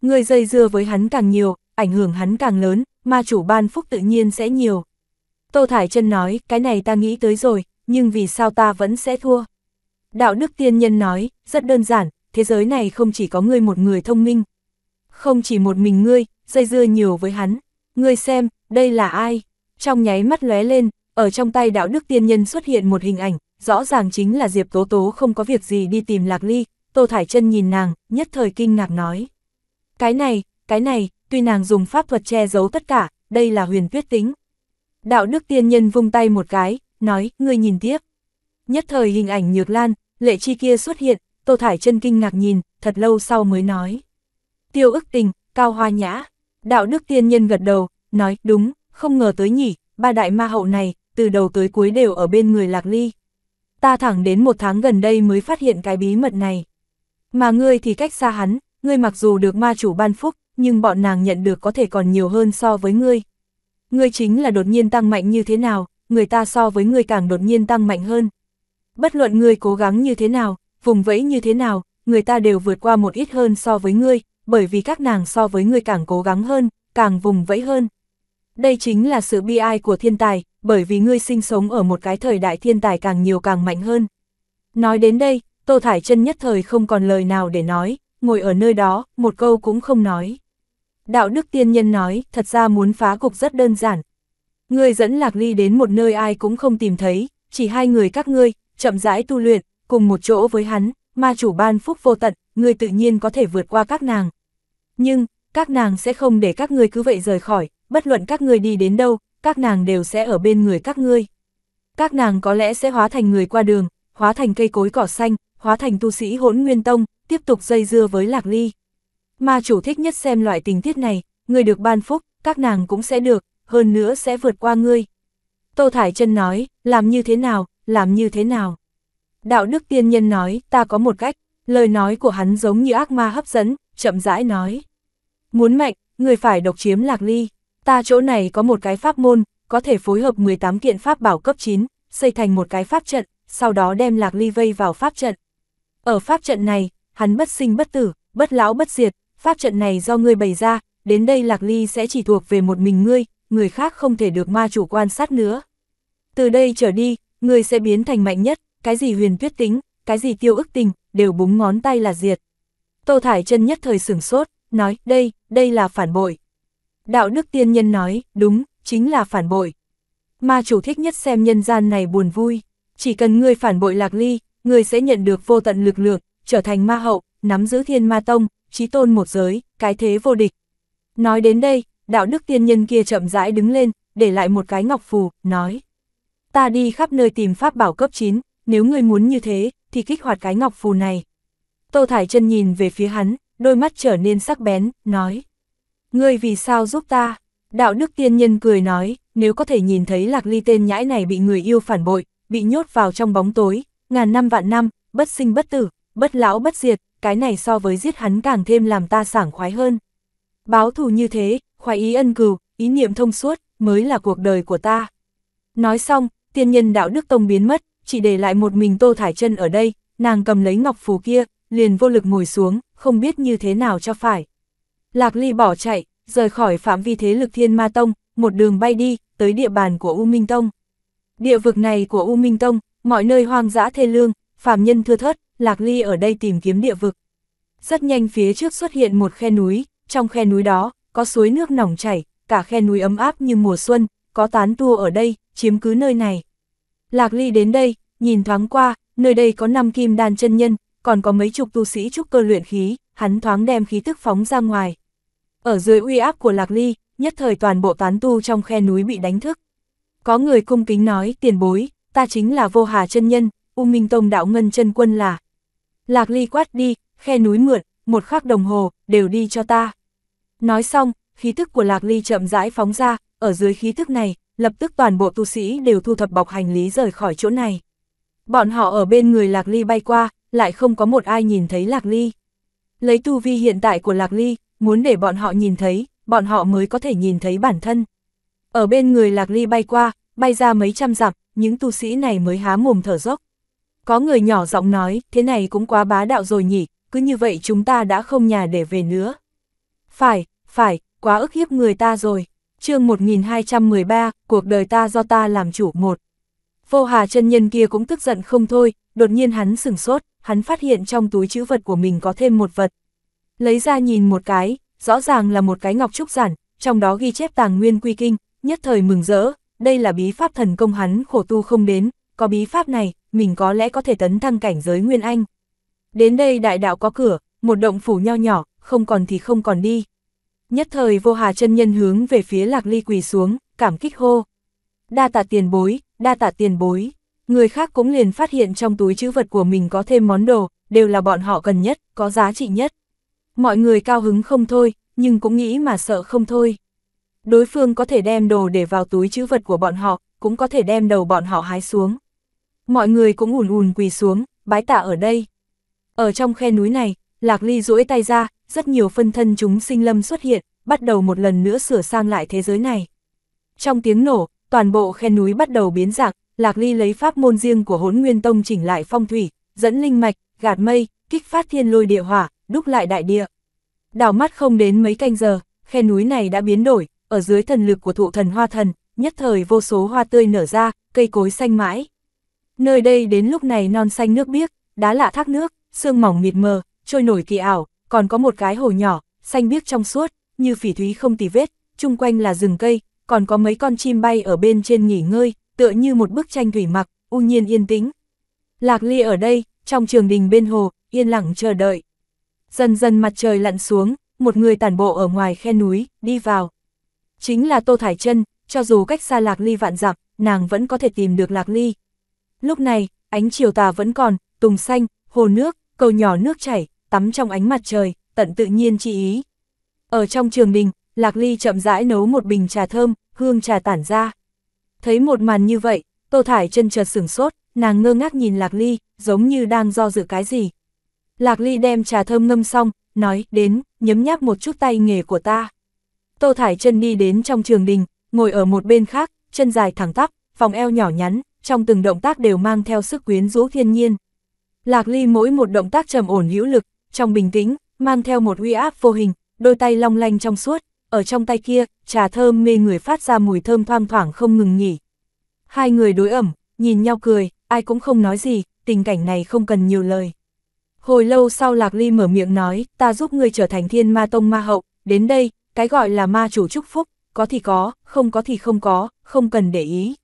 S1: Người dây dưa với hắn càng nhiều, ảnh hưởng hắn càng lớn, ma chủ ban phúc tự nhiên sẽ nhiều. Tô Thải chân nói, cái này ta nghĩ tới rồi, nhưng vì sao ta vẫn sẽ thua? Đạo đức tiên nhân nói, rất đơn giản, thế giới này không chỉ có ngươi một người thông minh. Không chỉ một mình ngươi, dây dưa nhiều với hắn. Ngươi xem, đây là ai? Trong nháy mắt lóe lên, ở trong tay đạo đức tiên nhân xuất hiện một hình ảnh, rõ ràng chính là Diệp Tố Tố không có việc gì đi tìm Lạc Ly, Tô Thải chân nhìn nàng, nhất thời kinh ngạc nói. Cái này, cái này, tuy nàng dùng pháp thuật che giấu tất cả, đây là huyền tuyết tính. Đạo đức tiên nhân vung tay một cái, nói, ngươi nhìn tiếp. Nhất thời hình ảnh nhược lan, lệ chi kia xuất hiện, Tô Thải chân kinh ngạc nhìn, thật lâu sau mới nói. Tiêu ức tình, cao hoa nhã. Đạo đức tiên nhân gật đầu, nói, đúng, không ngờ tới nhỉ, ba đại ma hậu này, từ đầu tới cuối đều ở bên người lạc ly. Ta thẳng đến một tháng gần đây mới phát hiện cái bí mật này. Mà ngươi thì cách xa hắn, ngươi mặc dù được ma chủ ban phúc, nhưng bọn nàng nhận được có thể còn nhiều hơn so với ngươi. Ngươi chính là đột nhiên tăng mạnh như thế nào, người ta so với ngươi càng đột nhiên tăng mạnh hơn. Bất luận ngươi cố gắng như thế nào, vùng vẫy như thế nào, người ta đều vượt qua một ít hơn so với ngươi, bởi vì các nàng so với ngươi càng cố gắng hơn, càng vùng vẫy hơn. Đây chính là sự bi ai của thiên tài, bởi vì ngươi sinh sống ở một cái thời đại thiên tài càng nhiều càng mạnh hơn. Nói đến đây, Tô Thải chân nhất thời không còn lời nào để nói, ngồi ở nơi đó, một câu cũng không nói. Đạo đức tiên nhân nói, thật ra muốn phá cục rất đơn giản. Ngươi dẫn Lạc Ly đến một nơi ai cũng không tìm thấy, chỉ hai người các ngươi, chậm rãi tu luyện, cùng một chỗ với hắn, ma chủ ban phúc vô tận, ngươi tự nhiên có thể vượt qua các nàng. Nhưng, các nàng sẽ không để các ngươi cứ vậy rời khỏi, bất luận các ngươi đi đến đâu, các nàng đều sẽ ở bên người các ngươi. Các nàng có lẽ sẽ hóa thành người qua đường, hóa thành cây cối cỏ xanh, hóa thành tu sĩ hỗn nguyên tông, tiếp tục dây dưa với Lạc Ly. Ma chủ thích nhất xem loại tình tiết này, người được ban phúc, các nàng cũng sẽ được, hơn nữa sẽ vượt qua ngươi. Tô Thải chân nói, làm như thế nào, làm như thế nào. Đạo đức tiên nhân nói, ta có một cách, lời nói của hắn giống như ác ma hấp dẫn, chậm rãi nói. Muốn mạnh, người phải độc chiếm lạc ly, ta chỗ này có một cái pháp môn, có thể phối hợp 18 kiện pháp bảo cấp 9, xây thành một cái pháp trận, sau đó đem lạc ly vây vào pháp trận. Ở pháp trận này, hắn bất sinh bất tử, bất lão bất diệt, pháp trận này do ngươi bày ra, đến đây lạc ly sẽ chỉ thuộc về một mình ngươi, người khác không thể được ma chủ quan sát nữa. Từ đây trở đi, ngươi sẽ biến thành mạnh nhất, cái gì huyền tuyết tính, cái gì tiêu ức tình, đều búng ngón tay là diệt. Tô Thải chân nhất thời sửng sốt, nói, đây, đây là phản bội. Đạo đức tiên nhân nói, đúng, chính là phản bội. Ma chủ thích nhất xem nhân gian này buồn vui, chỉ cần ngươi phản bội lạc ly, ngươi sẽ nhận được vô tận lực lượng, trở thành ma hậu, nắm giữ thiên ma tông, trí tôn một giới, cái thế vô địch. Nói đến đây, đạo đức tiên nhân kia chậm rãi đứng lên, để lại một cái ngọc phù, nói. Ta đi khắp nơi tìm pháp bảo cấp 9, nếu ngươi muốn như thế, thì kích hoạt cái ngọc phù này. Tô Thải chân nhìn về phía hắn, đôi mắt trở nên sắc bén, nói. Ngươi vì sao giúp ta? Đạo đức tiên nhân cười nói, nếu có thể nhìn thấy lạc ly tên nhãi này bị người yêu phản bội, bị nhốt vào trong bóng tối, ngàn năm vạn năm, bất sinh bất tử, bất lão bất diệt, cái này so với giết hắn càng thêm làm ta sảng khoái hơn. Báo thù như thế, khoái ý ân cừu, ý niệm thông suốt, mới là cuộc đời của ta. Nói xong, tiên nhân đạo đức tông biến mất, chỉ để lại một mình Tô Thải chân ở đây, nàng cầm lấy ngọc phù kia, liền vô lực ngồi xuống, không biết như thế nào cho phải. Lạc Ly bỏ chạy, rời khỏi phạm vi thế lực Thiên Ma Tông, một đường bay đi, tới địa bàn của U Minh Tông. Địa vực này của U Minh Tông, mọi nơi hoang dã thê lương, phàm nhân thưa thớt, Lạc Ly ở đây tìm kiếm địa vực. Rất nhanh phía trước xuất hiện một khe núi, trong khe núi đó, có suối nước nỏng chảy, cả khe núi ấm áp như mùa xuân, có tán tu ở đây, chiếm cứ nơi này. Lạc Ly đến đây, nhìn thoáng qua, nơi đây có 5 kim đàn chân nhân, còn có mấy chục tu sĩ trúc cơ luyện khí, hắn thoáng đem khí tức phóng ra ngoài. Ở dưới uy áp của Lạc Ly, nhất thời toàn bộ tán tu trong khe núi bị đánh thức. Có người cung kính nói, tiền bối, ta chính là vô hà chân nhân, U Minh Tông đạo ngân chân quân là. Lạc Ly quát đi, khe núi mượn, một khắc đồng hồ, đều đi cho ta. Nói xong, khí tức của Lạc Ly chậm rãi phóng ra, ở dưới khí tức này, lập tức toàn bộ tu sĩ đều thu thập bọc hành lý rời khỏi chỗ này. Bọn họ ở bên người Lạc Ly bay qua, lại không có một ai nhìn thấy Lạc Ly. Lấy tu vi hiện tại của Lạc Ly, muốn để bọn họ nhìn thấy, bọn họ mới có thể nhìn thấy bản thân. Ở bên người Lạc Ly bay qua, bay ra mấy trăm dặm, những tu sĩ này mới há mồm thở dốc. Có người nhỏ giọng nói, thế này cũng quá bá đạo rồi nhỉ, cứ như vậy chúng ta đã không nhà để về nữa. Phải, phải, quá ức hiếp người ta rồi. chương 1213, cuộc đời ta do ta làm chủ một. Vô hà chân nhân kia cũng tức giận không thôi, đột nhiên hắn sừng sốt, hắn phát hiện trong túi chữ vật của mình có thêm một vật. Lấy ra nhìn một cái, rõ ràng là một cái ngọc trúc giản, trong đó ghi chép tàng nguyên quy kinh, nhất thời mừng rỡ, đây là bí pháp thần công hắn khổ tu không đến, có bí pháp này, mình có lẽ có thể tấn thăng cảnh giới Nguyên Anh. Đến đây đại đạo có cửa, một động phủ nho nhỏ, không còn thì không còn đi. Nhất thời vô hà chân nhân hướng về phía lạc ly quỳ xuống, cảm kích hô. Đa tạ tiền bối, đa tạ tiền bối. Người khác cũng liền phát hiện trong túi chữ vật của mình có thêm món đồ, đều là bọn họ cần nhất, có giá trị nhất. Mọi người cao hứng không thôi, nhưng cũng nghĩ mà sợ không thôi. Đối phương có thể đem đồ để vào túi chữ vật của bọn họ, cũng có thể đem đầu bọn họ hái xuống. Mọi người cũng ùn ùn quỳ xuống, bái tạ ở đây. Ở trong khe núi này, Lạc Ly duỗi tay ra, rất nhiều phân thân chúng sinh lâm xuất hiện, bắt đầu một lần nữa sửa sang lại thế giới này. Trong tiếng nổ, toàn bộ khe núi bắt đầu biến dạng, Lạc Ly lấy pháp môn riêng của hỗn nguyên tông chỉnh lại phong thủy, dẫn linh mạch, gạt mây, kích phát thiên lôi địa hỏa, đúc lại đại địa. Đào mắt không đến mấy canh giờ, khe núi này đã biến đổi, ở dưới thần lực của thụ thần hoa thần, nhất thời vô số hoa tươi nở ra, cây cối xanh mãi. Nơi đây đến lúc này non xanh nước biếc, đá lạ thác nước, sương mỏng mịt mờ, trôi nổi kỳ ảo, còn có một cái hồ nhỏ, xanh biếc trong suốt, như phỉ thúy không tì vết, chung quanh là rừng cây, còn có mấy con chim bay ở bên trên nghỉ ngơi, tựa như một bức tranh thủy mặc, u nhiên yên tĩnh. Lạc Ly ở đây, trong trường đình bên hồ, yên lặng chờ đợi. Dần dần mặt trời lặn xuống, một người tản bộ ở ngoài khe núi, đi vào. Chính là Tô Thải chân cho dù cách xa Lạc Ly vạn dặm, nàng vẫn có thể tìm được Lạc Ly. Lúc này, ánh chiều tà vẫn còn, tùng xanh, hồ nước, cầu nhỏ nước chảy, tắm trong ánh mặt trời, tận tự nhiên chi ý. Ở trong trường đình, Lạc Ly chậm rãi nấu một bình trà thơm, hương trà tản ra. Thấy một màn như vậy, Tô Thải chân chợt sửng sốt, nàng ngơ ngác nhìn Lạc Ly, giống như đang do dự cái gì. Lạc Ly đem trà thơm ngâm xong, nói, đến, nhấm nháp một chút tay nghề của ta. Tô Thải chân đi đến trong trường đình, ngồi ở một bên khác, chân dài thẳng tắp, vòng eo nhỏ nhắn, trong từng động tác đều mang theo sức quyến rũ thiên nhiên. Lạc Ly mỗi một động tác trầm ổn hữu lực, trong bình tĩnh, mang theo một uy áp vô hình, đôi tay long lanh trong suốt, ở trong tay kia, trà thơm mê người phát ra mùi thơm thoang thoảng không ngừng nghỉ. Hai người đối ẩm, nhìn nhau cười, ai cũng không nói gì, tình cảnh này không cần nhiều lời. Hồi lâu sau Lạc Ly mở miệng nói, ta giúp ngươi trở thành thiên ma tông ma hậu, đến đây, cái gọi là ma chủ chúc phúc, có thì có, không có thì không có, không cần để ý.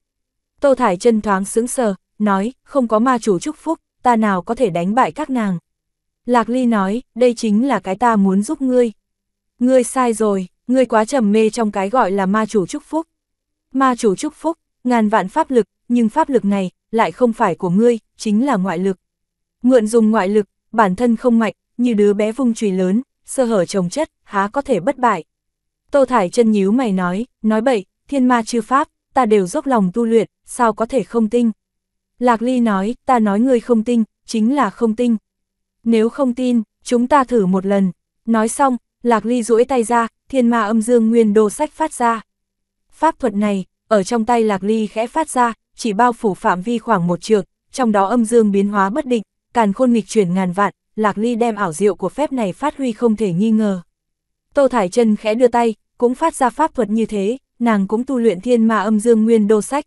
S1: Tô Thải chân thoáng sững sờ, nói, không có ma chủ chúc phúc, ta nào có thể đánh bại các nàng. Lạc Ly nói, đây chính là cái ta muốn giúp ngươi. Ngươi sai rồi, ngươi quá trầm mê trong cái gọi là ma chủ chúc phúc. Ma chủ chúc phúc, ngàn vạn pháp lực, nhưng pháp lực này, lại không phải của ngươi, chính là ngoại lực. Mượn dùng ngoại lực, bản thân không mạnh, như đứa bé vung chùy lớn, sơ hở trồng chất, há có thể bất bại. Tô Thải chân nhíu mày nói, nói bậy, thiên ma chư pháp, ta đều dốc lòng tu luyện, sao có thể không tinh. Lạc Ly nói, ta nói ngươi không tinh, chính là không tinh. Nếu không tin, chúng ta thử một lần. Nói xong, Lạc Ly duỗi tay ra, thiên ma âm dương nguyên đô sách phát ra. Pháp thuật này, ở trong tay Lạc Ly khẽ phát ra, chỉ bao phủ phạm vi khoảng một trượng, trong đó âm dương biến hóa bất định, càn khôn nghịch chuyển ngàn vạn, Lạc Ly đem ảo diệu của phép này phát huy không thể nghi ngờ. Tô Thải chân khẽ đưa tay, cũng phát ra pháp thuật như thế, nàng cũng tu luyện thiên ma âm dương nguyên đô sách.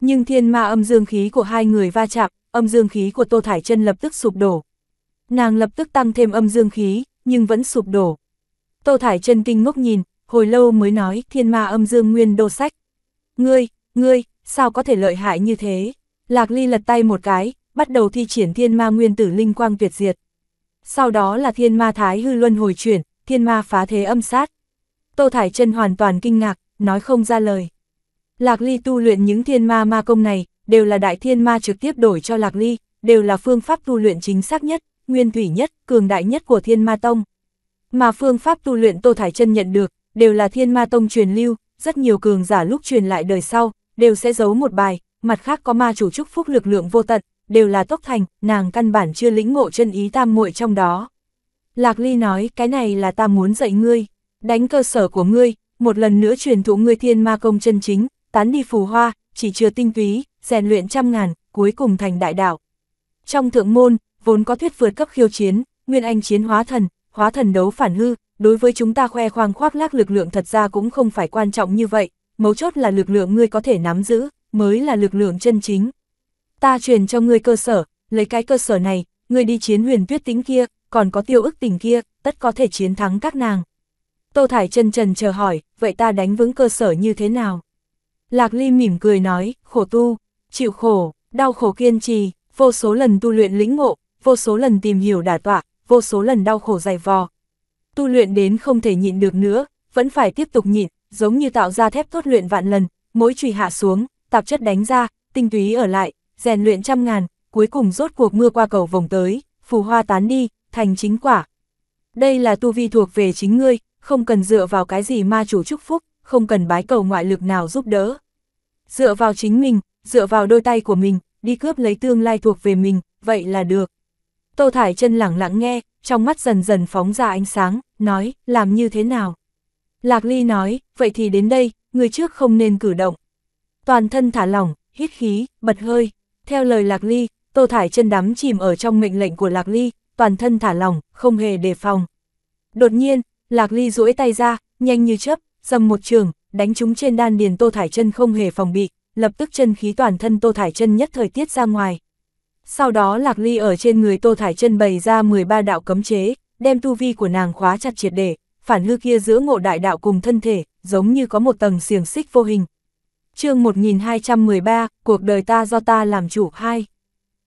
S1: Nhưng thiên ma âm dương khí của hai người va chạm, âm dương khí của Tô Thải chân lập tức sụp đổ. Nàng lập tức tăng thêm âm dương khí, nhưng vẫn sụp đổ. Tô Thải chân kinh ngốc nhìn, hồi lâu mới nói thiên ma âm dương nguyên đô sách. Ngươi, ngươi, sao có thể lợi hại như thế? Lạc Ly lật tay một cái, bắt đầu thi triển thiên ma nguyên tử linh quang tuyệt diệt. Sau đó là thiên ma thái hư luân hồi chuyển, thiên ma phá thế âm sát. Tô Thải chân hoàn toàn kinh ngạc, nói không ra lời. Lạc Ly tu luyện những thiên ma ma công này, đều là đại thiên ma trực tiếp đổi cho Lạc Ly, đều là phương pháp tu luyện chính xác nhất, nguyên thủy nhất, cường đại nhất của thiên ma tông. Mà phương pháp tu luyện Tô Thải chân nhận được, đều là thiên ma tông truyền lưu, rất nhiều cường giả lúc truyền lại đời sau, đều sẽ giấu một bài, mặt khác có ma chủ chúc phúc lực lượng vô tận, đều là tốc thành, nàng căn bản chưa lĩnh ngộ chân ý tam muội trong đó. Lạc Ly nói, cái này là ta muốn dạy ngươi, đánh cơ sở của ngươi, một lần nữa truyền thụ ngươi thiên ma công chân chính, tán đi phù hoa, chỉ chưa tinh túy, rèn luyện trăm ngàn, cuối cùng thành đại đạo. Trong thượng môn, vốn có thuyết vượt cấp khiêu chiến, nguyên anh chiến hóa thần, hóa thần đấu phản hư, đối với chúng ta khoe khoang khoác lác lực lượng thật ra cũng không phải quan trọng như vậy, mấu chốt là lực lượng ngươi có thể nắm giữ, mới là lực lượng chân chính. Ta truyền cho ngươi cơ sở, lấy cái cơ sở này, ngươi đi chiến huyền tuyết tính kia, còn có tiêu ức tình kia, tất có thể chiến thắng các nàng. Tô Thải chân trần chờ hỏi, vậy ta đánh vững cơ sở như thế nào? Lạc Ly mỉm cười nói, khổ tu, chịu khổ, đau khổ kiên trì, vô số lần tu luyện lĩnh ngộ, vô số lần tìm hiểu đả tọa, vô số lần đau khổ dày vò. Tu luyện đến không thể nhịn được nữa, vẫn phải tiếp tục nhịn, giống như tạo ra thép tốt luyện vạn lần, mỗi chùy hạ xuống, tạp chất đánh ra, tinh túy ở lại, rèn luyện trăm ngàn, cuối cùng rốt cuộc mưa qua cầu vòng tới, phù hoa tán đi, thành chính quả. Đây là tu vi thuộc về chính ngươi, không cần dựa vào cái gì ma chủ chúc phúc, không cần bái cầu ngoại lực nào giúp đỡ. Dựa vào chính mình, dựa vào đôi tay của mình, đi cướp lấy tương lai thuộc về mình, vậy là được. Tô Thải chân lẳng lặng nghe, trong mắt dần dần phóng ra ánh sáng, nói, làm như thế nào? Lạc Ly nói, vậy thì đến đây, người trước không nên cử động. Toàn thân thả lỏng, hít khí, bật hơi. Theo lời Lạc Ly, Tô Thải chân đắm chìm ở trong mệnh lệnh của Lạc Ly, toàn thân thả lỏng, không hề đề phòng. Đột nhiên, Lạc Ly duỗi tay ra, nhanh như chớp, dầm một trường, đánh chúng trên đan điền Tô Thải chân không hề phòng bị, lập tức chân khí toàn thân Tô Thải chân nhất thời tiết ra ngoài. Sau đó Lạc Ly ở trên người Tô Thải chân bày ra 13 đạo cấm chế, đem tu vi của nàng khóa chặt triệt để, phản hư kia giữa ngộ đại đạo cùng thân thể, giống như có một tầng xiềng xích vô hình. chương 1213, cuộc đời ta do ta làm chủ hai.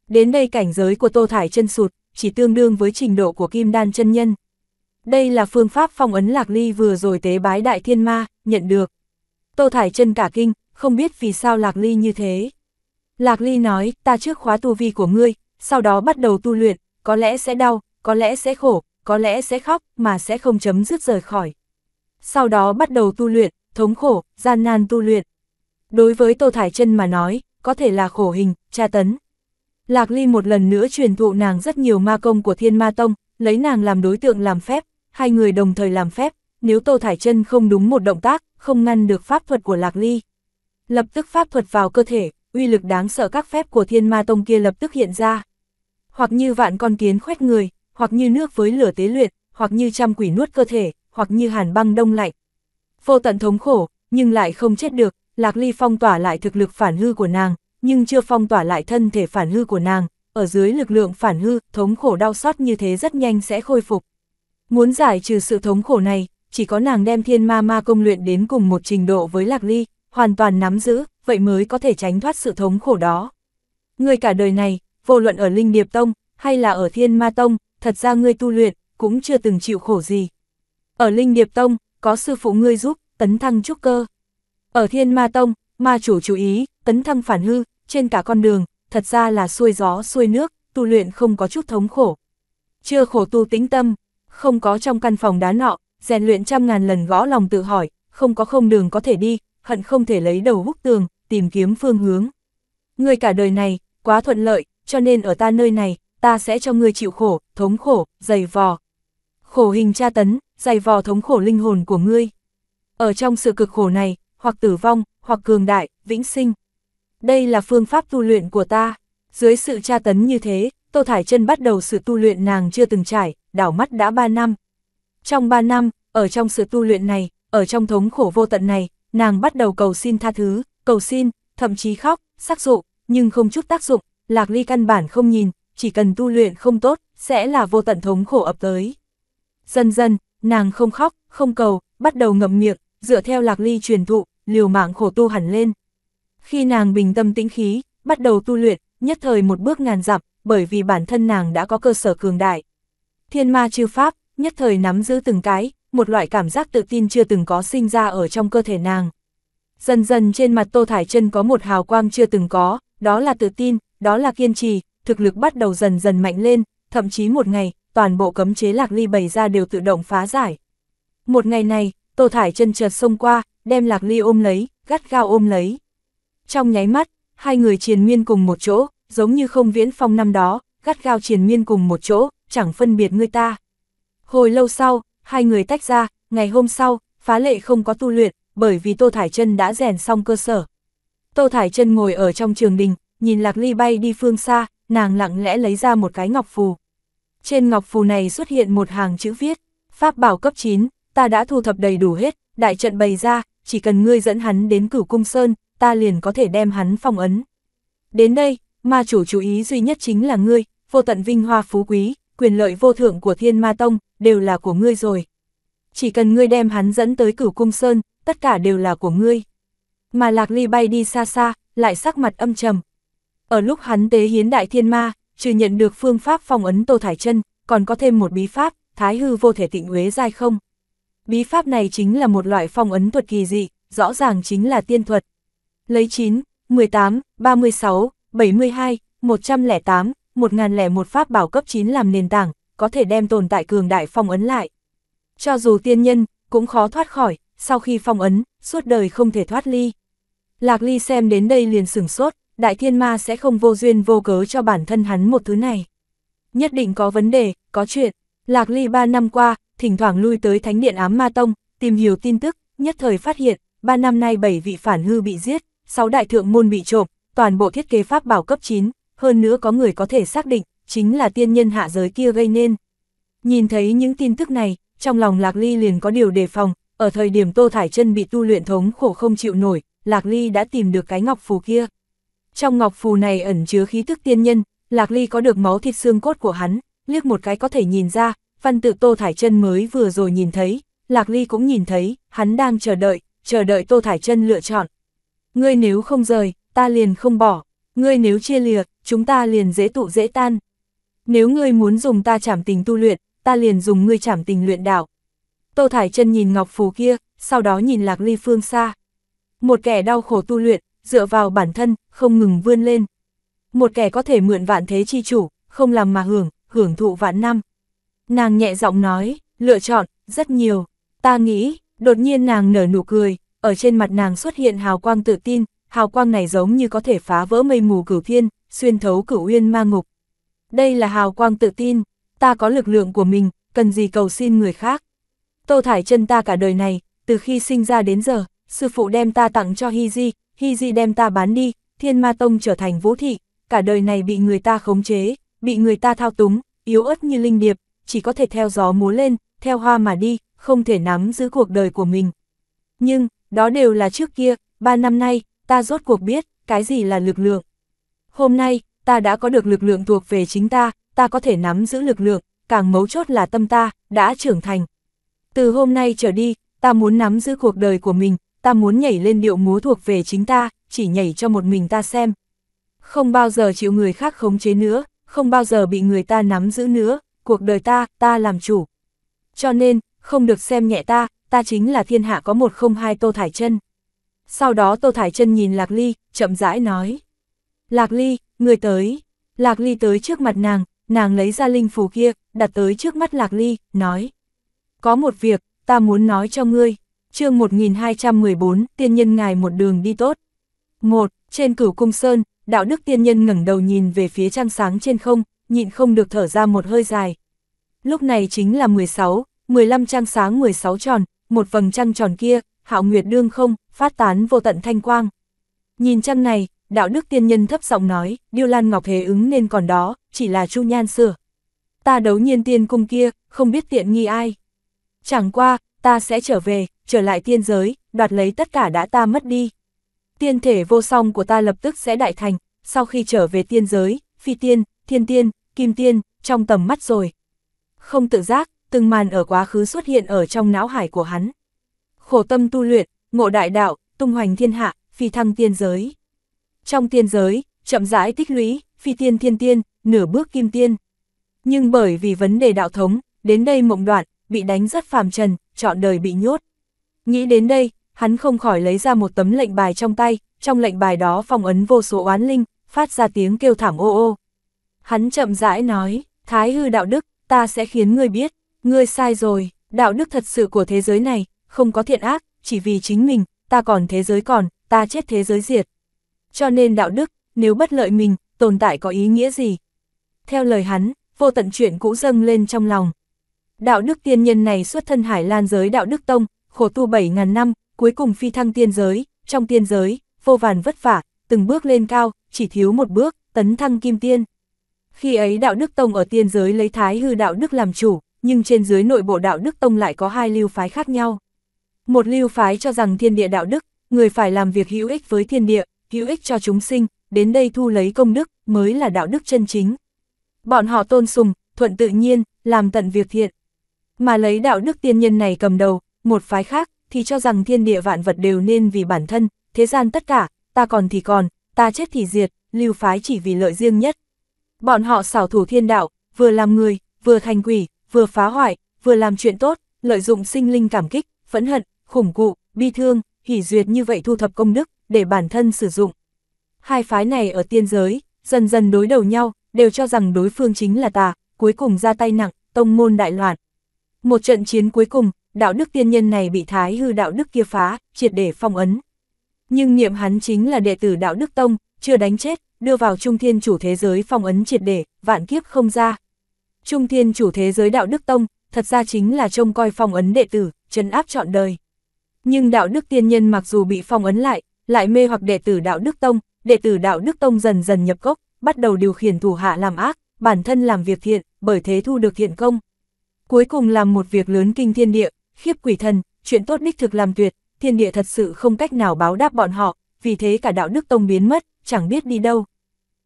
S1: Đến đây cảnh giới của Tô Thải chân sụt, chỉ tương đương với trình độ của Kim Đan chân nhân. Đây là phương pháp phong ấn Lạc Ly vừa rồi tế bái đại thiên ma, nhận được. Tô Thải chân cả kinh, không biết vì sao Lạc Ly như thế. Lạc Ly nói, ta trước khóa tu vi của ngươi, sau đó bắt đầu tu luyện, có lẽ sẽ đau, có lẽ sẽ khổ, có lẽ sẽ khóc, mà sẽ không chấm dứt rời khỏi. Sau đó bắt đầu tu luyện, thống khổ, gian nan tu luyện. Đối với Tô Thải chân mà nói, có thể là khổ hình, tra tấn. Lạc Ly một lần nữa truyền thụ nàng rất nhiều ma công của Thiên Ma Tông, lấy nàng làm đối tượng làm phép, hai người đồng thời làm phép, nếu Tô Thải Chân không đúng một động tác, không ngăn được pháp thuật của Lạc Ly. Lập tức pháp thuật vào cơ thể, uy lực đáng sợ các phép của Thiên Ma Tông kia lập tức hiện ra. Hoặc như vạn con kiến khoét người, hoặc như nước với lửa tế luyện, hoặc như trăm quỷ nuốt cơ thể, hoặc như hàn băng đông lạnh. Vô tận thống khổ, nhưng lại không chết được, Lạc Ly phong tỏa lại thực lực phản hư của nàng, nhưng chưa phong tỏa lại thân thể phản hư của nàng, ở dưới lực lượng phản hư, thống khổ đau xót như thế rất nhanh sẽ khôi phục. Muốn giải trừ sự thống khổ này, chỉ có nàng đem thiên ma ma công luyện đến cùng một trình độ với Lạc Ly, hoàn toàn nắm giữ, vậy mới có thể tránh thoát sự thống khổ đó. Người cả đời này, vô luận ở Linh Điệp Tông, hay là ở Thiên Ma Tông, thật ra ngươi tu luyện, cũng chưa từng chịu khổ gì. Ở Linh Điệp Tông, có sư phụ ngươi giúp, tấn thăng trúc cơ. Ở Thiên Ma Tông, ma chủ chú ý, tấn thăng phản hư, trên cả con đường, thật ra là xuôi gió xuôi nước, tu luyện không có chút thống khổ. Chưa khổ tu tĩnh tâm, không có trong căn phòng đá nọ, rèn luyện trăm ngàn lần gõ lòng tự hỏi, không có không đường có thể đi, hận không thể lấy đầu húc tường, tìm kiếm phương hướng. Người cả đời này, quá thuận lợi, cho nên ở ta nơi này, ta sẽ cho ngươi chịu khổ, thống khổ, dày vò. Khổ hình tra tấn, dày vò thống khổ linh hồn của ngươi. Ở trong sự cực khổ này, hoặc tử vong, hoặc cường đại, vĩnh sinh. Đây là phương pháp tu luyện của ta. Dưới sự tra tấn như thế, Tô Thải chân bắt đầu sự tu luyện nàng chưa từng trải, đảo mắt đã 3 năm. Trong 3 năm, ở trong sự tu luyện này, ở trong thống khổ vô tận này, nàng bắt đầu cầu xin tha thứ, cầu xin, thậm chí khóc, sắc dụ, nhưng không chút tác dụng, Lạc Ly căn bản không nhìn, chỉ cần tu luyện không tốt, sẽ là vô tận thống khổ ập tới. Dần dần, nàng không khóc, không cầu, bắt đầu ngậm miệng, dựa theo Lạc Ly truyền thụ, liều mạng khổ tu hẳn lên. Khi nàng bình tâm tĩnh khí, bắt đầu tu luyện, nhất thời một bước ngàn dặm, bởi vì bản thân nàng đã có cơ sở cường đại. Thiên ma chư pháp, nhất thời nắm giữ từng cái, một loại cảm giác tự tin chưa từng có sinh ra ở trong cơ thể nàng. Dần dần trên mặt Tô Thải chân có một hào quang chưa từng có, đó là tự tin, đó là kiên trì, thực lực bắt đầu dần dần mạnh lên, thậm chí một ngày, toàn bộ cấm chế lạc ly bày ra đều tự động phá giải. Một ngày này, Tô Thải chân chợt xông qua, đem lạc ly ôm lấy, gắt gao ôm lấy. Trong nháy mắt, hai người triền miên cùng một chỗ, giống như không viễn phong năm đó, gắt gao triền miên cùng một chỗ, chẳng phân biệt người ta. Hồi lâu sau, hai người tách ra, ngày hôm sau, phá lệ không có tu luyện, bởi vì Tô Thải chân đã rèn xong cơ sở. Tô Thải chân ngồi ở trong trường đình, nhìn Lạc Ly bay đi phương xa, nàng lặng lẽ lấy ra một cái ngọc phù. Trên ngọc phù này xuất hiện một hàng chữ viết, Pháp bảo cấp 9, ta đã thu thập đầy đủ hết, đại trận bày ra, chỉ cần ngươi dẫn hắn đến cửu cung sơn, ta liền có thể đem hắn phong ấn. Đến đây, ma chủ chú ý duy nhất chính là ngươi, vô tận vinh hoa phú quý, quyền lợi vô thượng của thiên ma tông, đều là của ngươi rồi. Chỉ cần ngươi đem hắn dẫn tới cửu cung sơn, tất cả đều là của ngươi. Mà lạc ly bay đi xa xa, lại sắc mặt âm trầm. Ở lúc hắn tế hiến đại thiên ma, trừ nhận được phương pháp phong ấn Tô Thải chân còn có thêm một bí pháp, thái hư vô thể tịnh uế giai không. Bí pháp này chính là một loại phong ấn thuật kỳ dị, rõ ràng chính là tiên thuật. Lấy 9, 18, 36, 72, 108, 1001 pháp bảo cấp 9 làm nền tảng, có thể đem tồn tại cường đại phong ấn lại. Cho dù tiên nhân, cũng khó thoát khỏi, sau khi phong ấn, suốt đời không thể thoát ly. Lạc ly xem đến đây liền sửng sốt, đại thiên ma sẽ không vô duyên vô cớ cho bản thân hắn một thứ này. Nhất định có vấn đề, có chuyện. Lạc ly ba năm qua, thỉnh thoảng lui tới thánh điện ám ma tông, tìm hiểu tin tức, nhất thời phát hiện, ba năm nay bảy vị phản hư bị giết, sáu đại thượng môn bị trộm, toàn bộ thiết kế pháp bảo cấp 9, hơn nữa có người có thể xác định, chính là tiên nhân hạ giới kia gây nên. Nhìn thấy những tin tức này, trong lòng Lạc Ly liền có điều đề phòng, ở thời điểm Tô Thải chân bị tu luyện thống khổ không chịu nổi, Lạc Ly đã tìm được cái ngọc phù kia. Trong ngọc phù này ẩn chứa khí thức tiên nhân, Lạc Ly có được máu thịt xương cốt của hắn, liếc một cái có thể nhìn ra, văn tự Tô Thải chân mới vừa rồi nhìn thấy, Lạc Ly cũng nhìn thấy, hắn đang chờ đợi, chờ đợi Tô Thải chân lựa chọn. Ngươi nếu không rời, ta liền không bỏ, ngươi nếu chia lìa, chúng ta liền dễ tụ dễ tan. Nếu ngươi muốn dùng ta chảm tình tu luyện, ta liền dùng ngươi chảm tình luyện đạo. Tô Thải chân nhìn ngọc phù kia, sau đó nhìn Lạc Ly phương xa. Một kẻ đau khổ tu luyện, dựa vào bản thân, không ngừng vươn lên. Một kẻ có thể mượn vạn thế chi chủ, không làm mà hưởng, hưởng thụ vạn năm. Nàng nhẹ giọng nói, lựa chọn, rất nhiều. Ta nghĩ, đột nhiên nàng nở nụ cười, ở trên mặt nàng xuất hiện hào quang tự tin, hào quang này giống như có thể phá vỡ mây mù cửu thiên, xuyên thấu cửu uyên ma ngục. Đây là hào quang tự tin, ta có lực lượng của mình, cần gì cầu xin người khác. Tô Thải chân ta cả đời này, từ khi sinh ra đến giờ, sư phụ đem ta tặng cho Hy Di, Hy Di đem ta bán đi, Thiên Ma Tông trở thành vũ thị, cả đời này bị người ta khống chế, bị người ta thao túng, yếu ớt như linh điệp, chỉ có thể theo gió múa lên, theo hoa mà đi, không thể nắm giữ cuộc đời của mình. Nhưng, đó đều là trước kia, ba năm nay, ta rốt cuộc biết, cái gì là lực lượng. Hôm nay, ta đã có được lực lượng thuộc về chính ta, ta có thể nắm giữ lực lượng, càng mấu chốt là tâm ta, đã trưởng thành. Từ hôm nay trở đi, ta muốn nắm giữ cuộc đời của mình, ta muốn nhảy lên điệu múa thuộc về chính ta, chỉ nhảy cho một mình ta xem. Không bao giờ chịu người khác khống chế nữa, không bao giờ bị người ta nắm giữ nữa, cuộc đời ta, ta làm chủ. Cho nên, không được xem nhẹ ta, ta chính là thiên hạ có một không hai Tô Thải chân. Sau đó Tô Thải chân nhìn Lạc Ly, chậm rãi nói. Lạc Ly, người tới. Lạc Ly tới trước mặt nàng, nàng lấy ra linh phù kia, đặt tới trước mắt Lạc Ly, nói. Có một việc, ta muốn nói cho ngươi. chương 1214, tiên nhân ngài một đường đi tốt. Một, trên cửu cung sơn, đạo đức tiên nhân ngẩng đầu nhìn về phía trăng sáng trên không, nhịn không được thở ra một hơi dài. Lúc này chính là 16, 15 trăng sáng 16 tròn, một vầng trăng tròn kia, hạo nguyệt đương không, phát tán vô tận thanh quang. Nhìn trăng này, đạo đức tiên nhân thấp giọng nói, điêu lan ngọc hề ứng nên còn đó, chỉ là chu nhan sửa. Ta đấu nhiên tiên cung kia, không biết tiện nghi ai. Chẳng qua, ta sẽ trở về, trở lại tiên giới, đoạt lấy tất cả đã ta mất đi. Tiên thể vô song của ta lập tức sẽ đại thành, sau khi trở về tiên giới, phi tiên, thiên tiên, kim tiên, trong tầm mắt rồi. Không tự giác, từng màn ở quá khứ xuất hiện ở trong não hải của hắn. Khổ tâm tu luyện, ngộ đại đạo, tung hoành thiên hạ, phi thăng tiên giới. Trong tiên giới, chậm rãi tích lũy, phi tiên thiên tiên, nửa bước kim tiên. Nhưng bởi vì vấn đề đạo thống, đến đây mộng đoạn, bị đánh rất phàm trần, chọn đời bị nhốt. Nghĩ đến đây, hắn không khỏi lấy ra một tấm lệnh bài trong tay, trong lệnh bài đó phong ấn vô số oán linh, phát ra tiếng kêu thảm ô ô. Hắn chậm rãi nói, thái hư đạo đức, ta sẽ khiến ngươi biết, ngươi sai rồi, đạo đức thật sự của thế giới này, không có thiện ác, chỉ vì chính mình, ta còn thế giới còn, ta chết thế giới diệt. Cho nên đạo đức, nếu bất lợi mình, tồn tại có ý nghĩa gì? Theo lời hắn, vô tận chuyện cũ dâng lên trong lòng. Đạo đức tiên nhân này xuất thân hải lan giới đạo đức tông, khổ tu 7.000 năm, cuối cùng phi thăng tiên giới, trong tiên giới, vô vàn vất vả, từng bước lên cao, chỉ thiếu một bước, tấn thăng kim tiên. Khi ấy đạo đức tông ở tiên giới lấy thái hư đạo đức làm chủ, nhưng trên dưới nội bộ đạo đức tông lại có hai lưu phái khác nhau. Một lưu phái cho rằng thiên địa đạo đức, người phải làm việc hữu ích với thiên địa, hữu ích cho chúng sinh, đến đây thu lấy công đức, mới là đạo đức chân chính. Bọn họ tôn sùng, thuận tự nhiên, làm tận việc thiện. Mà lấy đạo đức tiên nhân này cầm đầu, một phái khác, thì cho rằng thiên địa vạn vật đều nên vì bản thân, thế gian tất cả, ta còn thì còn, ta chết thì diệt, lưu phái chỉ vì lợi riêng nhất. Bọn họ xảo thủ thiên đạo, vừa làm người, vừa thành quỷ, vừa phá hoại, vừa làm chuyện tốt, lợi dụng sinh linh cảm kích, phẫn hận, khủng cụ, bi thương, hỉ duyệt như vậy thu thập công đức, để bản thân sử dụng. Hai phái này ở tiên giới, dần dần đối đầu nhau, đều cho rằng đối phương chính là tà, cuối cùng ra tay nặng, tông môn đại loạn. Một trận chiến cuối cùng, đạo đức tiên nhân này bị thái hư đạo đức kia phá, triệt để phong ấn. Nhưng niệm hắn chính là đệ tử đạo đức tông, chưa đánh chết, đưa vào trung thiên chủ thế giới phong ấn triệt để, vạn kiếp không ra. Trung thiên chủ thế giới đạo đức tông, thật ra chính là trông coi phong ấn đệ tử, trấn áp trọn đời. Nhưng đạo đức tiên nhân mặc dù bị phong ấn lại, lại mê hoặc đệ tử đạo đức tông, đệ tử đạo đức tông dần dần nhập cốc, bắt đầu điều khiển thủ hạ làm ác, bản thân làm việc thiện, bởi thế thu được thiện công. Cuối cùng làm một việc lớn kinh thiên địa, khiếp quỷ thần, chuyện tốt đích thực làm tuyệt, thiên địa thật sự không cách nào báo đáp bọn họ, vì thế cả đạo đức tông biến mất, chẳng biết đi đâu.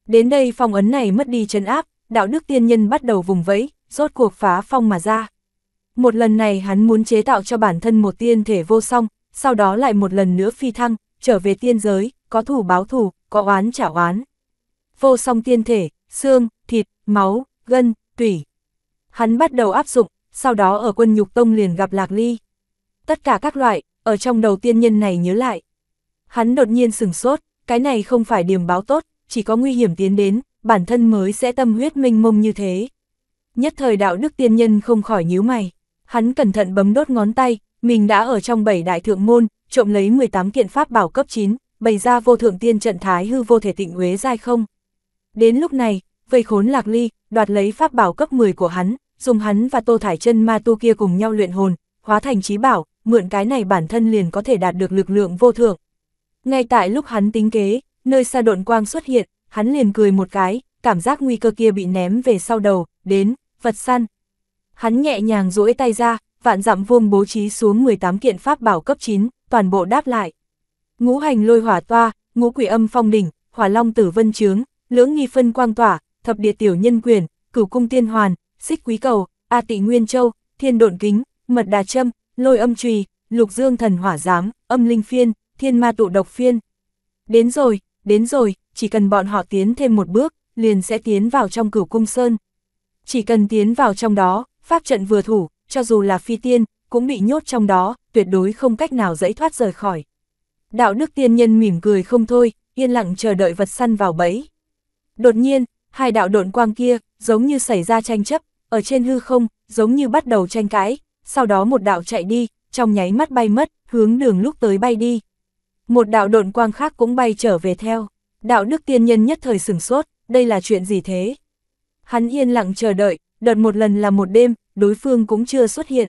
S1: Đến đây phong ấn này mất đi chân áp, đạo đức tiên nhân bắt đầu vùng vẫy, rốt cuộc phá phong mà ra. Một lần này hắn muốn chế tạo cho bản thân một tiên thể vô song, sau đó lại một lần nữa phi thăng, trở về tiên giới, có thủ báo thủ, có oán trả oán. Vô song tiên thể, xương, thịt, máu, gân, tủy. Hắn bắt đầu áp dụng, sau đó ở quân nhục tông liền gặp Lạc Ly. Tất cả các loại, ở trong đầu tiên nhân này nhớ lại. Hắn đột nhiên sừng sốt, cái này không phải điểm báo tốt, chỉ có nguy hiểm tiến đến, bản thân mới sẽ tâm huyết minh mông như thế. Nhất thời đạo đức tiên nhân không khỏi nhíu mày. Hắn cẩn thận bấm đốt ngón tay, mình đã ở trong bảy đại thượng môn, trộm lấy 18 kiện pháp bảo cấp 9, bày ra vô thượng tiên trận thái hư vô thể tịnh uế giai không. Đến lúc này, vây khốn Lạc Ly, đoạt lấy pháp bảo cấp 10 của hắn, dùng hắn và Tô Thải chân ma tu kia cùng nhau luyện hồn, hóa thành trí bảo, mượn cái này bản thân liền có thể đạt được lực lượng vô thượng. Ngay tại lúc hắn tính kế, nơi xa độn quang xuất hiện, hắn liền cười một cái, cảm giác nguy cơ kia bị ném về sau đầu, đến, vật săn. Hắn nhẹ nhàng duỗi tay ra, vạn dặm vuông bố trí xuống 18 kiện pháp bảo cấp 9, toàn bộ đáp lại. Ngũ hành lôi hỏa toa, ngũ quỷ âm phong đỉnh, hỏa long tử vân trướng, lưỡng nghi phân quang tỏa, thập địa tiểu nhân quyền, cửu cung tiên hoàn, xích quý cầu, a tị nguyên châu, thiên độn kính, mật đà châm, lôi âm trùy, lục dương thần hỏa giám, âm linh phiên, thiên ma tụ độc phiên. Đến rồi, đến rồi, chỉ cần bọn họ tiến thêm một bước, liền sẽ tiến vào trong cửu cung sơn. Chỉ cần tiến vào trong đó, pháp trận vừa thủ, cho dù là phi tiên, cũng bị nhốt trong đó, tuyệt đối không cách nào dẫy thoát rời khỏi. Đạo đức tiên nhân mỉm cười không thôi, yên lặng chờ đợi vật săn vào bẫy. Đột nhiên, hai đạo độn quang kia, giống như xảy ra tranh chấp, ở trên hư không, giống như bắt đầu tranh cãi, sau đó một đạo chạy đi, trong nháy mắt bay mất, hướng đường lúc tới bay đi. Một đạo độn quang khác cũng bay trở về theo. Đạo đức tiên nhân nhất thời sửng sốt, đây là chuyện gì thế? Hắn yên lặng chờ đợi, đợt một lần là một đêm, đối phương cũng chưa xuất hiện.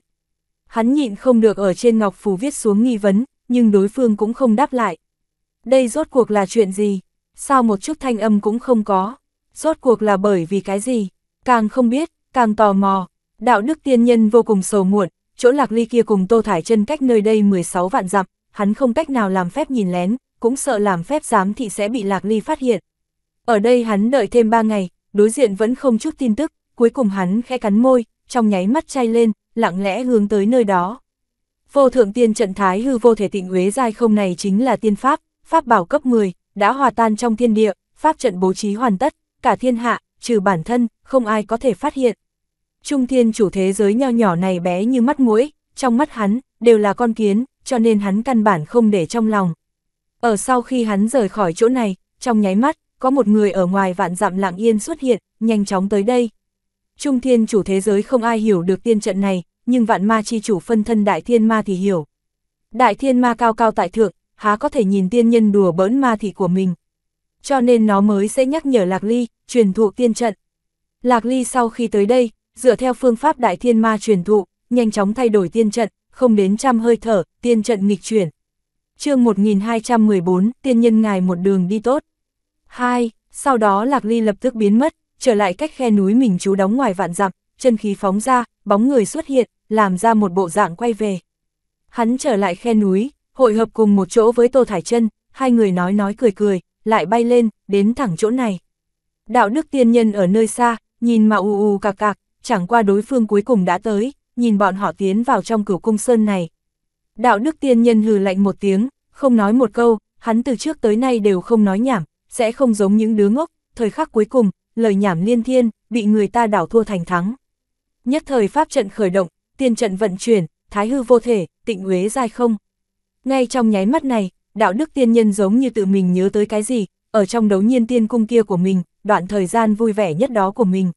S1: Hắn nhịn không được ở trên ngọc phù viết xuống nghi vấn, nhưng đối phương cũng không đáp lại. Đây rốt cuộc là chuyện gì? Sao một chút thanh âm cũng không có? Rốt cuộc là bởi vì cái gì? Càng không biết, càng tò mò. Đạo đức tiên nhân vô cùng sầu muộn, chỗ lạc ly kia cùng tô thải chân cách nơi đây 16 vạn dặm, hắn không cách nào làm phép nhìn lén, cũng sợ làm phép giám thị sẽ bị lạc ly phát hiện. Ở đây hắn đợi thêm 3 ngày, đối diện vẫn không chút tin tức, cuối cùng hắn khẽ cắn môi, trong nháy mắt chay lên, lặng lẽ hướng tới nơi đó. Vô thượng tiên trận thái hư vô thể tịnh uế giai không này chính là tiên pháp, pháp bảo cấp 10, đã hòa tan trong thiên địa, pháp trận bố trí hoàn tất, cả thiên hạ, trừ bản thân, không ai có thể phát hiện. Trung thiên chủ thế giới nho nhỏ này bé như mắt mũi, trong mắt hắn, đều là con kiến, cho nên hắn căn bản không để trong lòng. Ở sau khi hắn rời khỏi chỗ này, trong nháy mắt, có một người ở ngoài vạn dặm lặng yên xuất hiện, nhanh chóng tới đây. Trung thiên chủ thế giới không ai hiểu được tiên trận này, nhưng vạn ma chi chủ phân thân đại thiên ma thì hiểu. Đại thiên ma cao cao tại thượng, há có thể nhìn tiên nhân đùa bỡn ma thị của mình. Cho nên nó mới sẽ nhắc nhở Lạc Ly, truyền thụ tiên trận. Lạc Ly sau khi tới đây, dựa theo phương pháp đại thiên ma truyền thụ, nhanh chóng thay đổi tiên trận, không đến trăm hơi thở, tiên trận nghịch chuyển. chương 1214, tiên nhân ngài một đường đi tốt. 2. Sau đó Lạc Ly lập tức biến mất, trở lại cách khe núi mình chú đóng ngoài vạn dặm, chân khí phóng ra, bóng người xuất hiện, làm ra một bộ dạng quay về. Hắn trở lại khe núi, hội hợp cùng một chỗ với Tô Thải chân hai người nói nói cười cười, lại bay lên, đến thẳng chỗ này. Đạo đức tiên nhân ở nơi xa, nhìn mà u u cạc cạc, chẳng qua đối phương cuối cùng đã tới, nhìn bọn họ tiến vào trong cửu cung sơn này. Đạo đức tiên nhân hừ lạnh một tiếng, không nói một câu, hắn từ trước tới nay đều không nói nhảm, sẽ không giống những đứa ngốc, thời khắc cuối cùng, lời nhảm liên thiên, bị người ta đảo thua thành thắng. Nhất thời pháp trận khởi động, tiên trận vận chuyển, thái hư vô thể, tịnh uế dai không. Ngay trong nháy mắt này, đạo đức tiên nhân giống như tự mình nhớ tới cái gì, ở trong đấu nhiên tiên cung kia của mình, đoạn thời gian vui vẻ nhất đó của mình.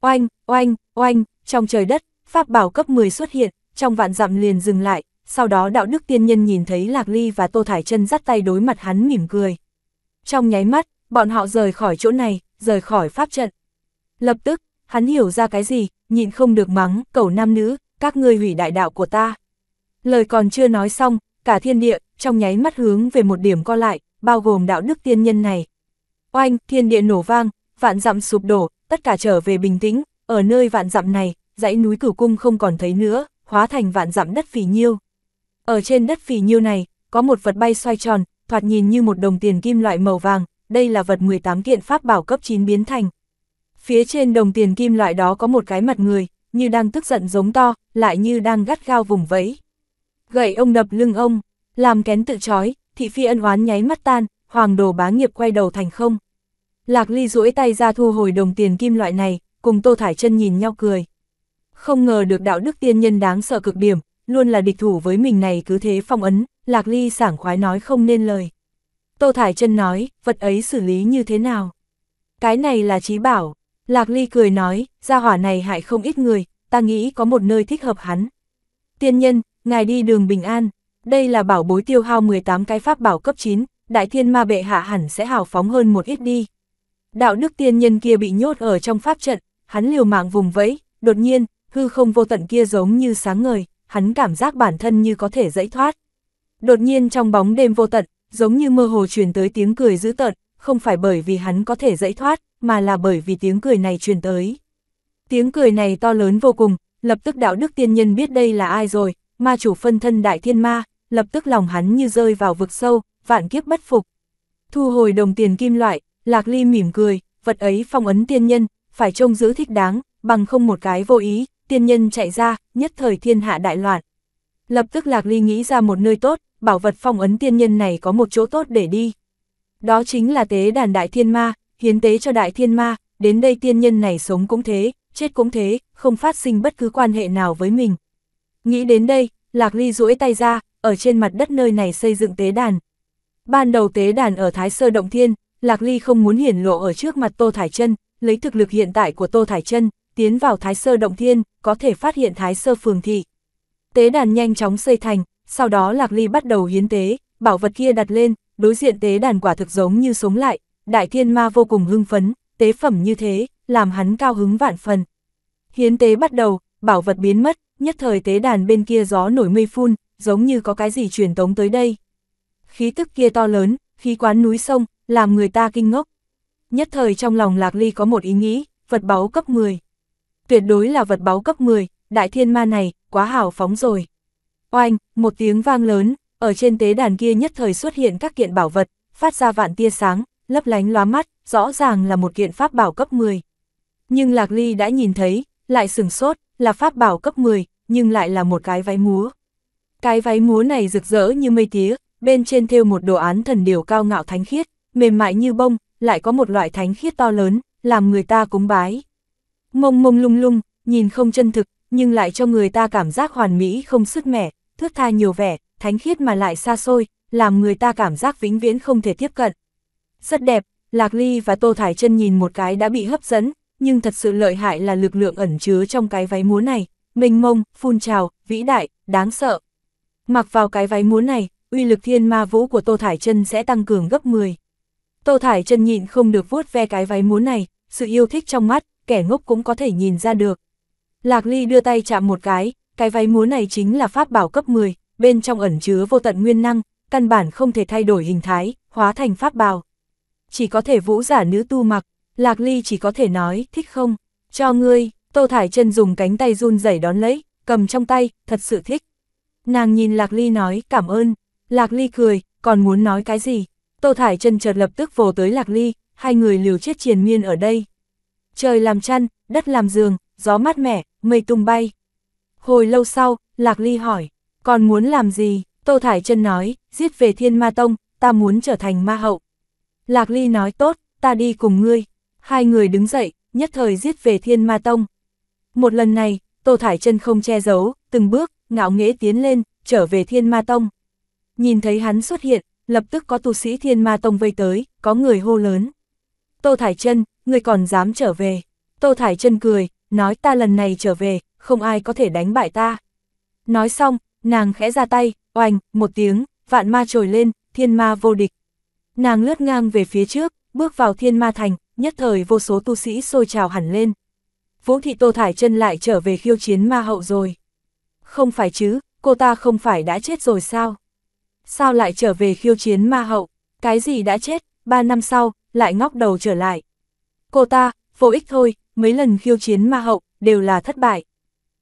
S1: Oanh, oanh, oanh, trong trời đất, pháp bảo cấp 10 xuất hiện, trong vạn dặm liền dừng lại, sau đó đạo đức tiên nhân nhìn thấy Lạc Ly và Tô Thải chân dắt tay đối mặt hắn mỉm cười. Trong nháy mắt, bọn họ rời khỏi chỗ này, rời khỏi pháp trận. Lập tức, hắn hiểu ra cái gì, nhịn không được mắng, cầu nam nữ, các ngươi hủy đại đạo của ta. Lời còn chưa nói xong, cả thiên địa, trong nháy mắt hướng về một điểm co lại, bao gồm đạo đức tiên nhân này. Oanh, thiên địa nổ vang, vạn dặm sụp đổ, tất cả trở về bình tĩnh, ở nơi vạn dặm này, dãy núi cửu cung không còn thấy nữa, hóa thành vạn dặm đất phì nhiêu. Ở trên đất phì nhiêu này, có một vật bay xoay tròn, thoạt nhìn như một đồng tiền kim loại màu vàng, đây là vật 18 kiện pháp bảo cấp 9 biến thành. Phía trên đồng tiền kim loại đó có một cái mặt người, như đang tức giận giống to, lại như đang gắt gao vùng vẫy. Gậy ông đập lưng ông, làm kén tự chói, thị phi ân oán nháy mắt tan, hoàng đồ bá nghiệp quay đầu thành không. Lạc ly duỗi tay ra thu hồi đồng tiền kim loại này, cùng Tô Thải chân nhìn nhau cười. Không ngờ được đạo đức tiên nhân đáng sợ cực điểm, luôn là địch thủ với mình này cứ thế phong ấn, Lạc ly sảng khoái nói không nên lời. Tô Thải chân nói, vật ấy xử lý như thế nào? Cái này là trí bảo. Lạc ly cười nói, gia hỏa này hại không ít người, ta nghĩ có một nơi thích hợp hắn. Tiên nhân, ngài đi đường bình an, đây là bảo bối tiêu hao 18 cái pháp bảo cấp 9, đại thiên ma bệ hạ hẳn sẽ hào phóng hơn một ít đi. Đạo đức tiên nhân kia bị nhốt ở trong pháp trận, hắn liều mạng vùng vẫy, đột nhiên, hư không vô tận kia giống như sáng ngời, hắn cảm giác bản thân như có thể dẫy thoát. Đột nhiên trong bóng đêm vô tận, giống như mơ hồ truyền tới tiếng cười dữ tợn, không phải bởi vì hắn có thể dẫy thoát, mà là bởi vì tiếng cười này truyền tới. Tiếng cười này to lớn vô cùng, lập tức đạo đức tiên nhân biết đây là ai rồi, ma chủ phân thân đại thiên ma, lập tức lòng hắn như rơi vào vực sâu, vạn kiếp bất phục. Thu hồi đồng tiền kim loại, Lạc Ly mỉm cười, vật ấy phong ấn tiên nhân, phải trông giữ thích đáng, bằng không một cái vô ý, tiên nhân chạy ra, nhất thời thiên hạ đại loạn. Lập tức Lạc Ly nghĩ ra một nơi tốt, bảo vật phong ấn tiên nhân này có một chỗ tốt để đi. Đó chính là tế đàn đại thiên ma, hiến tế cho đại thiên ma, đến đây tiên nhân này sống cũng thế, chết cũng thế, không phát sinh bất cứ quan hệ nào với mình. Nghĩ đến đây, Lạc Ly duỗi tay ra, ở trên mặt đất nơi này xây dựng tế đàn. Ban đầu tế đàn ở Thái Sơ Động Thiên, Lạc Ly không muốn hiển lộ ở trước mặt Tô Thải Chân, lấy thực lực hiện tại của Tô Thải Chân tiến vào Thái Sơ Động Thiên, có thể phát hiện Thái Sơ Phường Thị. Tế đàn nhanh chóng xây thành, sau đó Lạc Ly bắt đầu hiến tế, bảo vật kia đặt lên, đối diện tế đàn quả thực giống như sống lại, Đại Thiên Ma vô cùng hưng phấn, tế phẩm như thế, làm hắn cao hứng vạn phần. Hiến tế bắt đầu, bảo vật biến mất, nhất thời tế đàn bên kia gió nổi mây phun, giống như có cái gì truyền tống tới đây. Khí tức kia to lớn, khí quán núi sông, làm người ta kinh ngốc. Nhất thời trong lòng Lạc Ly có một ý nghĩ, vật báu cấp 10. Tuyệt đối là vật báu cấp 10, đại thiên ma này, quá hào phóng rồi. Oanh, một tiếng vang lớn, ở trên tế đàn kia nhất thời xuất hiện các kiện bảo vật, phát ra vạn tia sáng, lấp lánh lóa mắt, rõ ràng là một kiện pháp bảo cấp 10. Nhưng Lạc Ly đã nhìn thấy, lại sừng sốt, là pháp bảo cấp 10, nhưng lại là một cái váy múa. Cái váy múa này rực rỡ như mây tía, bên trên thêu một đồ án thần điều cao ngạo thánh khiết, mềm mại như bông, lại có một loại thánh khiết to lớn, làm người ta cúng bái. Mông mông lung lung, nhìn không chân thực, nhưng lại cho người ta cảm giác hoàn mỹ không sứt mẻ, thước tha nhiều vẻ, thánh khiết mà lại xa xôi, làm người ta cảm giác vĩnh viễn không thể tiếp cận. Rất đẹp, Lạc Ly và Tô Thải chân nhìn một cái đã bị hấp dẫn, nhưng thật sự lợi hại là lực lượng ẩn chứa trong cái váy múa này, mênh mông, phun trào, vĩ đại, đáng sợ. Mặc vào cái váy múa này, uy lực thiên ma vũ của Tô Thải chân sẽ tăng cường gấp 10. Tô Thải chân nhịn không được vuốt ve cái váy múa này, sự yêu thích trong mắt, kẻ ngốc cũng có thể nhìn ra được. Lạc Ly đưa tay chạm một cái, cái váy múa này chính là pháp bảo cấp 10, bên trong ẩn chứa vô tận nguyên năng, căn bản không thể thay đổi hình thái, hóa thành pháp bảo. Chỉ có thể vũ giả nữ tu mặc, Lạc Ly chỉ có thể nói, thích không, cho ngươi, Tô Thải chân dùng cánh tay run rẩy đón lấy, cầm trong tay, thật sự thích. Nàng nhìn Lạc Ly nói, cảm ơn, Lạc Ly cười, còn muốn nói cái gì? Tô Thải chân chợt lập tức vồ tới Lạc Ly, hai người liều chết triền miên ở đây. Trời làm chăn, đất làm giường, gió mát mẻ, mây tung bay. Hồi lâu sau, Lạc Ly hỏi, còn muốn làm gì? Tô Thải chân nói, giết về thiên ma tông, ta muốn trở thành ma hậu. Lạc Ly nói tốt, ta đi cùng ngươi. Hai người đứng dậy, nhất thời giết về thiên ma tông. Một lần này, Tô Thải chân không che giấu, từng bước, ngạo nghễ tiến lên, trở về thiên ma tông. Nhìn thấy hắn xuất hiện, lập tức có tu sĩ thiên ma tông vây tới, có người hô lớn. Tô Thải chân người còn dám trở về. Tô Thải chân cười, nói ta lần này trở về, không ai có thể đánh bại ta. Nói xong, nàng khẽ ra tay, oanh, một tiếng, vạn ma trồi lên, thiên ma vô địch. Nàng lướt ngang về phía trước, bước vào thiên ma thành, nhất thời vô số tu sĩ sôi trào hẳn lên. Vũ thị Tô Thải chân lại trở về khiêu chiến ma hậu rồi. Không phải chứ, cô ta không phải đã chết rồi sao? Sao lại trở về khiêu chiến ma hậu? Cái gì đã chết, ba năm sau, lại ngóc đầu trở lại. Cô ta, vô ích thôi, mấy lần khiêu chiến ma hậu, đều là thất bại.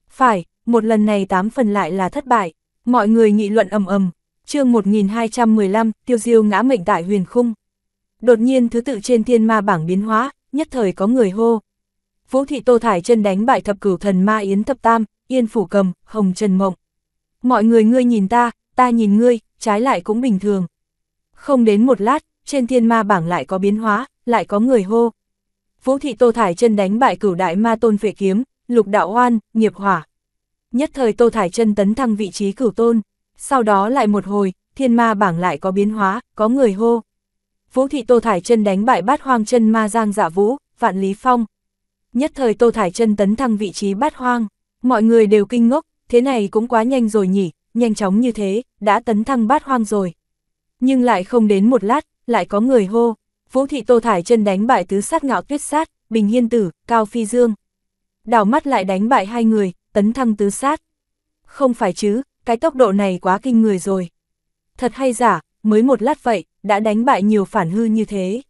S1: Phải, một lần này tám phần lại là thất bại. Mọi người nghị luận ầm ầm, chương 1215, tiêu diêu ngã mệnh tại huyền khung. Đột nhiên thứ tự trên thiên ma bảng biến hóa, nhất thời có người hô. Vũ thị Tô Thải chân đánh bại thập cửu thần ma Yến Thập Tam, Yên Phủ Cầm, Hồng Trần Mộng. Mọi người ngươi nhìn ta, ta nhìn ngươi, trái lại cũng bình thường. Không đến một lát, trên thiên ma bảng lại có biến hóa, lại có người hô. Vũ thị Tô Thải chân đánh bại cửu đại ma tôn vệ kiếm, lục đạo oan nghiệp hỏa. Nhất thời Tô Thải chân tấn thăng vị trí cửu tôn, sau đó lại một hồi, thiên ma bảng lại có biến hóa, có người hô. Vũ thị Tô Thải chân đánh bại bát hoang chân ma giang dạ vũ, vạn lý phong. Nhất thời Tô Thải chân tấn thăng vị trí bát hoang, mọi người đều kinh ngốc, thế này cũng quá nhanh rồi nhỉ, nhanh chóng như thế, đã tấn thăng bát hoang rồi. Nhưng lại không đến một lát, lại có người hô. Vũ thị Tô Thải chân đánh bại tứ sát ngạo tuyết sát, Bình Hiên Tử, Cao Phi Dương. Đảo mắt lại đánh bại hai người, tấn thăng tứ sát. Không phải chứ, cái tốc độ này quá kinh người rồi. Thật hay giả, mới một lát vậy, đã đánh bại nhiều phản hư như thế.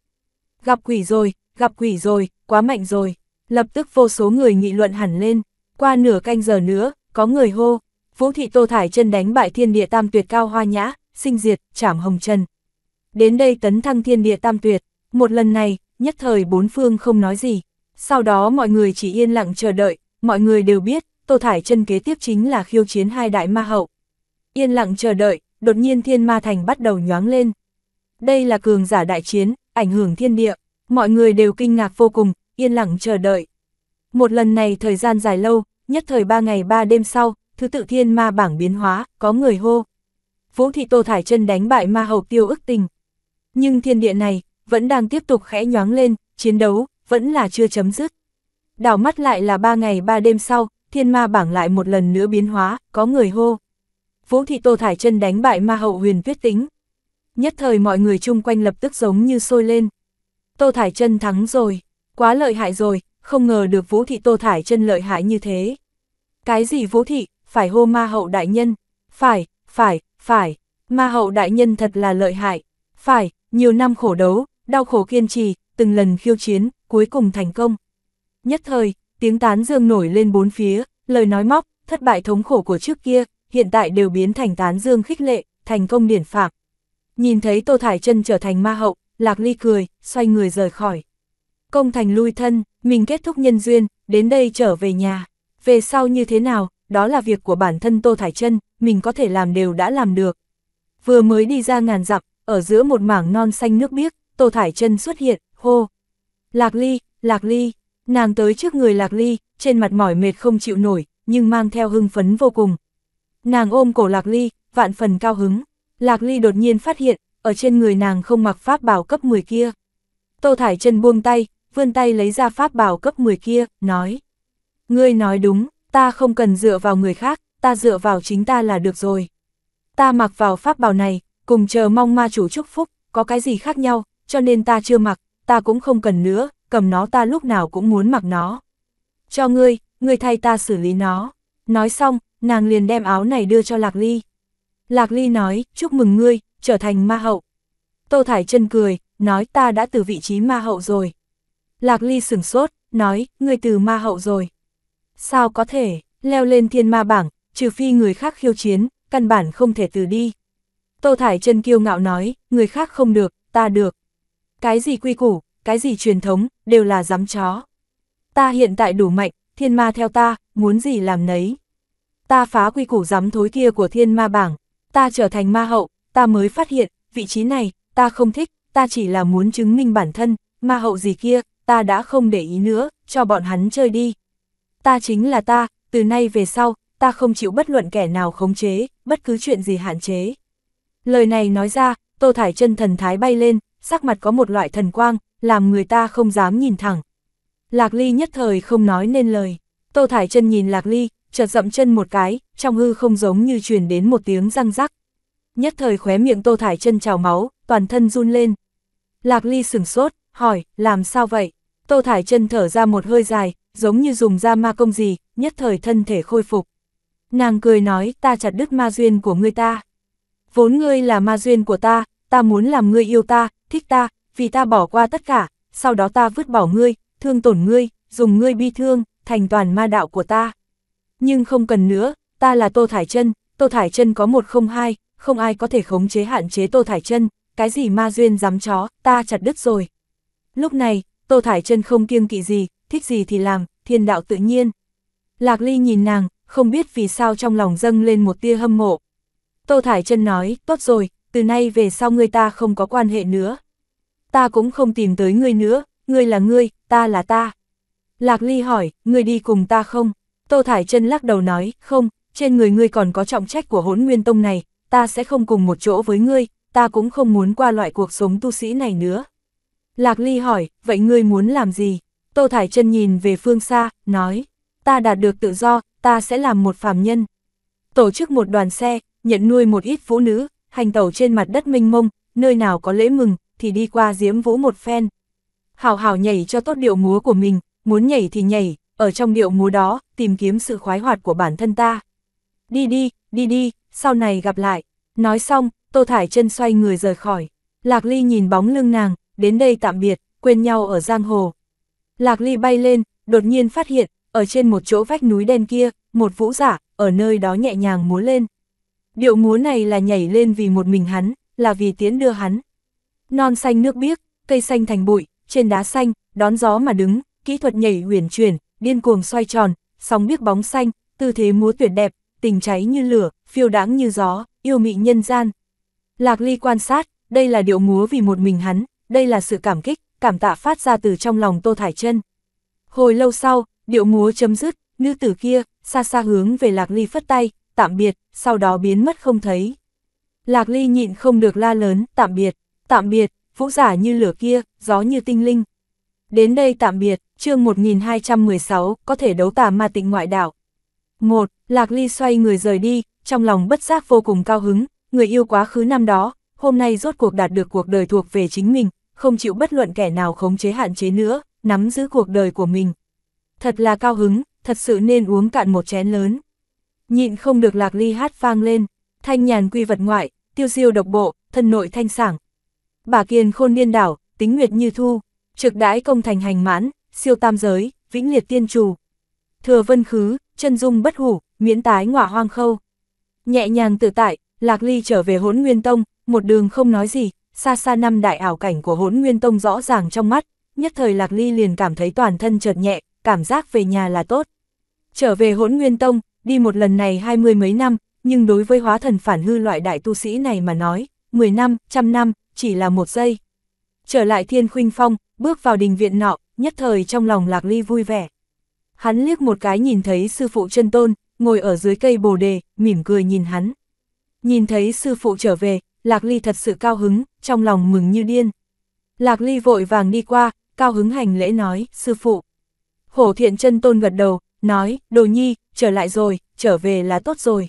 S1: Gặp quỷ rồi, gặp quỷ rồi, quá mạnh rồi. Lập tức vô số người nghị luận hẳn lên. Qua nửa canh giờ nữa, có người hô. Vũ thị Tô Thải chân đánh bại thiên địa tam tuyệt cao hoa nhã, sinh diệt, trảm hồng trần. Đến đây tấn thăng thiên địa tam tuyệt, một lần này, nhất thời bốn phương không nói gì. Sau đó mọi người chỉ yên lặng chờ đợi, mọi người đều biết, Tô Thải chân kế tiếp chính là khiêu chiến hai đại ma hậu. Yên lặng chờ đợi, đột nhiên thiên ma thành bắt đầu nhoáng lên. Đây là cường giả đại chiến, ảnh hưởng thiên địa, mọi người đều kinh ngạc vô cùng, yên lặng chờ đợi. Một lần này thời gian dài lâu, nhất thời ba ngày ba đêm sau, thứ tự thiên ma bảng biến hóa, có người hô. Vũ thị Tô Thải chân đánh bại ma hậu tiêu ức tình. Nhưng thiên địa này, vẫn đang tiếp tục khẽ nhoáng lên, chiến đấu, vẫn là chưa chấm dứt. Đảo mắt lại là ba ngày ba đêm sau, thiên ma bảng lại một lần nữa biến hóa, có người hô. Vũ thị Tô Thải chân đánh bại ma hậu huyền tuyết tính. Nhất thời mọi người chung quanh lập tức giống như sôi lên. Tô Thải chân thắng rồi, quá lợi hại rồi, không ngờ được Vũ thị Tô Thải chân lợi hại như thế. Cái gì Vũ thị, phải hô ma hậu đại nhân, phải, phải, phải, ma hậu đại nhân thật là lợi hại, phải, nhiều năm khổ đấu, đau khổ kiên trì, từng lần khiêu chiến, cuối cùng thành công. Nhất thời, tiếng tán dương nổi lên bốn phía, lời nói móc, thất bại thống khổ của trước kia, hiện tại đều biến thành tán dương khích lệ, thành công điển phạm. Nhìn thấy Tô Thải chân trở thành ma hậu, Lạc Ly cười, xoay người rời khỏi. Công thành lui thân, mình kết thúc nhân duyên, đến đây trở về nhà. Về sau như thế nào, đó là việc của bản thân Tô Thải chân, mình có thể làm đều đã làm được. Vừa mới đi ra ngàn dặm, ở giữa một mảng non xanh nước biếc, Tô Thải chân xuất hiện, hô. Lạc Ly, Lạc Ly, nàng tới trước người Lạc Ly, trên mặt mỏi mệt không chịu nổi, nhưng mang theo hưng phấn vô cùng. Nàng ôm cổ Lạc Ly, vạn phần cao hứng. Lạc Ly đột nhiên phát hiện, ở trên người nàng không mặc pháp bảo cấp 10 kia. Tô Thải chân buông tay, vươn tay lấy ra pháp bảo cấp 10 kia, nói. Ngươi nói đúng, ta không cần dựa vào người khác, ta dựa vào chính ta là được rồi. Ta mặc vào pháp bào này, cùng chờ mong ma chủ chúc phúc, có cái gì khác nhau, cho nên ta chưa mặc, ta cũng không cần nữa, cầm nó ta lúc nào cũng muốn mặc nó. Cho ngươi, ngươi thay ta xử lý nó. Nói xong, nàng liền đem áo này đưa cho Lạc Ly. Lạc Ly nói, chúc mừng ngươi, trở thành ma hậu. Tô Thải chân cười, nói ta đã từ vị trí ma hậu rồi. Lạc Ly sửng sốt, nói, ngươi từ ma hậu rồi. Sao có thể, leo lên thiên ma bảng, trừ phi người khác khiêu chiến, căn bản không thể từ đi. Tô Thải chân kiêu ngạo nói, người khác không được, ta được. Cái gì quy củ, cái gì truyền thống, đều là dám chó. Ta hiện tại đủ mạnh, thiên ma theo ta, muốn gì làm nấy. Ta phá quy củ dám thối kia của thiên ma bảng, ta trở thành ma hậu, ta mới phát hiện, vị trí này, ta không thích, ta chỉ là muốn chứng minh bản thân, ma hậu gì kia, ta đã không để ý nữa, cho bọn hắn chơi đi. Ta chính là ta, từ nay về sau, ta không chịu bất luận kẻ nào khống chế, bất cứ chuyện gì hạn chế. Lời này nói ra, Tô Thải chân thần thái bay lên, sắc mặt có một loại thần quang, làm người ta không dám nhìn thẳng. Lạc Ly nhất thời không nói nên lời. Tô Thải chân nhìn Lạc Ly, chợt dậm chân một cái, trong hư không giống như truyền đến một tiếng răng rắc. Nhất thời khóe miệng Tô Thải chân trào máu, toàn thân run lên. Lạc Ly sừng sốt, hỏi, làm sao vậy? Tô Thải chân thở ra một hơi dài, giống như dùng ra ma công gì, nhất thời thân thể khôi phục. Nàng cười nói, ta chặt đứt ma duyên của ngươi ta. Vốn ngươi là ma duyên của ta, ta muốn làm ngươi yêu ta, thích ta, vì ta bỏ qua tất cả, sau đó ta vứt bỏ ngươi, thương tổn ngươi, dùng ngươi bi thương, thành toàn ma đạo của ta. Nhưng không cần nữa, ta là Tô Thải chân Tô Thải chân có một không hai, không ai có thể khống chế hạn chế Tô Thải chân cái gì ma duyên dám chó, ta chặt đứt rồi. Lúc này, Tô Thải chân không kiêng kỵ gì, thích gì thì làm, thiên đạo tự nhiên. Lạc Ly nhìn nàng, không biết vì sao trong lòng dâng lên một tia hâm mộ. Tô Thải chân nói, tốt rồi, từ nay về sau ngươi ta không có quan hệ nữa. Ta cũng không tìm tới ngươi nữa, ngươi là ngươi, ta là ta. Lạc Ly hỏi, ngươi đi cùng ta không? Tô Thải chân lắc đầu nói, không, trên người ngươi còn có trọng trách của hỗn nguyên tông này, ta sẽ không cùng một chỗ với ngươi, ta cũng không muốn qua loại cuộc sống tu sĩ này nữa. Lạc Ly hỏi, vậy ngươi muốn làm gì? Tô Thải chân nhìn về phương xa, nói, ta đạt được tự do, ta sẽ làm một phàm nhân. Tổ chức một đoàn xe, nhận nuôi một ít phụ nữ, hành tẩu trên mặt đất mênh mông, nơi nào có lễ mừng, thì đi qua diễm vũ một phen. Hảo hảo nhảy cho tốt điệu múa của mình, muốn nhảy thì nhảy, ở trong điệu múa đó, tìm kiếm sự khoái hoạt của bản thân ta. Đi đi, đi đi, sau này gặp lại. Nói xong, Tô Thải chân xoay người rời khỏi. Lạc Ly nhìn bóng lưng nàng, đến đây tạm biệt, quên nhau ở giang hồ. Lạc Ly bay lên, đột nhiên phát hiện, ở trên một chỗ vách núi đen kia, một vũ giả, ở nơi đó nhẹ nhàng múa lên. Điệu múa này là nhảy lên vì một mình hắn, là vì tiến đưa hắn. Non xanh nước biếc, cây xanh thành bụi, trên đá xanh, đón gió mà đứng, kỹ thuật nhảy uyển chuyển, điên cuồng xoay tròn, sóng biếc bóng xanh, tư thế múa tuyệt đẹp, tình cháy như lửa, phiêu đãng như gió, yêu mị nhân gian. Lạc Ly quan sát, đây là điệu múa vì một mình hắn, đây là sự cảm kích, cảm tạ phát ra từ trong lòng Tô Thải Chân. Hồi lâu sau, điệu múa chấm dứt, nữ tử kia, xa xa hướng về Lạc Ly phất tay, tạm biệt, sau đó biến mất không thấy. Lạc Ly nhịn không được la lớn, tạm biệt, tạm biệt, vũ giả như lửa kia, gió như tinh linh. Đến đây tạm biệt, chương 1216, có thể đấu tà ma tịnh ngoại đạo. Một, Lạc Ly xoay người rời đi, trong lòng bất giác vô cùng cao hứng, người yêu quá khứ năm đó, hôm nay rốt cuộc đạt được cuộc đời thuộc về chính mình, không chịu bất luận kẻ nào khống chế hạn chế nữa, nắm giữ cuộc đời của mình. Thật là cao hứng, thật sự nên uống cạn một chén lớn. Nhịn không được lạc ly hát vang lên, thanh nhàn quy vật ngoại, tiêu diêu độc bộ, thân nội thanh sảng. Bà kiền khôn điên đảo, tính nguyệt như thu, trực đãi công thành hành mãn, siêu tam giới, vĩnh liệt tiên trù. Thừa vân khứ, chân dung bất hủ, miễn tái ngọa hoang khâu. Nhẹ nhàng tự tại, Lạc Ly trở về hỗn nguyên tông, một đường không nói gì, xa xa năm đại ảo cảnh của hỗn nguyên tông rõ ràng trong mắt, nhất thời Lạc Ly liền cảm thấy toàn thân chợt nhẹ, cảm giác về nhà là tốt. Trở về hỗn nguyên tông, đi một lần này hai mươi mấy năm, nhưng đối với hóa thần phản hư loại đại tu sĩ này mà nói, 10 năm, trăm năm, chỉ là một giây. Trở lại thiên khuynh phong, bước vào đình viện nọ, nhất thời trong lòng Lạc Ly vui vẻ. Hắn liếc một cái nhìn thấy sư phụ chân tôn, ngồi ở dưới cây bồ đề, mỉm cười nhìn hắn. Nhìn thấy sư phụ trở về, Lạc Ly thật sự cao hứng, trong lòng mừng như điên. Lạc Ly vội vàng đi qua, cao hứng hành lễ nói, sư phụ. Hổ thiện chân tôn gật đầu, nói, đồ nhi, trở lại rồi, trở về là tốt rồi.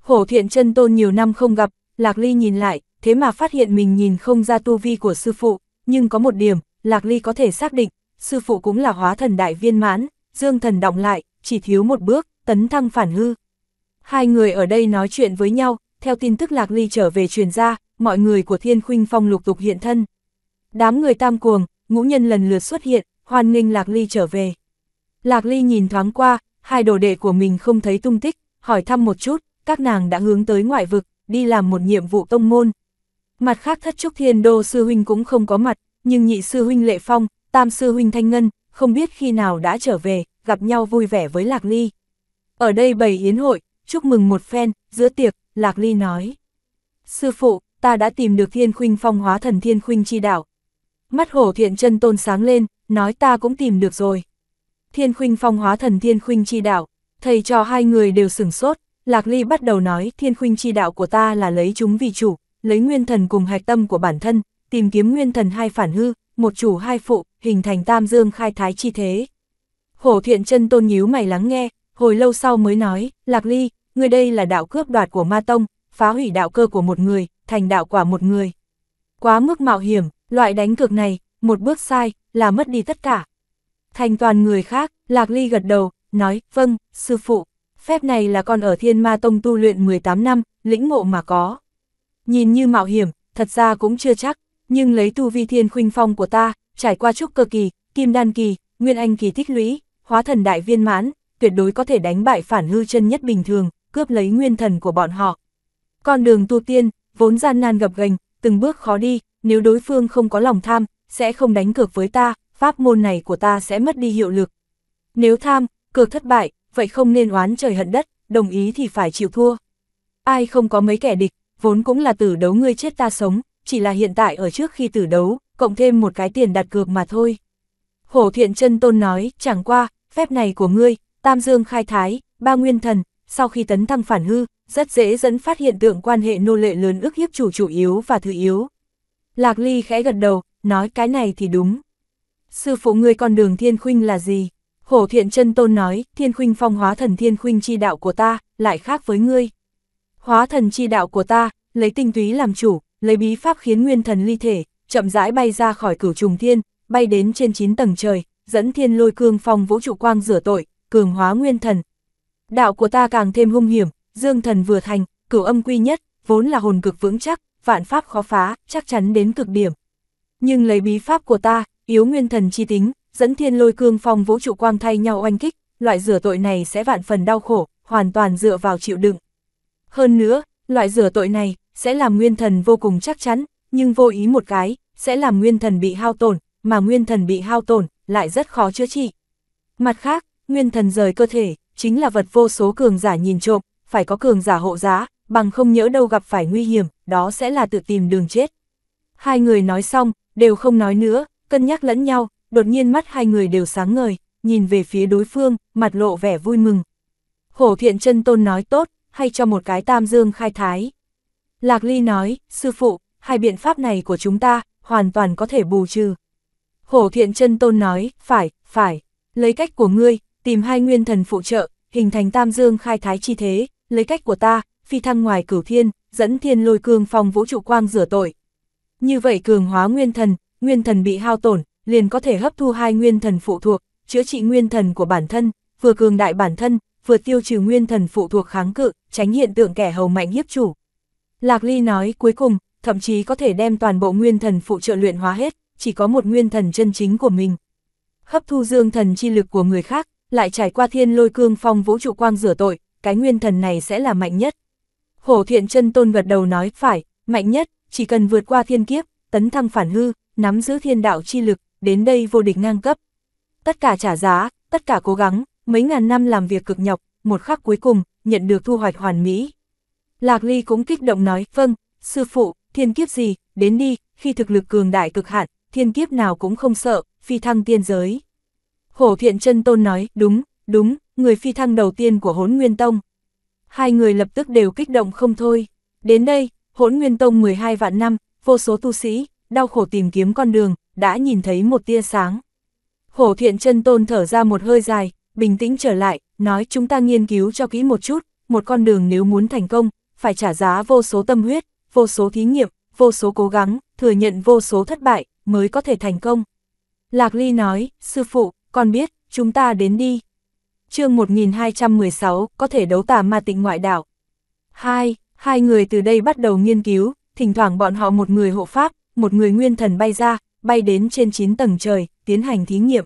S1: Hổ thiện chân tôn nhiều năm không gặp, Lạc Ly nhìn lại, thế mà phát hiện mình nhìn không ra tu vi của sư phụ, nhưng có một điểm, Lạc Ly có thể xác định, sư phụ cũng là hóa thần đại viên mãn, dương thần động lại, chỉ thiếu một bước, tấn thăng phản hư. Hai người ở đây nói chuyện với nhau, theo tin tức Lạc Ly trở về truyền ra, mọi người của Thiên Khuynh Phong lục tục hiện thân. Đám người tam cuồng, ngũ nhân lần lượt xuất hiện, hoan nghênh Lạc Ly trở về. Lạc Ly nhìn thoáng qua, hai đồ đệ của mình không thấy tung tích, hỏi thăm một chút, các nàng đã hướng tới ngoại vực, đi làm một nhiệm vụ tông môn. Mặt khác thất trúc thiên đô sư huynh cũng không có mặt, nhưng nhị sư huynh Lệ Phong, tam sư huynh Thanh Ngân, không biết khi nào đã trở về, gặp nhau vui vẻ với Lạc Ly. Ở đây bày yến hội, chúc mừng một phen, giữa tiệc, Lạc Ly nói. Sư phụ, ta đã tìm được thiên khuynh phong hóa thần thiên khuynh chi đạo. Mắt hổ thiện chân tôn sáng lên, nói ta cũng tìm được rồi. Thiên khuynh phong hóa thần thiên khuynh chi đạo, thầy cho hai người đều sửng sốt, Lạc Ly bắt đầu nói thiên khuynh chi đạo của ta là lấy chúng vì chủ, lấy nguyên thần cùng hạch tâm của bản thân, tìm kiếm nguyên thần hai phản hư, một chủ hai phụ, hình thành tam dương khai thái chi thế. Hổ thiện chân tôn nhíu mày lắng nghe, hồi lâu sau mới nói, Lạc Ly, người đây là đạo cướp đoạt của ma tông, phá hủy đạo cơ của một người, thành đạo quả một người. Quá mức mạo hiểm, loại đánh cược này, một bước sai, là mất đi tất cả. Thành toàn người khác, Lạc Ly gật đầu, nói, vâng, sư phụ, phép này là con ở thiên ma tông tu luyện 18 năm, lĩnh ngộ mà có. Nhìn như mạo hiểm, thật ra cũng chưa chắc, nhưng lấy tu vi thiên khuynh phong của ta, trải qua trúc cơ kỳ, kim đan kỳ, nguyên anh kỳ tích lũy, hóa thần đại viên mãn, tuyệt đối có thể đánh bại phản hư chân nhất bình thường, cướp lấy nguyên thần của bọn họ. Con đường tu tiên, vốn gian nan gập ghềnh, từng bước khó đi, nếu đối phương không có lòng tham, sẽ không đánh cược với ta, pháp môn này của ta sẽ mất đi hiệu lực. Nếu tham, cược thất bại, vậy không nên oán trời hận đất, đồng ý thì phải chịu thua. Ai không có mấy kẻ địch, vốn cũng là tử đấu ngươi chết ta sống, chỉ là hiện tại ở trước khi tử đấu, cộng thêm một cái tiền đặt cược mà thôi. Hổ thiện chân tôn nói, chẳng qua, phép này của ngươi, tam dương khai thái, ba nguyên thần, sau khi tấn thăng phản hư, rất dễ dẫn phát hiện tượng quan hệ nô lệ lớn ức hiếp chủ chủ yếu và thứ yếu. Lạc Ly khẽ gật đầu, nói cái này thì đúng. Sư phụ ngươi con đường thiên khuynh là gì? Hổ thiện chân tôn nói, thiên khuynh phong hóa thần thiên khuynh chi đạo của ta, lại khác với ngươi. Hóa thần chi đạo của ta, lấy tinh túy làm chủ, lấy bí pháp khiến nguyên thần ly thể, chậm rãi bay ra khỏi cửu trùng thiên, bay đến trên 9 tầng trời, dẫn thiên lôi cương phong vũ trụ quang rửa tội, cường hóa nguyên thần. Đạo của ta càng thêm hung hiểm, dương thần vừa thành, cửu âm quy nhất, vốn là hồn cực vững chắc, vạn pháp khó phá, chắc chắn đến cực điểm. Nhưng lấy bí pháp của ta, yếu nguyên thần chi tính, dẫn thiên lôi cương phong vũ trụ quang thay nhau oanh kích, loại rửa tội này sẽ vạn phần đau khổ, hoàn toàn dựa vào chịu đựng. Hơn nữa, loại rửa tội này, sẽ làm nguyên thần vô cùng chắc chắn, nhưng vô ý một cái, sẽ làm nguyên thần bị hao tổn, mà nguyên thần bị hao tổn, lại rất khó chữa trị. Mặt khác, nguyên thần rời cơ thể, chính là vật vô số cường giả nhìn trộm, phải có cường giả hộ giá, bằng không nhỡ đâu gặp phải nguy hiểm, đó sẽ là tự tìm đường chết. Hai người nói xong, đều không nói nữa, cân nhắc lẫn nhau, đột nhiên mắt hai người đều sáng ngời, nhìn về phía đối phương, mặt lộ vẻ vui mừng. Hổ thiện chân tôn nói tốt, hay cho một cái tam dương khai thái. Lạc Ly nói, sư phụ, hai biện pháp này của chúng ta, hoàn toàn có thể bù trừ. Hổ thiện chân tôn nói, phải, phải, lấy cách của ngươi, tìm hai nguyên thần phụ trợ, hình thành tam dương khai thái chi thế, lấy cách của ta, phi thăng ngoài cửu thiên, dẫn thiên lôi cương phong vũ trụ quang rửa tội. Như vậy cường hóa nguyên thần, nguyên thần bị hao tổn, liền có thể hấp thu hai nguyên thần phụ thuộc, chữa trị nguyên thần của bản thân, vừa cường đại bản thân, vừa tiêu trừ nguyên thần phụ thuộc kháng cự, tránh hiện tượng kẻ hầu mạnh hiếp chủ. Lạc Ly nói cuối cùng, thậm chí có thể đem toàn bộ nguyên thần phụ trợ luyện hóa hết, chỉ có một nguyên thần chân chính của mình. Hấp thu dương thần chi lực của người khác, lại trải qua thiên lôi cương phong vũ trụ quang rửa tội, cái nguyên thần này sẽ là mạnh nhất. Hổ thiện chân tôn gật đầu nói phải, mạnh nhất, chỉ cần vượt qua thiên kiếp, tấn thăng phản hư, nắm giữ thiên đạo chi lực, đến đây vô địch ngang cấp. Tất cả trả giá, tất cả cố gắng, mấy ngàn năm làm việc cực nhọc, một khắc cuối cùng, nhận được thu hoạch hoàn mỹ. Lạc Ly cũng kích động nói, vâng, sư phụ, thiên kiếp gì, đến đi, khi thực lực cường đại cực hạn, thiên kiếp nào cũng không sợ, phi thăng tiên giới. Hổ thiện chân tôn nói, đúng, đúng, người phi thăng đầu tiên của hốn nguyên tông. Hai người lập tức đều kích động không thôi. Đến đây, hốn nguyên tông 12 vạn năm, vô số tu sĩ, đau khổ tìm kiếm con đường, đã nhìn thấy một tia sáng. Hổ thiện chân tôn thở ra một hơi dài, bình tĩnh trở lại, nói chúng ta nghiên cứu cho kỹ một chút, một con đường nếu muốn thành công, phải trả giá vô số tâm huyết, vô số thí nghiệm, vô số cố gắng, thừa nhận vô số thất bại, mới có thể thành công. Lạc Ly nói, sư phụ, con biết, chúng ta đến đi. chương 1216, có thể đấu tà ma tịnh ngoại đảo Hai, hai người từ đây bắt đầu nghiên cứu, thỉnh thoảng bọn họ một người hộ pháp, một người nguyên thần bay ra, bay đến trên 9 tầng trời, tiến hành thí nghiệm.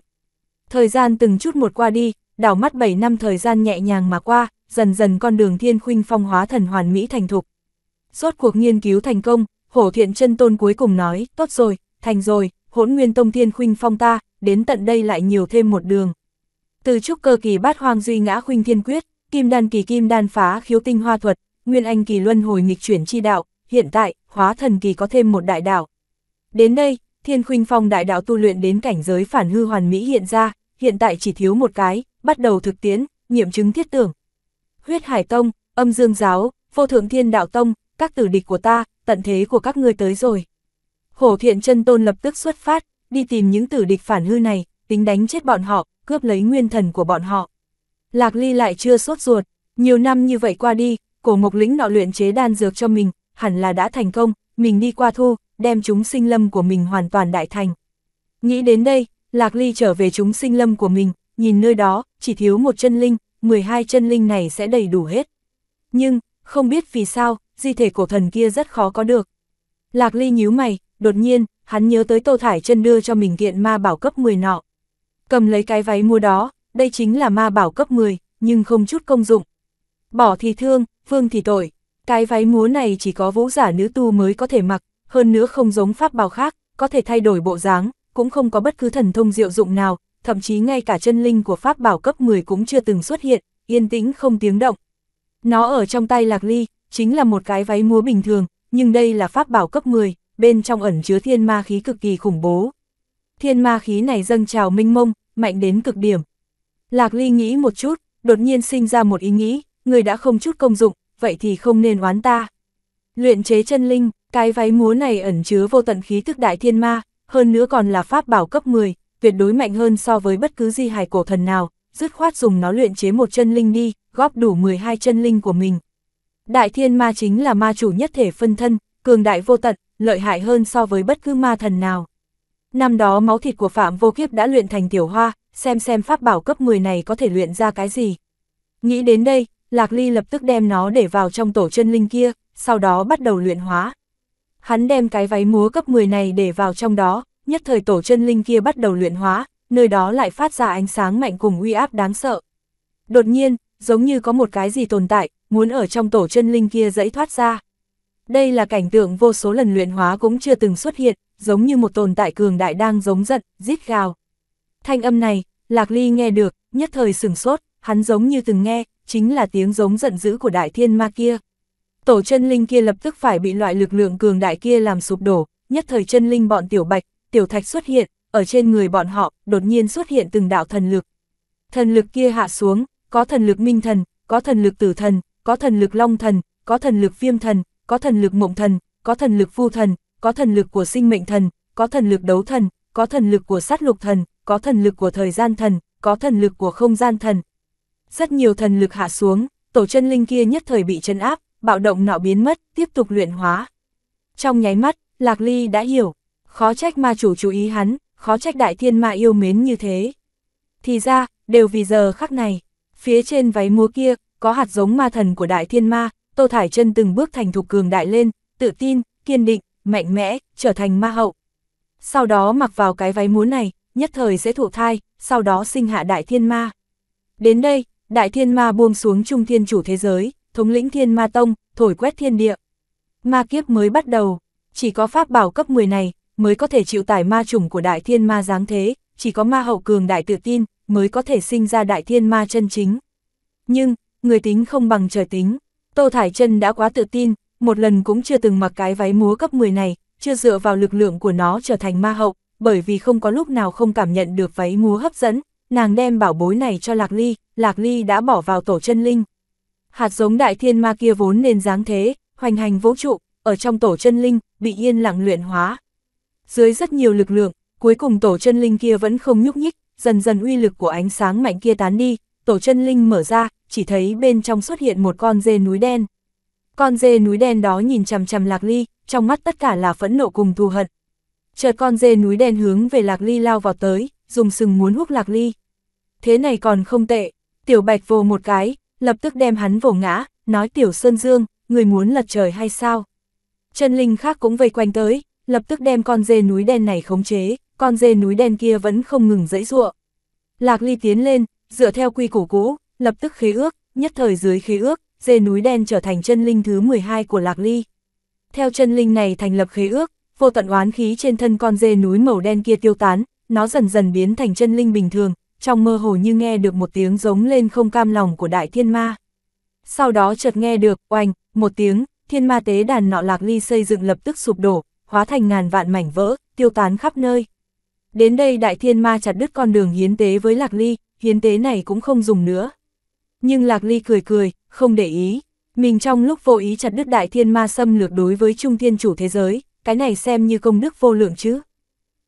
S1: Thời gian từng chút một qua đi, đảo mắt 7 năm thời gian nhẹ nhàng mà qua, dần dần con đường thiên khuynh phong hóa thần hoàn mỹ thành thục. Rốt cuộc nghiên cứu thành công, hổ thiện chân tôn cuối cùng nói, tốt rồi, thành rồi, hỗn nguyên tông thiên khuynh phong ta, đến tận đây lại nhiều thêm một đường. Từ trúc cơ kỳ bát hoang duy ngã khuynh thiên quyết, kim đan kỳ kim đan phá khiếu tinh hoa thuật, nguyên anh kỳ luân hồi nghịch chuyển chi đạo, hiện tại, hóa thần kỳ có thêm một đại đạo. Đến đây, thiên khuynh phong đại đạo tu luyện đến cảnh giới phản hư hoàn mỹ hiện ra, hiện tại chỉ thiếu một cái, bắt đầu thực tiễn, nghiệm chứng thiết tưởng. Huyết Hải Tông, âm dương giáo, vô thượng thiên đạo tông, các tử địch của ta, tận thế của các ngươi tới rồi. Hổ thiện chân tôn lập tức xuất phát, đi tìm những tử địch phản hư này, tính đánh chết bọn họ, cướp lấy nguyên thần của bọn họ. Lạc Ly lại chưa sốt ruột, nhiều năm như vậy qua đi, cổ mộc lĩnh nọ luyện chế đan dược cho mình, hẳn là đã thành công, mình đi qua thu, đem chúng sinh lâm của mình hoàn toàn đại thành. Nghĩ đến đây, Lạc Ly trở về chúng sinh lâm của mình, nhìn nơi đó, chỉ thiếu một chân linh, 12 chân linh này sẽ đầy đủ hết. Nhưng, không biết vì sao, di thể cổ thần kia rất khó có được. Lạc Ly nhíu mày, đột nhiên, hắn nhớ tới Tô Thải chân đưa cho mình kiện ma bảo cấp 10 nọ. Cầm lấy cái váy mua đó, đây chính là ma bảo cấp 10, nhưng không chút công dụng. Bỏ thì thương, phương thì tội. Cái váy múa này chỉ có vũ giả nữ tu mới có thể mặc, hơn nữa không giống pháp bào khác, có thể thay đổi bộ dáng, cũng không có bất cứ thần thông diệu dụng nào, thậm chí ngay cả chân linh của pháp bảo cấp 10 cũng chưa từng xuất hiện, yên tĩnh không tiếng động. Nó ở trong tay Lạc Ly, chính là một cái váy múa bình thường, nhưng đây là pháp bảo cấp 10, bên trong ẩn chứa thiên ma khí cực kỳ khủng bố. Thiên ma khí này dâng trào minh mông, mạnh đến cực điểm. Lạc Ly nghĩ một chút, đột nhiên sinh ra một ý nghĩ, người đã không chút công dụng, vậy thì không nên oán ta. Luyện chế chân linh, cái váy múa này ẩn chứa vô tận khí thức đại thiên ma, hơn nữa còn là pháp bảo cấp 10, tuyệt đối mạnh hơn so với bất cứ di hài cổ thần nào, dứt khoát dùng nó luyện chế một chân linh đi, góp đủ 12 chân linh của mình. Đại thiên ma chính là ma chủ nhất thể phân thân, cường đại vô tận, lợi hại hơn so với bất cứ ma thần nào. Năm đó máu thịt của Phạm Vô Kiếp đã luyện thành tiểu hoa, xem xem pháp bảo cấp 10 này có thể luyện ra cái gì. Nghĩ đến đây, Lạc Ly lập tức đem nó để vào trong tổ chân linh kia, sau đó bắt đầu luyện hóa. Hắn đem cái váy múa cấp 10 này để vào trong đó, nhất thời tổ chân linh kia bắt đầu luyện hóa, nơi đó lại phát ra ánh sáng mạnh cùng uy áp đáng sợ. Đột nhiên, giống như có một cái gì tồn tại, muốn ở trong tổ chân linh kia dẫy thoát ra. Đây là cảnh tượng vô số lần luyện hóa cũng chưa từng xuất hiện, giống như một tồn tại cường đại đang giống giận, rít gào. Thanh âm này, Lạc Ly nghe được, nhất thời sừng sốt, hắn giống như từng nghe, chính là tiếng giống giận dữ của đại thiên ma kia. Tổ chân linh kia lập tức phải bị loại lực lượng cường đại kia làm sụp đổ, nhất thời chân linh bọn tiểu bạch, tiểu thạch xuất hiện, ở trên người bọn họ, đột nhiên xuất hiện từng đạo thần lực. Thần lực kia hạ xuống, có thần lực minh thần, có thần lực tử thần, có thần lực long thần, có thần lực viêm thần, có thần lực mộng thần, có thần lực phu thần, có thần lực của sinh mệnh thần, có thần lực đấu thần, có thần lực của sát lục thần, có thần lực của thời gian thần, có thần lực của không gian thần. Rất nhiều thần lực hạ xuống, tổ chân linh kia nhất thời bị chân áp, bạo động nọ biến mất, tiếp tục luyện hóa. Trong nháy mắt, Lạc Ly đã hiểu, khó trách ma chủ chú ý hắn, khó trách đại thiên ma yêu mến như thế. Thì ra, đều vì giờ khắc này, phía trên váy múa kia, có hạt giống ma thần của đại thiên ma, Tô Thải chân từng bước thành thục cường đại lên, tự tin, kiên định, mạnh mẽ, trở thành ma hậu. Sau đó mặc vào cái váy múa này, nhất thời sẽ thụ thai, sau đó sinh hạ đại thiên ma. Đến đây, đại thiên ma buông xuống trung thiên chủ thế giới, thống lĩnh thiên ma tông, thổi quét thiên địa. Ma kiếp mới bắt đầu, chỉ có pháp bảo cấp 10 này, mới có thể chịu tải ma chủng của đại thiên ma dáng thế, chỉ có ma hậu cường đại tự tin, mới có thể sinh ra đại thiên ma chân chính. Nhưng, người tính không bằng trời tính, Tô Thải chân đã quá tự tin, một lần cũng chưa từng mặc cái váy múa cấp 10 này, chưa dựa vào lực lượng của nó trở thành ma hậu, bởi vì không có lúc nào không cảm nhận được váy múa hấp dẫn, nàng đem bảo bối này cho Lạc Ly, Lạc Ly đã bỏ vào tổ chân linh. Hạt giống đại thiên ma kia vốn nên dáng thế, hoành hành vũ trụ, ở trong tổ chân linh, bị yên lặng luyện hóa. Dưới rất nhiều lực lượng, cuối cùng tổ chân linh kia vẫn không nhúc nhích, dần dần uy lực của ánh sáng mạnh kia tán đi, tổ chân linh mở ra, chỉ thấy bên trong xuất hiện một con dê núi đen. Con dê núi đen đó nhìn chằm chằm Lạc Ly, trong mắt tất cả là phẫn nộ cùng thù hận. Chợt con dê núi đen hướng về Lạc Ly lao vào tới, dùng sừng muốn hút Lạc Ly. Thế này còn không tệ, Tiểu Bạch vồ một cái, lập tức đem hắn vồ ngã, nói Tiểu Sơn Dương, người muốn lật trời hay sao? Chân linh khác cũng vây quanh tới, lập tức đem con dê núi đen này khống chế, con dê núi đen kia vẫn không ngừng dãy ruộng. Lạc Ly tiến lên, dựa theo quy củ cũ, lập tức khế ước, nhất thời dưới khế ước, dê núi đen trở thành chân linh thứ 12 của Lạc Ly. Theo chân linh này thành lập khế ước, vô tận oán khí trên thân con dê núi màu đen kia tiêu tán, nó dần dần biến thành chân linh bình thường, trong mơ hồ như nghe được một tiếng giống lên không cam lòng của đại thiên ma. Sau đó chợt nghe được, oanh, một tiếng, thiên ma tế đàn nọ Lạc Ly xây dựng lập tức sụp đổ, hóa thành ngàn vạn mảnh vỡ, tiêu tán khắp nơi. Đến đây đại thiên ma chặt đứt con đường hiến tế với Lạc Ly, hiến tế này cũng không dùng nữa. Nhưng Lạc Ly cười cười, không để ý. Mình trong lúc vô ý chặt đứt đại thiên ma xâm lược đối với trung thiên chủ thế giới, cái này xem như công đức vô lượng chứ.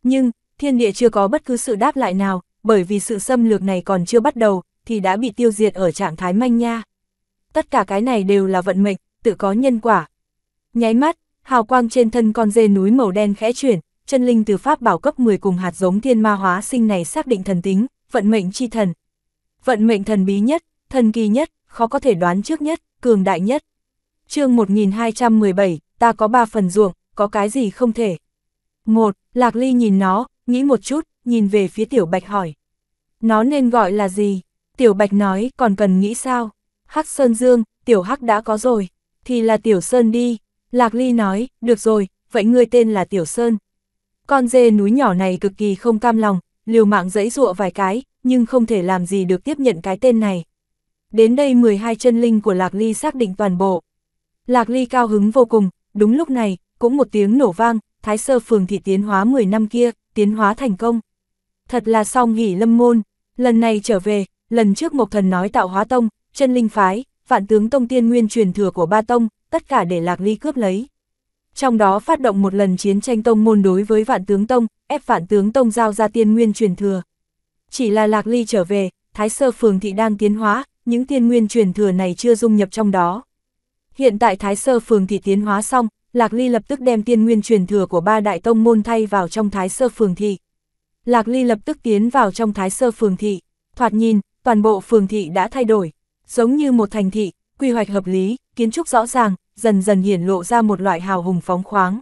S1: Nhưng, thiên địa chưa có bất cứ sự đáp lại nào, bởi vì sự xâm lược này còn chưa bắt đầu, thì đã bị tiêu diệt ở trạng thái manh nha. Tất cả cái này đều là vận mệnh, tự có nhân quả. Nháy mắt, hào quang trên thân con dê núi màu đen khẽ chuyển, chân linh từ pháp bảo cấp 10 cùng hạt giống thiên ma hóa sinh này xác định thần tính, vận mệnh chi thần. Vận mệnh thần bí nhất, thần kỳ nhất, khó có thể đoán trước nhất, cường đại nhất. chương 1217, ta có ba phần ruộng, có cái gì không thể. Một, Lạc Ly nhìn nó, nghĩ một chút, nhìn về phía Tiểu Bạch hỏi. Nó nên gọi là gì? Tiểu Bạch nói, còn cần nghĩ sao? Hắc Sơn Dương, Tiểu Hắc đã có rồi, thì là Tiểu Sơn đi. Lạc Ly nói, được rồi, vậy ngươi tên là Tiểu Sơn. Con dê núi nhỏ này cực kỳ không cam lòng, liều mạng dẫy dụa vài cái, nhưng không thể làm gì được tiếp nhận cái tên này. Đến đây 12 chân linh của Lạc Ly xác định toàn bộ. Lạc Ly cao hứng vô cùng, đúng lúc này, cũng một tiếng nổ vang, Thái Sơ Phường thị tiến hóa 10 năm kia, tiến hóa thành công. Thật là song nghỉ lâm môn, lần này trở về, lần trước Mộc Thần nói tạo hóa tông, chân linh phái, vạn tướng tông tiên nguyên truyền thừa của ba tông, tất cả để Lạc Ly cướp lấy. Trong đó phát động một lần chiến tranh tông môn đối với vạn tướng tông, ép vạn tướng tông giao ra tiên nguyên truyền thừa. Chỉ là Lạc Ly trở về, Thái Sơ Phường thị đang tiến hóa, những tiên nguyên truyền thừa này chưa dung nhập trong đó. Hiện tại Thái Sơ Phường thị tiến hóa xong, Lạc Ly lập tức đem tiên nguyên truyền thừa của ba đại tông môn thay vào trong thái sơ phường thị. Lạc Ly lập tức tiến vào trong thái sơ phường thị, thoạt nhìn, toàn bộ phường thị đã thay đổi, giống như một thành thị, quy hoạch hợp lý, kiến trúc rõ ràng, dần dần hiển lộ ra một loại hào hùng phóng khoáng.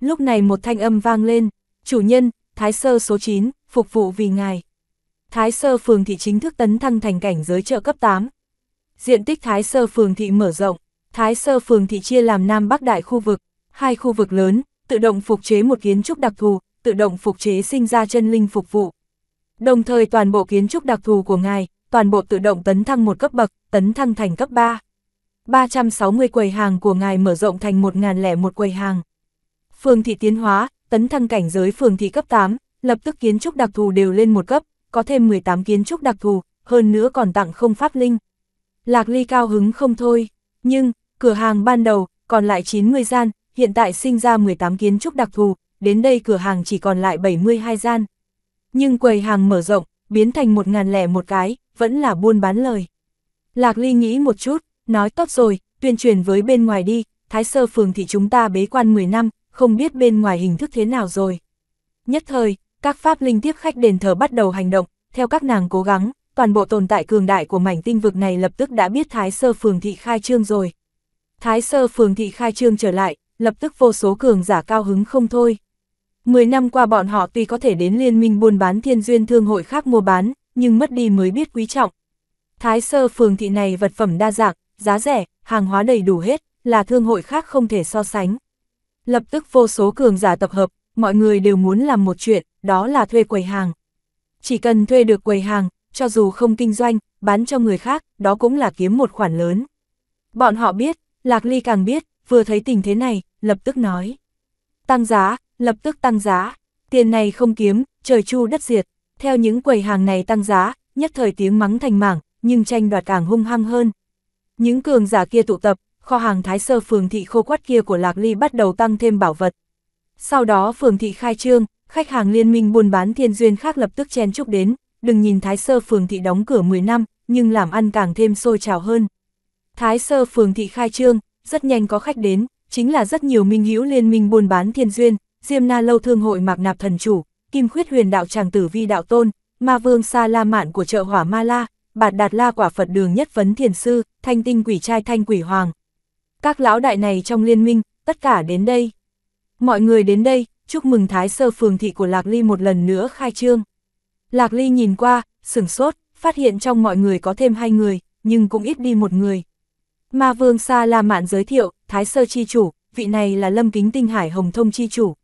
S1: Lúc này một thanh âm vang lên, chủ nhân, thái sơ số 9, phục vụ vì ngài. Thái sơ phường thị chính thức tấn thăng thành cảnh giới chợ cấp 8. Diện tích thái sơ phường thị mở rộng, thái sơ phường thị chia làm Nam Bắc đại khu vực, hai khu vực lớn, tự động phục chế một kiến trúc đặc thù, tự động phục chế sinh ra chân linh phục vụ. Đồng thời toàn bộ kiến trúc đặc thù của ngài, toàn bộ tự động tấn thăng một cấp bậc, tấn thăng thành cấp 3. 360 quầy hàng của ngài mở rộng thành 1001 quầy hàng. Phường thị tiến hóa, tấn thăng cảnh giới phường thị cấp 8, lập tức kiến trúc đặc thù đều lên một cấp, có thêm 18 kiến trúc đặc thù, hơn nữa còn tặng không pháp linh. Lạc Ly cao hứng không thôi, nhưng, cửa hàng ban đầu, còn lại 90 gian, hiện tại sinh ra 18 kiến trúc đặc thù, đến đây cửa hàng chỉ còn lại 72 gian. Nhưng quầy hàng mở rộng, biến thành 1000 một cái, vẫn là buôn bán lời. Lạc Ly nghĩ một chút, nói tốt rồi, tuyên truyền với bên ngoài đi, Thái Sơ Phường thì chúng ta bế quan 10 năm, không biết bên ngoài hình thức thế nào rồi. Nhất thời, các pháp linh tiếp khách đền thờ bắt đầu hành động, theo các nàng cố gắng, toàn bộ tồn tại cường đại của mảnh tinh vực này lập tức đã biết Thái Sơ Phường thị khai trương rồi. Thái Sơ Phường thị khai trương trở lại, lập tức vô số cường giả cao hứng không thôi. Mười năm qua bọn họ tuy có thể đến liên minh buôn bán thiên duyên thương hội khác mua bán, nhưng mất đi mới biết quý trọng. Thái Sơ Phường thị này vật phẩm đa dạng, giá rẻ, hàng hóa đầy đủ hết, là thương hội khác không thể so sánh. Lập tức vô số cường giả tập hợp, mọi người đều muốn làm một chuyện, đó là thuê quầy hàng. Chỉ cần thuê được quầy hàng, cho dù không kinh doanh, bán cho người khác, đó cũng là kiếm một khoản lớn. Bọn họ biết, Lạc Ly càng biết, vừa thấy tình thế này, lập tức nói. Tăng giá, lập tức tăng giá, tiền này không kiếm, trời chu đất diệt. Theo những quầy hàng này tăng giá, nhất thời tiếng mắng thành mảng, nhưng tranh đoạt càng hung hăng hơn. Những cường giả kia tụ tập, kho hàng thái sơ phường thị khô quắt kia của Lạc Ly bắt đầu tăng thêm bảo vật. Sau đó phường thị khai trương, khách hàng liên minh buôn bán thiên duyên khác lập tức chen chúc đến, đừng nhìn thái sơ phường thị đóng cửa 10 năm, nhưng làm ăn càng thêm sôi trào hơn. Thái sơ phường thị khai trương, rất nhanh có khách đến, chính là rất nhiều minh hữu liên minh buôn bán thiên duyên, Diêm Na Lâu Thương hội Mạc Nạp Thần Chủ, Kim Khuyết Huyền Đạo Tràng Tử Vi Đạo Tôn, Ma Vương Sa La Mạn của chợ Hỏa Ma La, Bạt Đạt La Quả Phật Đường Nhất Vấn Thiền Sư, Thanh Tinh Quỷ Trai Thanh Quỷ Hoàng. Các lão đại này trong liên minh, tất cả đến đây. Mọi người đến đây, chúc mừng Thái Sơ Phường Thị của Lạc Ly một lần nữa khai trương. Lạc Ly nhìn qua, sửng sốt, phát hiện trong mọi người có thêm hai người, nhưng cũng ít đi một người. Ma Vương Sa La Mạn giới thiệu, Thái Sơ Chi Chủ, vị này là Lâm Kính Tinh Hải Hồng Thông Chi Chủ.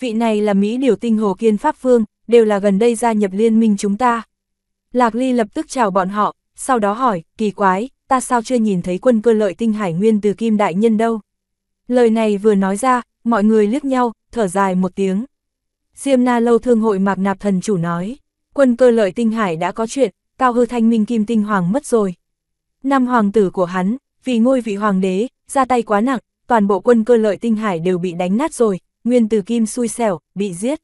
S1: Vị này là Mỹ Điều Tinh Hồ Kiên Pháp Vương, đều là gần đây gia nhập liên minh chúng ta. Lạc Ly lập tức chào bọn họ, sau đó hỏi, kỳ quái, ta sao chưa nhìn thấy quân cơ lợi tinh hải nguyên từ Kim Đại Nhân đâu. Lời này vừa nói ra, mọi người liếc nhau, thở dài một tiếng. Diêm Na Lâu Thương hội Mạc Nạp Thần Chủ nói, quân cơ lợi tinh hải đã có chuyện, cao hư thanh minh kim tinh hoàng mất rồi. Năm hoàng tử của hắn, vì ngôi vị hoàng đế, ra tay quá nặng, toàn bộ quân cơ lợi tinh hải đều bị đánh nát rồi, nguyên từ kim xui xẻo, bị giết.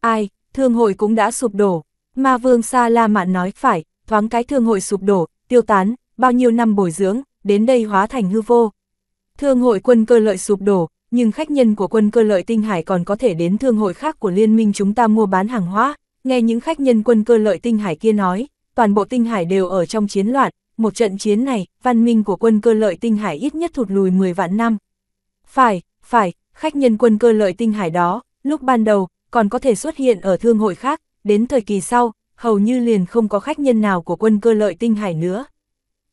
S1: Ai, thương hội cũng đã sụp đổ. Ma vương Sa La Mạn nói phải, thoáng cái thương hội sụp đổ, tiêu tán, bao nhiêu năm bồi dưỡng, đến đây hóa thành hư vô. Thương hội quân cơ lợi sụp đổ, nhưng khách nhân của quân cơ lợi tinh hải còn có thể đến thương hội khác của liên minh chúng ta mua bán hàng hóa, nghe những khách nhân quân cơ lợi tinh hải kia nói, toàn bộ tinh hải đều ở trong chiến loạn, một trận chiến này, văn minh của quân cơ lợi tinh hải ít nhất thụt lùi 10 vạn năm. Phải, phải, khách nhân quân cơ lợi tinh hải đó, lúc ban đầu, còn có thể xuất hiện ở thương hội khác, đến thời kỳ sau, hầu như liền không có khách nhân nào của quân cơ lợi tinh hải nữa.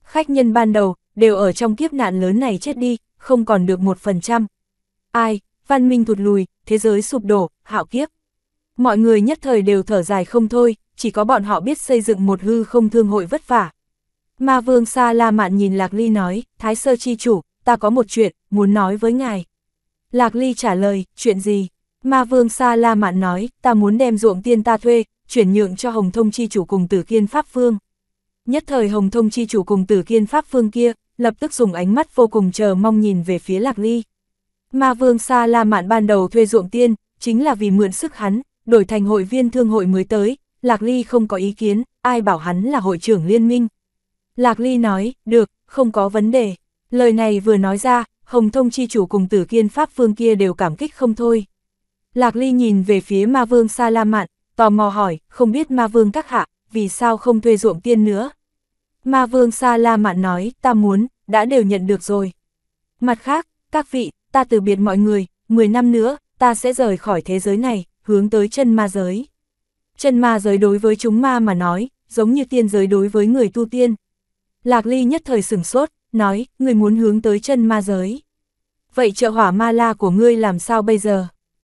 S1: Khách nhân ban đầu, đều ở trong kiếp nạn lớn này chết đi, không còn được một phần trăm. Ai, văn minh thụt lùi, thế giới sụp đổ, hạo kiếp. Mọi người nhất thời đều thở dài không thôi, chỉ có bọn họ biết xây dựng một hư không thương hội vất vả. Ma vương Sa La Mạn nhìn Lạc Ly nói, Thái Sơ Chi Chủ, ta có một chuyện, muốn nói với ngài. Lạc Ly trả lời, chuyện gì? Ma vương Sa La Mạn nói, ta muốn đem ruộng tiên ta thuê, chuyển nhượng cho Hồng Thông Chi Chủ cùng Tử Kiên Pháp Phương. Nhất thời Hồng Thông Chi Chủ cùng Tử Kiên Pháp Phương kia, lập tức dùng ánh mắt vô cùng chờ mong nhìn về phía Lạc Ly. Ma vương Sa La Mạn ban đầu thuê ruộng tiên, chính là vì mượn sức hắn, đổi thành hội viên thương hội mới tới, Lạc Ly không có ý kiến, ai bảo hắn là hội trưởng liên minh. Lạc Ly nói, được, không có vấn đề. Lời này vừa nói ra, Hồng Thông Chi chủ cùng tử kiên Pháp Vương kia đều cảm kích không thôi. Lạc Ly nhìn về phía ma vương Sa La Mạn, tò mò hỏi, không biết ma vương các hạ, vì sao không thuê ruộng tiên nữa? Ma vương Sa La Mạn nói, ta muốn, đã đều nhận được rồi. Mặt khác, các vị, ta từ biệt mọi người, 10 năm nữa, ta sẽ rời khỏi thế giới này, hướng tới chân ma giới. Chân ma giới đối với chúng ma mà nói, giống như tiên giới đối với người tu tiên. Lạc Ly nhất thời sửng sốt, nói, người muốn hướng tới chân ma giới. Vậy trợ hỏa ma la của ngươi làm sao bây giờ?